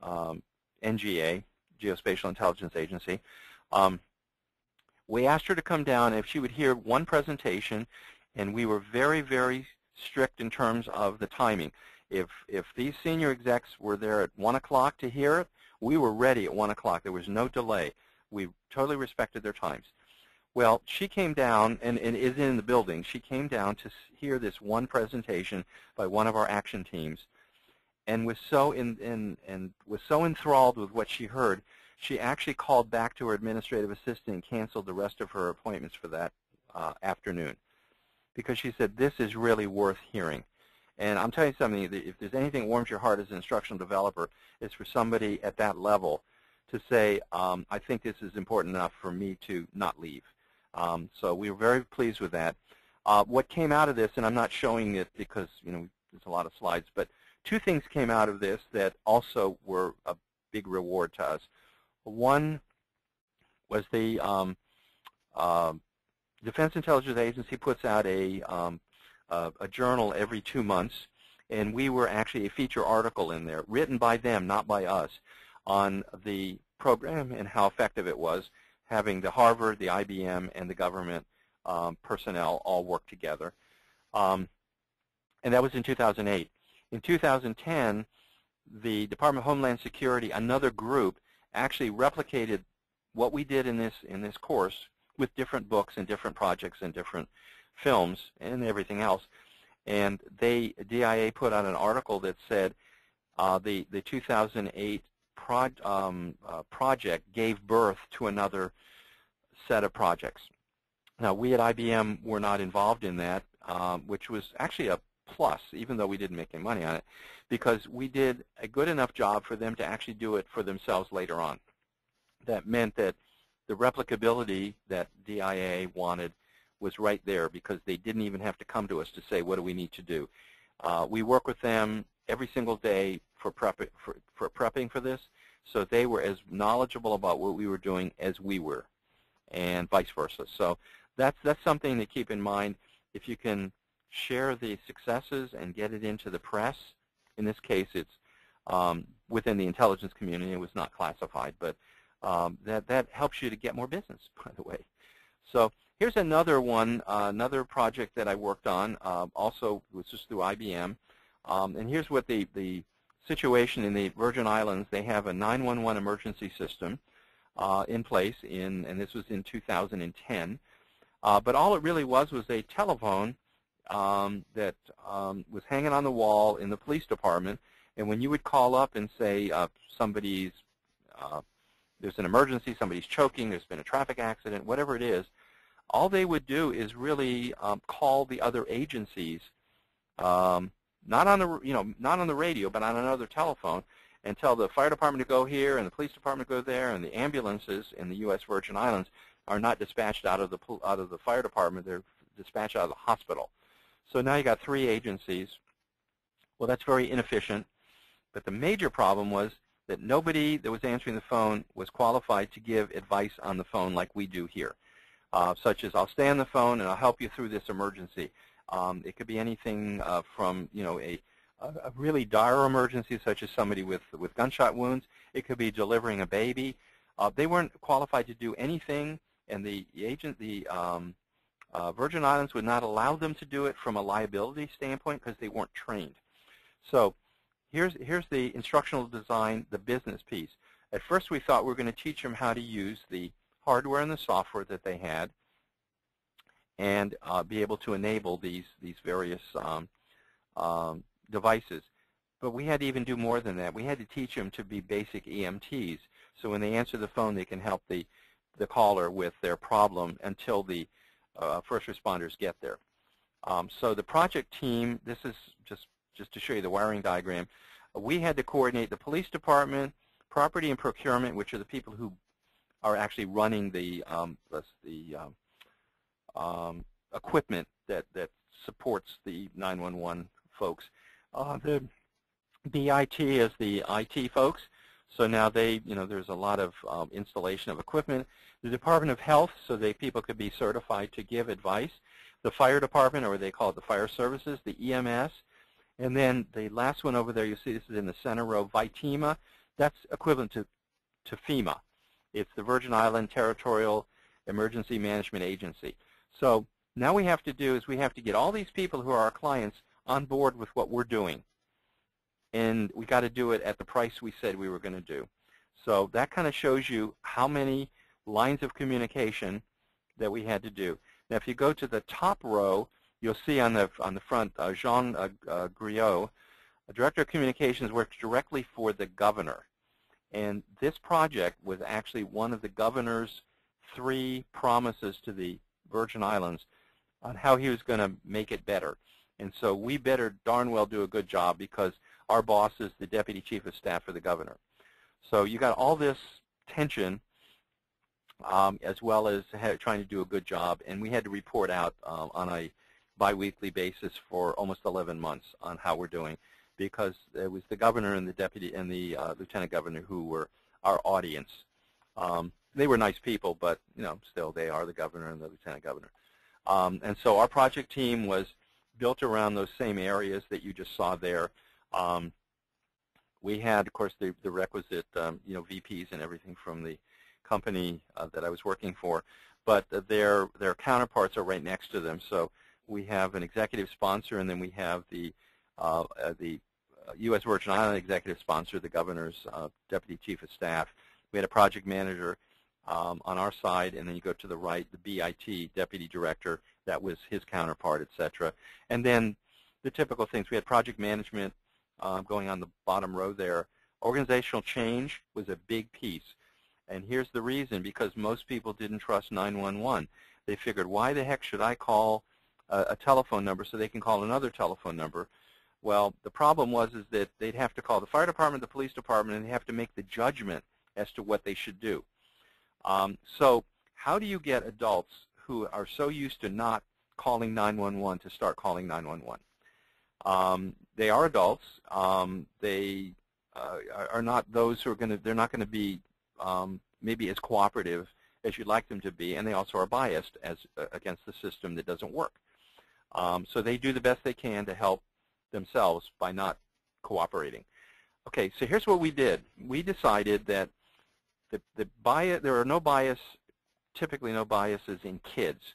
um, NGA, Geospatial Intelligence Agency. Um, we asked her to come down if she would hear one presentation, and we were very, very strict in terms of the timing. If if these senior execs were there at one o'clock to hear it, we were ready at one o'clock. There was no delay. We totally respected their times. Well, she came down and, and is in the building. She came down to hear this one presentation by one of our action teams, and was so in, in and was so enthralled with what she heard, she actually called back to her administrative assistant and canceled the rest of her appointments for that uh, afternoon, because she said this is really worth hearing. And I'm telling you something, if there's anything that warms your heart as an instructional developer, it's for somebody at that level to say, um, I think this is important enough for me to not leave. Um, so we were very pleased with that. Uh, what came out of this, and I'm not showing it because you know there's a lot of slides, but two things came out of this that also were a big reward to us. One was the um, uh, Defense Intelligence Agency puts out a, um, a, a journal every two months, and we were actually a feature article in there, written by them, not by us, on the program and how effective it was, having the Harvard, the IBM, and the government um, personnel all work together. Um, and that was in 2008. In 2010, the Department of Homeland Security, another group, actually replicated what we did in this in this course with different books and different projects and different films and everything else. And they DIA put out an article that said uh, the the 2008 pro um, uh, project gave birth to another set of projects. Now, we at IBM were not involved in that, um, which was actually a plus, even though we didn't make any money on it, because we did a good enough job for them to actually do it for themselves later on. That meant that the replicability that DIA wanted was right there because they didn't even have to come to us to say, what do we need to do? Uh, we work with them every single day for, prep, for, for prepping for this, so they were as knowledgeable about what we were doing as we were, and vice versa. So that's, that's something to keep in mind. If you can share the successes and get it into the press, in this case it's um, within the intelligence community, it was not classified, but um, that, that helps you to get more business, by the way. So here's another one, uh, another project that I worked on, uh, also was just through IBM. Um, and here's what the, the situation in the Virgin Islands. They have a 911 emergency system uh, in place, in, and this was in 2010. Uh, but all it really was was a telephone um, that um, was hanging on the wall in the police department. And when you would call up and say uh, somebody's, uh, there's an emergency, somebody's choking, there's been a traffic accident, whatever it is, all they would do is really um, call the other agencies, um, not on the you know not on the radio, but on another telephone, and tell the fire department to go here and the police department to go there, and the ambulances in the U.S. Virgin Islands are not dispatched out of the out of the fire department; they're dispatched out of the hospital. So now you got three agencies. Well, that's very inefficient. But the major problem was that nobody that was answering the phone was qualified to give advice on the phone like we do here, uh, such as I'll stay on the phone and I'll help you through this emergency. Um, it could be anything uh, from you know a, a really dire emergency, such as somebody with with gunshot wounds. It could be delivering a baby. Uh, they weren't qualified to do anything, and the, agent, the um, uh, Virgin Islands would not allow them to do it from a liability standpoint because they weren't trained. So here's, here's the instructional design, the business piece. At first we thought we were going to teach them how to use the hardware and the software that they had and uh, be able to enable these, these various um, um, devices. but we had to even do more than that. We had to teach them to be basic EMTs. So when they answer the phone, they can help the, the caller with their problem until the uh, first responders get there. Um, so the project team, this is just, just to show you the wiring diagram, we had to coordinate the police department, property and procurement, which are the people who are actually running the, um, the um, um, equipment that, that supports the 911 folks. Uh, the BIT is the IT folks. So now they, you know, there's a lot of um, installation of equipment. The Department of Health, so they people could be certified to give advice. The fire department, or they call it the fire services, the EMS. And then the last one over there, you see this is in the center row, VITEMA. That's equivalent to, to FEMA. It's the Virgin Island Territorial Emergency Management Agency. So now we have to do is we have to get all these people who are our clients on board with what we're doing. And we got to do it at the price we said we were going to do. So that kind of shows you how many lines of communication that we had to do. Now, if you go to the top row, you'll see on the on the front uh, Jean uh, uh, Griot, Director of Communications, works directly for the governor. And this project was actually one of the governor's three promises to the Virgin Islands on how he was going to make it better. And so we better darn well do a good job because our boss is the Deputy Chief of Staff for the Governor. So you got all this tension um, as well as trying to do a good job. And we had to report out um, on a biweekly basis for almost 11 months on how we're doing because it was the governor and the deputy and the uh, lieutenant governor who were our audience. Um, they were nice people, but you know, still they are the governor and the lieutenant governor. Um, and so our project team was built around those same areas that you just saw there. Um, we had, of course, the, the requisite, um, you know, VPs and everything from the company uh, that I was working for, but their their counterparts are right next to them. So we have an executive sponsor, and then we have the uh, uh, the U.S. Virgin Island executive sponsor, the governor's uh, deputy chief of staff. We had a project manager um, on our side, and then you go to the right, the BIT deputy director. That was his counterpart, et cetera. And then the typical things. We had project management uh, going on the bottom row there. Organizational change was a big piece. And here's the reason, because most people didn't trust 911. They figured, why the heck should I call a, a telephone number so they can call another telephone number? Well, the problem was is that they'd have to call the fire department, the police department, and they have to make the judgment as to what they should do. Um, so how do you get adults who are so used to not calling 911 to start calling 911? Um, they are adults. Um, they uh, are not those who are going to, they're not going to be um, maybe as cooperative as you'd like them to be, and they also are biased as uh, against the system that doesn't work. Um, so they do the best they can to help themselves by not cooperating. Okay, so here's what we did. We decided that the, the bias, there are no bias, typically no biases in kids.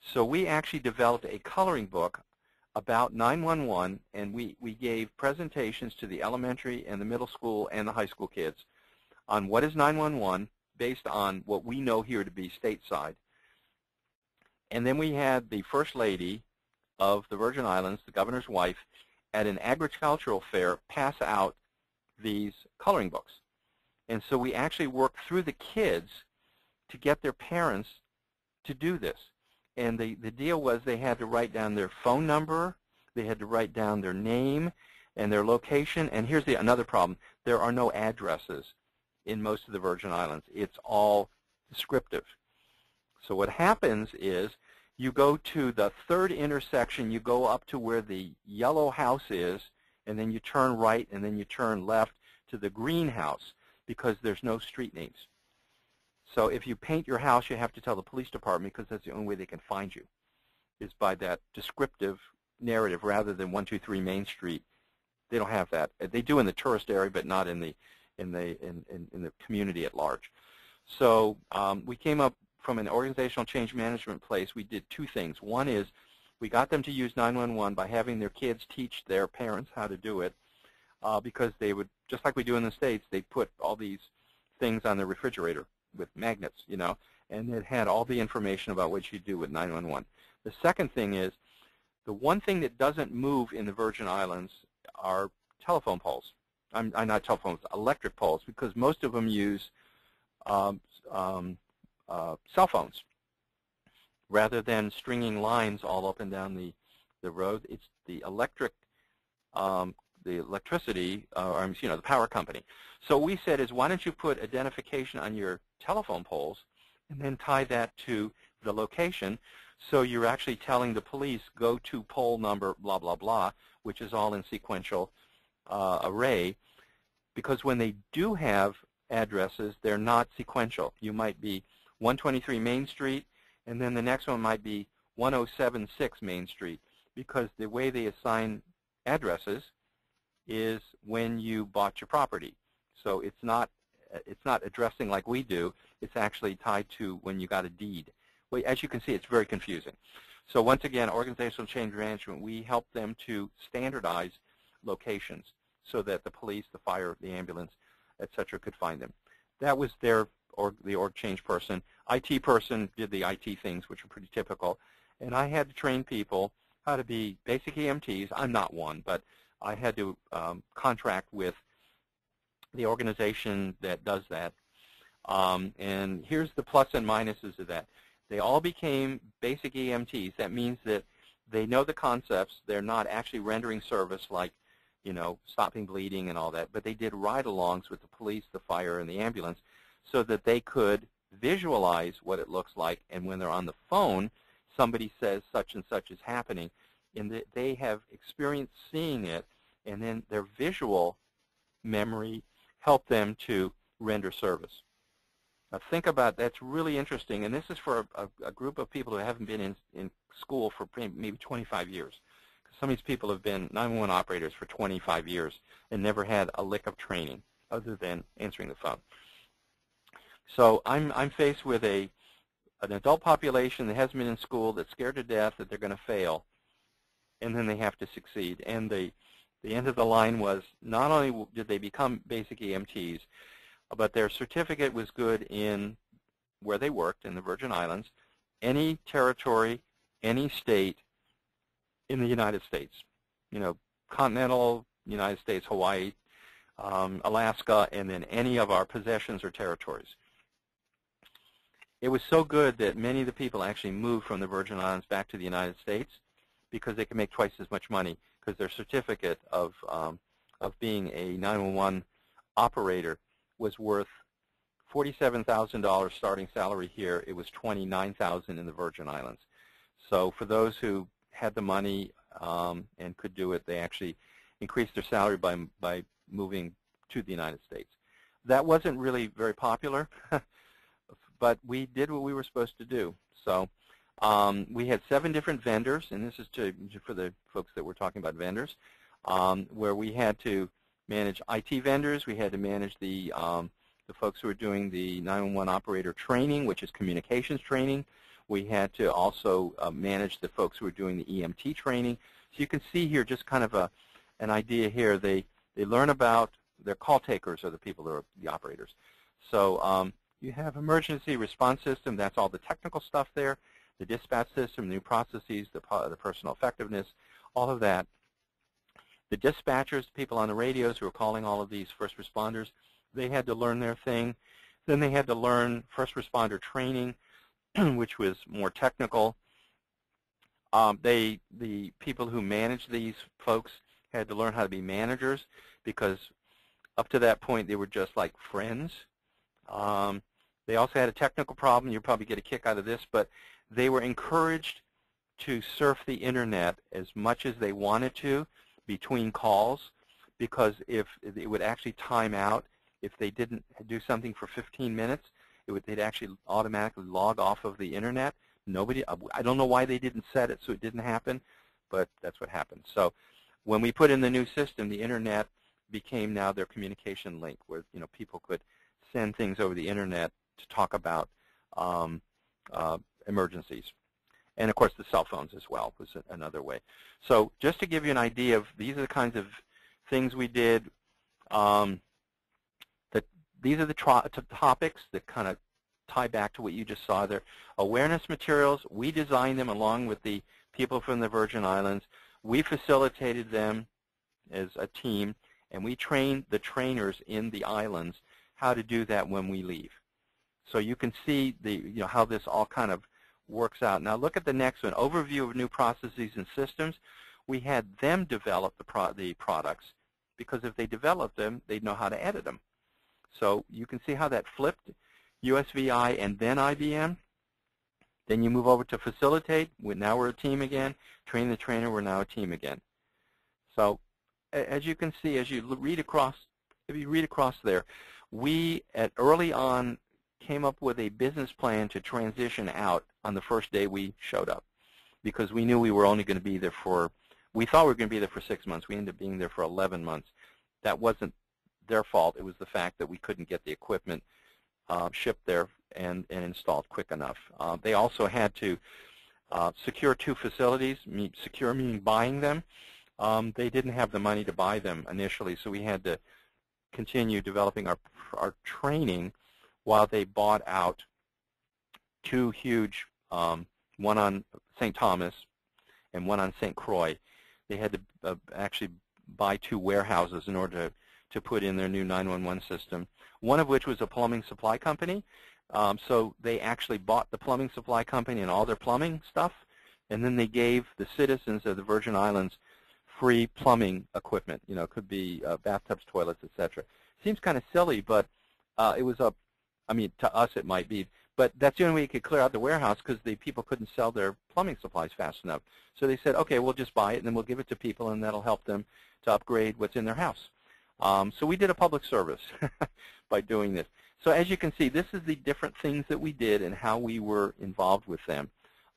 So we actually developed a coloring book about 911, and we, we gave presentations to the elementary and the middle school and the high school kids on what is 911 based on what we know here to be stateside. And then we had the First Lady of the Virgin Islands, the governor's wife, at an agricultural fair pass out these coloring books. And so we actually worked through the kids to get their parents to do this. And the, the deal was they had to write down their phone number, they had to write down their name and their location. And here's the, another problem. There are no addresses in most of the Virgin Islands. It's all descriptive. So what happens is you go to the third intersection, you go up to where the yellow house is, and then you turn right, and then you turn left to the green house because there's no street names. So if you paint your house, you have to tell the police department because that's the only way they can find you, is by that descriptive narrative rather than 123 Main Street. They don't have that. They do in the tourist area, but not in the in the in, in, in the community at large. So um, we came up from an organizational change management place. We did two things. One is we got them to use 911 by having their kids teach their parents how to do it uh, because they would, just like we do in the States, they put all these things on the refrigerator with magnets, you know, and it had all the information about what you do with 911. The second thing is the one thing that doesn't move in the Virgin Islands are telephone poles. I'm, I'm not telephones, electric poles, because most of them use um, um, uh, cell phones. Rather than stringing lines all up and down the, the road, it's the electric, um, the electricity, uh, or you know, the power company. So we said is, why don't you put identification on your telephone poles and then tie that to the location so you're actually telling the police, go to pole number blah, blah, blah, which is all in sequential uh, array, because when they do have addresses, they're not sequential. You might be 123 Main Street, and then the next one might be 1076 Main Street, because the way they assign addresses is when you bought your property. So it's not it's not addressing like we do. It's actually tied to when you got a deed. Well, as you can see, it's very confusing. So once again, organizational change management, we help them to standardize locations so that the police, the fire, the ambulance, et cetera, could find them. That was their or the org change person. IT person did the IT things, which are pretty typical. And I had to train people how to be basic EMTs. I'm not one, but I had to um, contract with the organization that does that. Um, and here's the plus and minuses of that. They all became basic EMTs. That means that they know the concepts. They're not actually rendering service like, you know, stopping bleeding and all that, but they did ride-alongs with the police, the fire, and the ambulance so that they could visualize what it looks like. And when they're on the phone, somebody says such and such is happening, and that they have experienced seeing it, and then their visual memory helped them to render service. Now think about that's really interesting, and this is for a, a group of people who haven't been in, in school for maybe 25 years. Some of these people have been 911 operators for 25 years and never had a lick of training other than answering the phone. So I'm, I'm faced with a, an adult population that hasn't been in school, that's scared to death that they're going to fail, and then they have to succeed. And the, the end of the line was not only did they become basic EMTs, but their certificate was good in where they worked in the Virgin Islands, any territory, any state in the United States. You know, continental United States, Hawaii, um, Alaska, and then any of our possessions or territories. It was so good that many of the people actually moved from the Virgin Islands back to the United States because they could make twice as much money because their certificate of, um, of being a 911 operator was worth $47,000 starting salary here. It was $29,000 in the Virgin Islands. So for those who had the money um, and could do it, they actually increased their salary by, by moving to the United States. That wasn't really very popular, but we did what we were supposed to do. So um, we had seven different vendors, and this is to, for the folks that were talking about vendors, um, where we had to manage IT vendors. We had to manage the, um, the folks who were doing the 911 operator training, which is communications training. We had to also uh, manage the folks who were doing the EMT training. So you can see here just kind of a, an idea here. They, they learn about, their call takers are the people that are the operators. So um, you have emergency response system. That's all the technical stuff there. The dispatch system, new processes, the, the personal effectiveness, all of that the dispatchers, people on the radios who are calling all of these first responders, they had to learn their thing. Then they had to learn first responder training, which was more technical. Um, they, the people who managed these folks had to learn how to be managers because up to that point they were just like friends. Um, they also had a technical problem. You'll probably get a kick out of this, but they were encouraged to surf the internet as much as they wanted to between calls because if it would actually time out if they didn't do something for 15 minutes, it would, they'd actually automatically log off of the internet. Nobody, I don't know why they didn't set it so it didn't happen, but that's what happened. So when we put in the new system, the internet became now their communication link where you know people could send things over the internet to talk about um, uh, emergencies. And of course, the cell phones as well was another way. So just to give you an idea of these are the kinds of things we did. Um, that these are the topics that kind of tie back to what you just saw there. Awareness materials, we designed them along with the people from the Virgin Islands. We facilitated them as a team, And we trained the trainers in the islands how to do that when we leave. So you can see the, you know, how this all kind of works out. Now look at the next one, overview of new processes and systems. We had them develop the, pro the products because if they developed them, they'd know how to edit them. So you can see how that flipped, USVI and then IBM. Then you move over to facilitate. Now we're a team again. Train the trainer. We're now a team again. So as you can see, as you read across, if you read across there, we at early on came up with a business plan to transition out on the first day we showed up because we knew we were only going to be there for, we thought we were going to be there for six months. We ended up being there for 11 months. That wasn't their fault. It was the fact that we couldn't get the equipment uh, shipped there and, and installed quick enough. Uh, they also had to uh, secure two facilities, secure meaning buying them. Um, they didn't have the money to buy them initially, so we had to continue developing our, our training while they bought out two huge, um, one on St. Thomas and one on St. Croix. They had to uh, actually buy two warehouses in order to, to put in their new 911 system, one of which was a plumbing supply company. Um, so they actually bought the plumbing supply company and all their plumbing stuff, and then they gave the citizens of the Virgin Islands free plumbing equipment. You know, it could be uh, bathtubs, toilets, etc. Seems kind of silly, but uh, it was a, I mean, to us it might be, but that's the only way you could clear out the warehouse because the people couldn't sell their plumbing supplies fast enough. So they said, okay, we'll just buy it and then we'll give it to people and that'll help them to upgrade what's in their house. Um, so we did a public service by doing this. So as you can see, this is the different things that we did and how we were involved with them.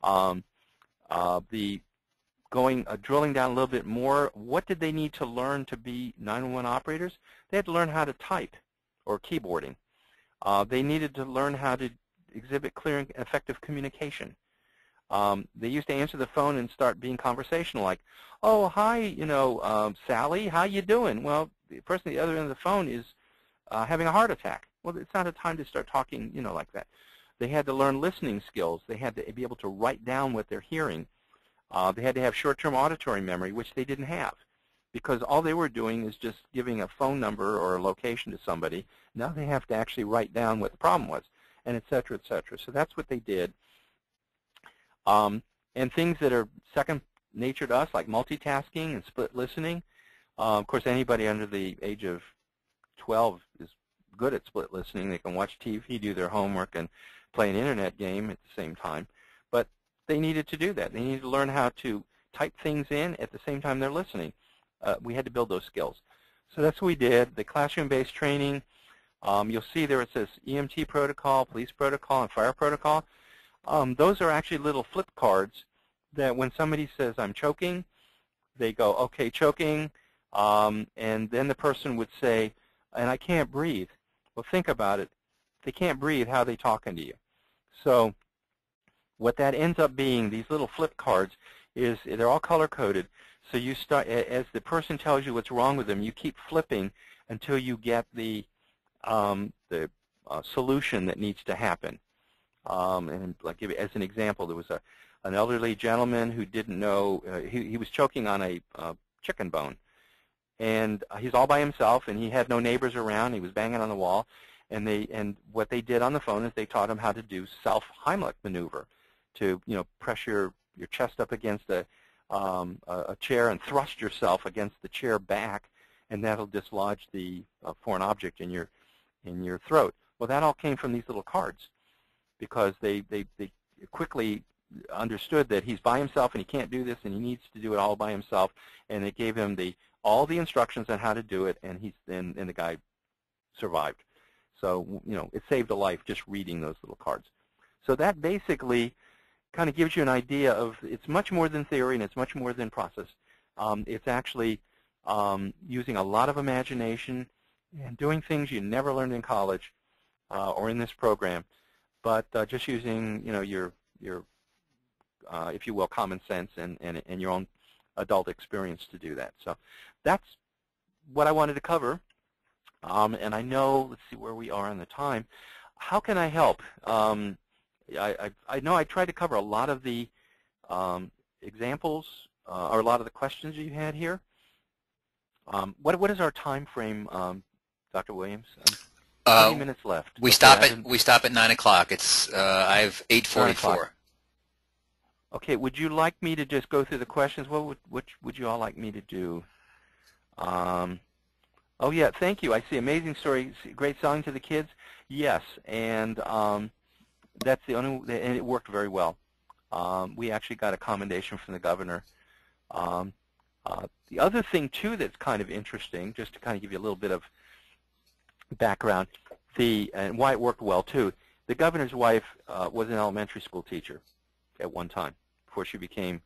Um, uh, the going uh, drilling down a little bit more, what did they need to learn to be 911 operators? They had to learn how to type or keyboarding. Uh, they needed to learn how to exhibit clear and effective communication. Um, they used to answer the phone and start being conversational, like, "Oh, hi, you know, um, Sally, how you doing?" Well, the person at the other end of the phone is uh, having a heart attack. Well, it's not a time to start talking, you know, like that. They had to learn listening skills. They had to be able to write down what they're hearing. Uh, they had to have short-term auditory memory, which they didn't have because all they were doing is just giving a phone number or a location to somebody. Now they have to actually write down what the problem was, and et cetera, et cetera. So that's what they did. Um, and things that are second nature to us, like multitasking and split listening. Uh, of course, anybody under the age of 12 is good at split listening. They can watch TV, do their homework, and play an internet game at the same time. But they needed to do that. They needed to learn how to type things in at the same time they're listening. Uh, we had to build those skills. So that's what we did. The classroom-based training, um, you'll see there it says EMT protocol, police protocol, and fire protocol. Um, those are actually little flip cards that when somebody says, I'm choking, they go, okay, choking, um, and then the person would say, and I can't breathe. Well, think about it. They can't breathe, how are they talking to you? So what that ends up being, these little flip cards, is they're all color-coded. So you start, as the person tells you what's wrong with them, you keep flipping until you get the, um, the uh, solution that needs to happen. Um, and like give as an example, there was a, an elderly gentleman who didn't know, uh, he, he was choking on a uh, chicken bone. And uh, he's all by himself, and he had no neighbors around. He was banging on the wall. And, they, and what they did on the phone is they taught him how to do self-Heimlich maneuver to you know, press your, your chest up against a, um, a, chair and thrust yourself against the chair back, and that'll dislodge the uh, foreign object in your, in your throat. Well, that all came from these little cards because they, they, they quickly understood that he's by himself and he can't do this and he needs to do it all by himself, and they gave him the all the instructions on how to do it, and he's and, and the guy survived. So you know, it saved a life just reading those little cards. So that basically kind of gives you an idea of it's much more than theory and it's much more than process. Um, it's actually um, using a lot of imagination and doing things you never learned in college uh, or in this program, but uh, just using you know your your uh, if you will common sense and, and and your own adult experience to do that. So that's what I wanted to cover. Um, and I know, let's see where we are on the time. How can I help? Um, I, I, I, know I tried to cover a lot of the um, examples uh, or a lot of the questions you had here. Um, what what is our time frame, um, Dr. Williams? Um, Uh, 20 minutes left. we Okay, stop at we stop at nine o'clock. It's uh, I have eight forty four. Okay, would you like me to just go through the questions? What would what would you all like me to do? Um, oh yeah, thank you. I see amazing story, great selling to the kids. Yes, and um, that's the only, and it worked very well. Um, we actually got a commendation from the governor. Um, uh, the other thing too that's kind of interesting, just to kind of give you a little bit of background, the and why it worked well too. The governor's wife uh, was an elementary school teacher at one time before she became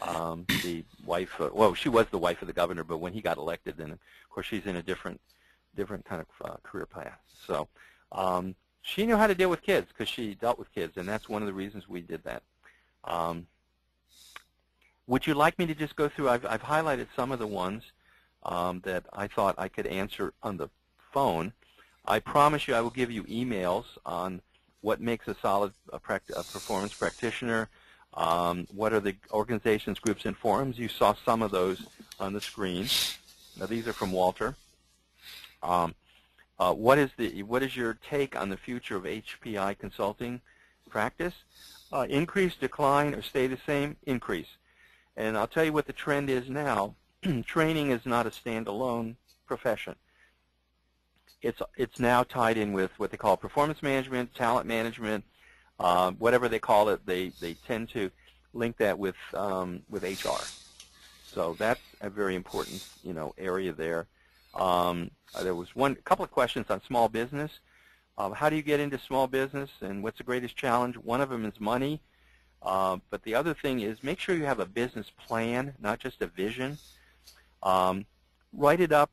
um, the wife. Of, well, she was the wife of the governor, but when he got elected, then of course she's in a different, different kind of uh, career path. So um, she knew how to deal with kids because she dealt with kids, and that's one of the reasons we did that. Um, would you like me to just go through? I've, I've highlighted some of the ones um, that I thought I could answer on the phone. I promise you I will give you emails on what makes a solid pract a performance practitioner, um, what are the organizations, groups, and forums. You saw some of those on the screen. Now these are from Walter. Um, uh, what is the what is your take on the future of HPI consulting practice? Uh, increase, decline, or stay the same? Increase. And I'll tell you what the trend is now. Training is not a standalone profession. It's it's now tied in with what they call performance management, talent management, um, whatever they call it. They they tend to link that with um, with HR. So that's a very important you know area there. Um, there was one couple of questions on small business. Um, how do you get into small business, and what's the greatest challenge? One of them is money. Uh, but the other thing is make sure you have a business plan, not just a vision. Um, write it up,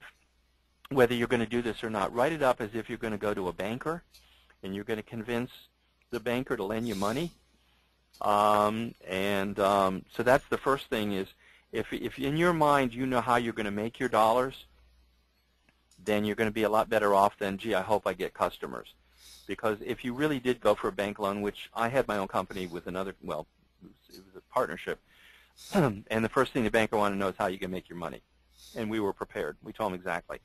whether you're going to do this or not. Write it up as if you're going to go to a banker and you're going to convince the banker to lend you money. Um, and um, so that's the first thing is if, if in your mind you know how you're going to make your dollars, then you're going to be a lot better off than, gee, I hope I get customers because if you really did go for a bank loan, which I had my own company with another, well, it was, a partnership, and the first thing the banker wanted to know is how you can make your money. And we were prepared. We told them exactly.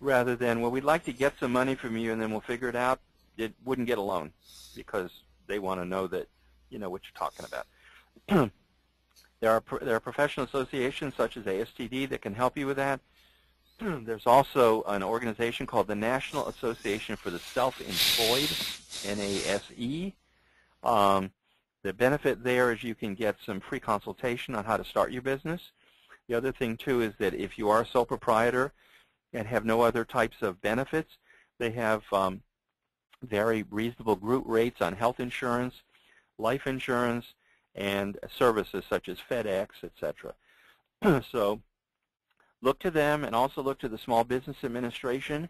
Rather than, well, we'd like to get some money from you and then we'll figure it out, it wouldn't get a loan because they want to know that you know what you're talking about. there, are, there are professional associations such as ASTD that can help you with that. There's also an organization called the National Association for the Self-Employed, NASE. Um, the benefit there is you can get some free consultation on how to start your business. The other thing, too, is that if you are a sole proprietor and have no other types of benefits, they have um, very reasonable group rates on health insurance, life insurance, and services such as FedEx, etc. so look to them and also look to the Small Business Administration.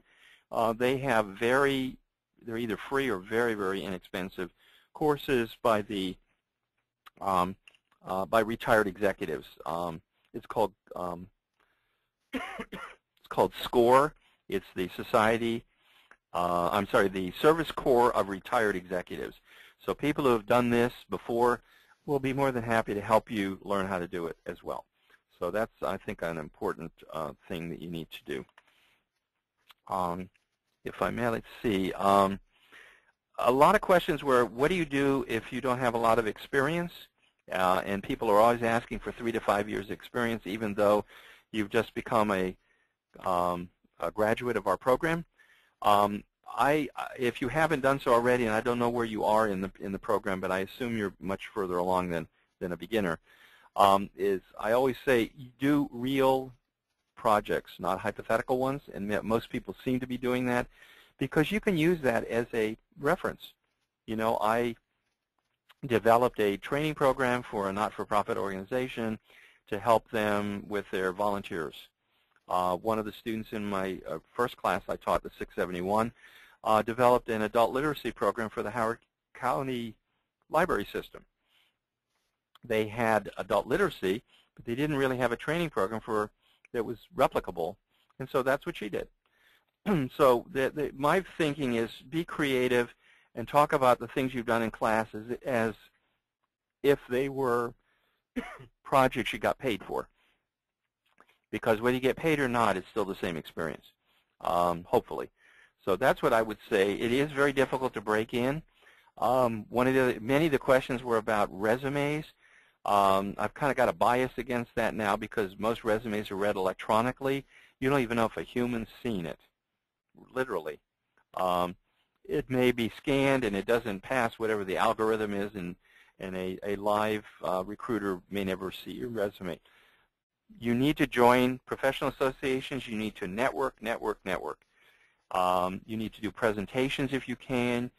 Uh, they have very, they're either free or very, very inexpensive courses by the um, uh, by retired executives. Um, it's called um, it's called SCORE. It's the Society. Uh, I'm sorry, the Service Corps of Retired Executives. So people who have done this before will be more than happy to help you learn how to do it as well. So that's, I think, an important uh, thing that you need to do. Um, if I may, let's see. Um, a lot of questions were, what do you do if you don't have a lot of experience? Uh, and people are always asking for three to five years experience, even though you've just become a, um, a graduate of our program. Um, I, if you haven't done so already, and I don't know where you are in the in the program, but I assume you're much further along than than a beginner. Um, is I always say do real projects, not hypothetical ones, and most people seem to be doing that because you can use that as a reference. You know, I developed a training program for a not-for-profit organization to help them with their volunteers. Uh, one of the students in my uh, first class I taught, the 671, uh, developed an adult literacy program for the Howard County library system. They had adult literacy, but they didn't really have a training program for that was replicable, and so that's what she did. so the, the, my thinking is be creative and talk about the things you've done in classes as, if they were projects you got paid for because whether you get paid or not, it's still the same experience, um, hopefully. So that's what I would say. It is very difficult to break in. Um, one of the many of the questions were about resumes. Um, I've kind of got a bias against that now because most resumes are read electronically. You don't even know if a human's seen it, literally. Um, it may be scanned and it doesn't pass whatever the algorithm is, and, and a, a live uh, recruiter may never see your resume. You need to join professional associations. You need to network, network, network. Um, you need to do presentations if you can.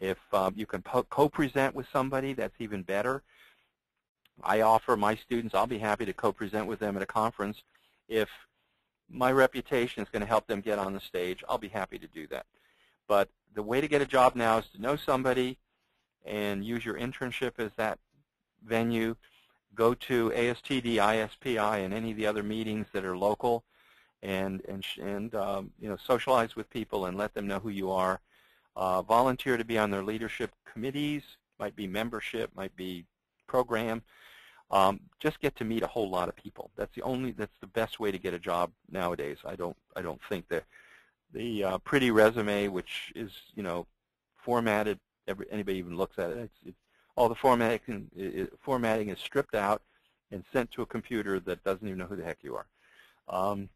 If um, you can co-present with somebody, that's even better. I offer my students, I'll be happy to co-present with them at a conference. If my reputation is going to help them get on the stage, I'll be happy to do that. But the way to get a job now is to know somebody and use your internship as that venue. Go to ASTD, ISPI, and any of the other meetings that are local, and and and um, you know socialize with people and let them know who you are. Uh, volunteer to be on their leadership committees. Might be membership, might be program. Um, just get to meet a whole lot of people. That's the only. That's the best way to get a job nowadays. I don't. I don't think that the uh, pretty resume, which is you know formatted. Every, anybody even looks at it. It's, it's, all the formatting, it, formatting is stripped out and sent to a computer that doesn't even know who the heck you are. Um,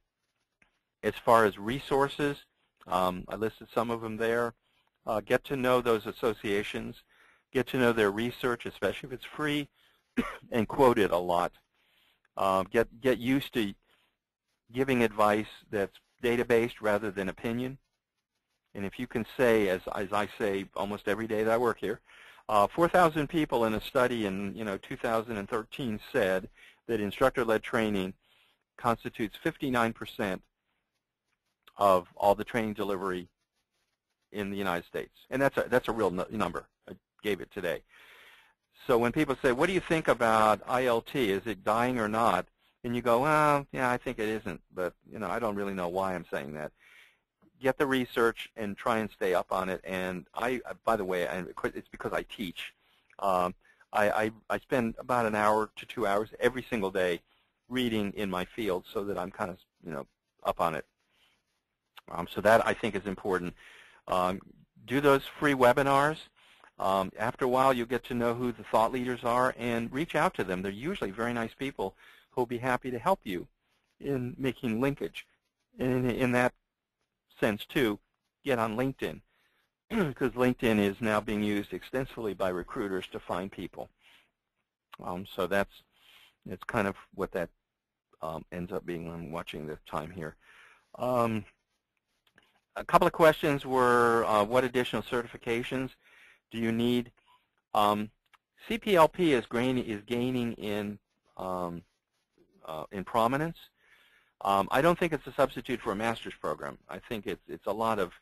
as far as resources, um, I listed some of them there. Uh, get to know those associations. Get to know their research, especially if it's free, and quote it a lot. Um, get get used to giving advice that's data-based rather than opinion. And if you can say, as, as I say almost every day that I work here, uh, 4,000 people in a study in you know 2013 said that instructor-led training constitutes 59% of all the training delivery in the United States. And that's a, that's a real number. I gave it today. So when people say, what do you think about ILT? Is it dying or not? and you go, well, yeah, I think it isn't, but you know, I don't really know why I'm saying that. Get the research and try and stay up on it. And I, by the way, and it's because I teach. Um, I, I, I spend about an hour to two hours every single day reading in my field so that I'm kind of, you know, up on it. Um, so that I think is important. Um, do those free webinars. Um, after a while, you'll get to know who the thought leaders are and reach out to them. They're usually very nice people who'll be happy to help you in making linkage. And in, in that sense, too, get on LinkedIn because LinkedIn is now being used extensively by recruiters to find people. Um, so that's it's kind of what that um, ends up being. I'm watching the time here. Um, a couple of questions were, uh, what additional certifications do you need? Um, CPLP is, is gaining in um, uh, in prominence. Um, I don't think it's a substitute for a master's program. I think it's, it's a lot of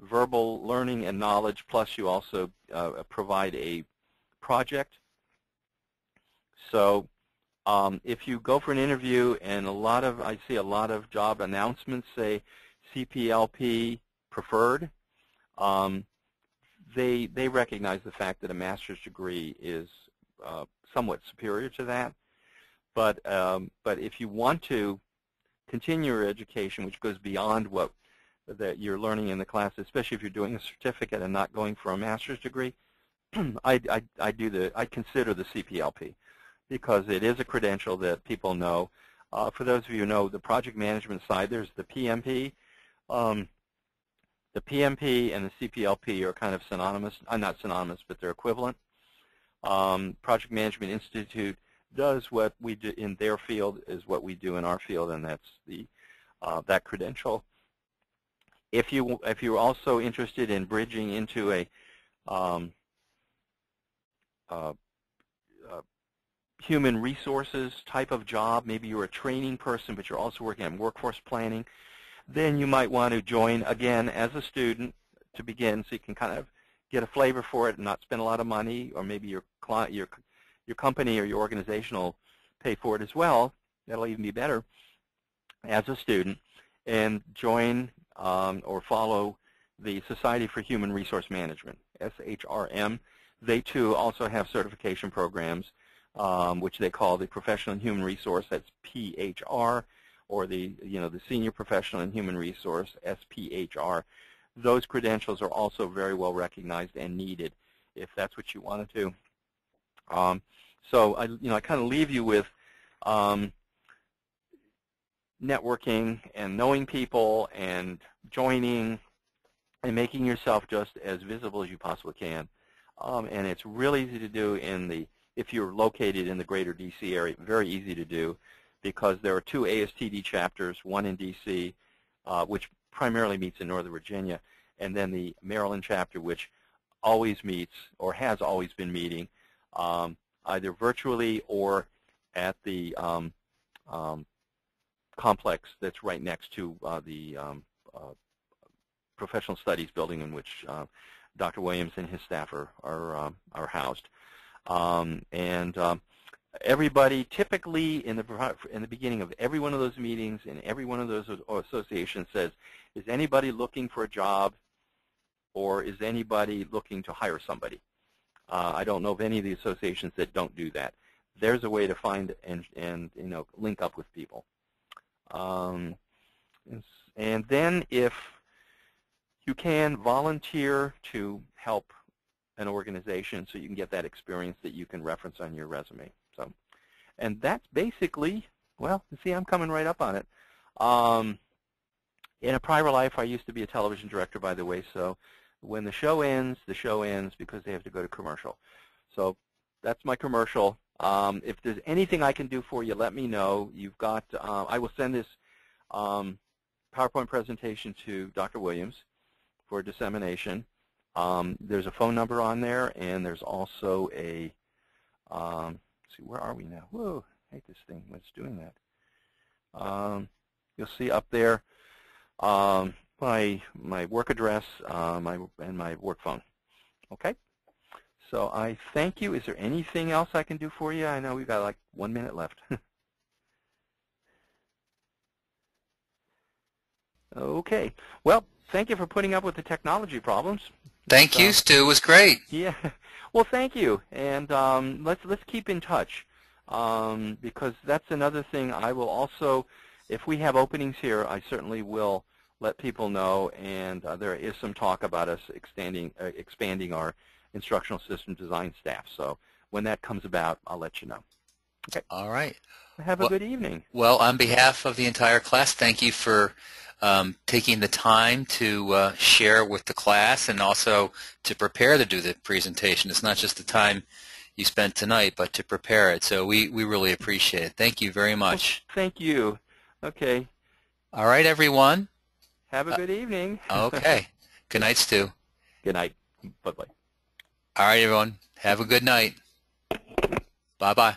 verbal learning and knowledge, plus you also uh, provide a project. So um, if you go for an interview and a lot of, I see a lot of job announcements say CPLP preferred, um, they, they recognize the fact that a master's degree is uh, somewhat superior to that. But, um, but if you want to continue your education, which goes beyond what that you're learning in the class, especially if you're doing a certificate and not going for a master's degree, I, I, I do the I consider the CPLP because it is a credential that people know. Uh, for those of you who know the project management side, there's the PMP. Um, the PMP and the CPLP are kind of synonymous. Uh, not synonymous, but they're equivalent. Um, project Management Institute does what we do in their field is what we do in our field, and that's the uh, that credential. If you if you're also interested in bridging into a um, uh, uh, human resources type of job, maybe you're a training person, but you're also working on workforce planning, then you might want to join again as a student to begin, so you can kind of get a flavor for it and not spend a lot of money, or maybe your client, your your company or your organization will pay for it as well. That'll even be better as a student and join um, or follow the Society for Human Resource Management, SHRM. They too also have certification programs, um, which they call the Professional Human Resource, that's PHR, or the you know the Senior Professional in Human Resource SPHR. Those credentials are also very well recognized and needed if that's what you want to do. Um, so I you know I kind of leave you with um, networking and knowing people and joining and making yourself just as visible as you possibly can. Um, and it's really easy to do in the if you're located in the greater DC area, very easy to do because there are two ASTD chapters, one in DC, uh, which primarily meets in Northern Virginia, and then the Maryland chapter, which always meets or has always been meeting um, either virtually or at the um, um, complex that's right next to uh, the um, uh, professional studies building in which uh, Dr. Williams and his staff are, are, um, are housed. Um, and everybody typically in the, in the beginning of every one of those meetings in every one of those associations says, is anybody looking for a job or is anybody looking to hire somebody? Uh, I don't know of any of the associations that don't do that. There's a way to find and, and you know, link up with people. Um, and then if you can volunteer to help an organization so you can get that experience that you can reference on your resume. So, and that's basically, well, see, I'm coming right up on it. Um, in a prior life, I used to be a television director, by the way, so when the show ends, the show ends because they have to go to commercial. So that's my commercial. Um, if there's anything I can do for you, let me know. You've got, uh, I will send this um, PowerPoint presentation to Dr. Williams for dissemination. Um, there's a phone number on there, and there's also a, um, see, where are we now? Whoa, I hate this thing. What's doing that? Um, you'll see up there um, my my work address, uh, my and my work phone. Okay. So I thank you. Is there anything else I can do for you? I know we've got like one minute left. okay. Well, thank you for putting up with the technology problems. Thank so, you, Stu. It was great. Yeah. Well, thank you. And um, let's let's keep in touch um, because that's another thing. I will also, if we have openings here, I certainly will let people know. And uh, there is some talk about us expanding uh, expanding our instructional system design staff. So when that comes about, I'll let you know. Okay. All right. Have a well, good evening. Well, on behalf of the entire class, thank you for um, taking the time to uh, share with the class and also to prepare to do the presentation. It's not just the time you spent tonight, but to prepare it. So we, we really appreciate it. Thank you very much. Thank you. Okay. All right, everyone. Have a good uh, evening. okay. Good night, Stu. Good night. Bye-bye. All right, everyone. Have a good night. Bye-bye.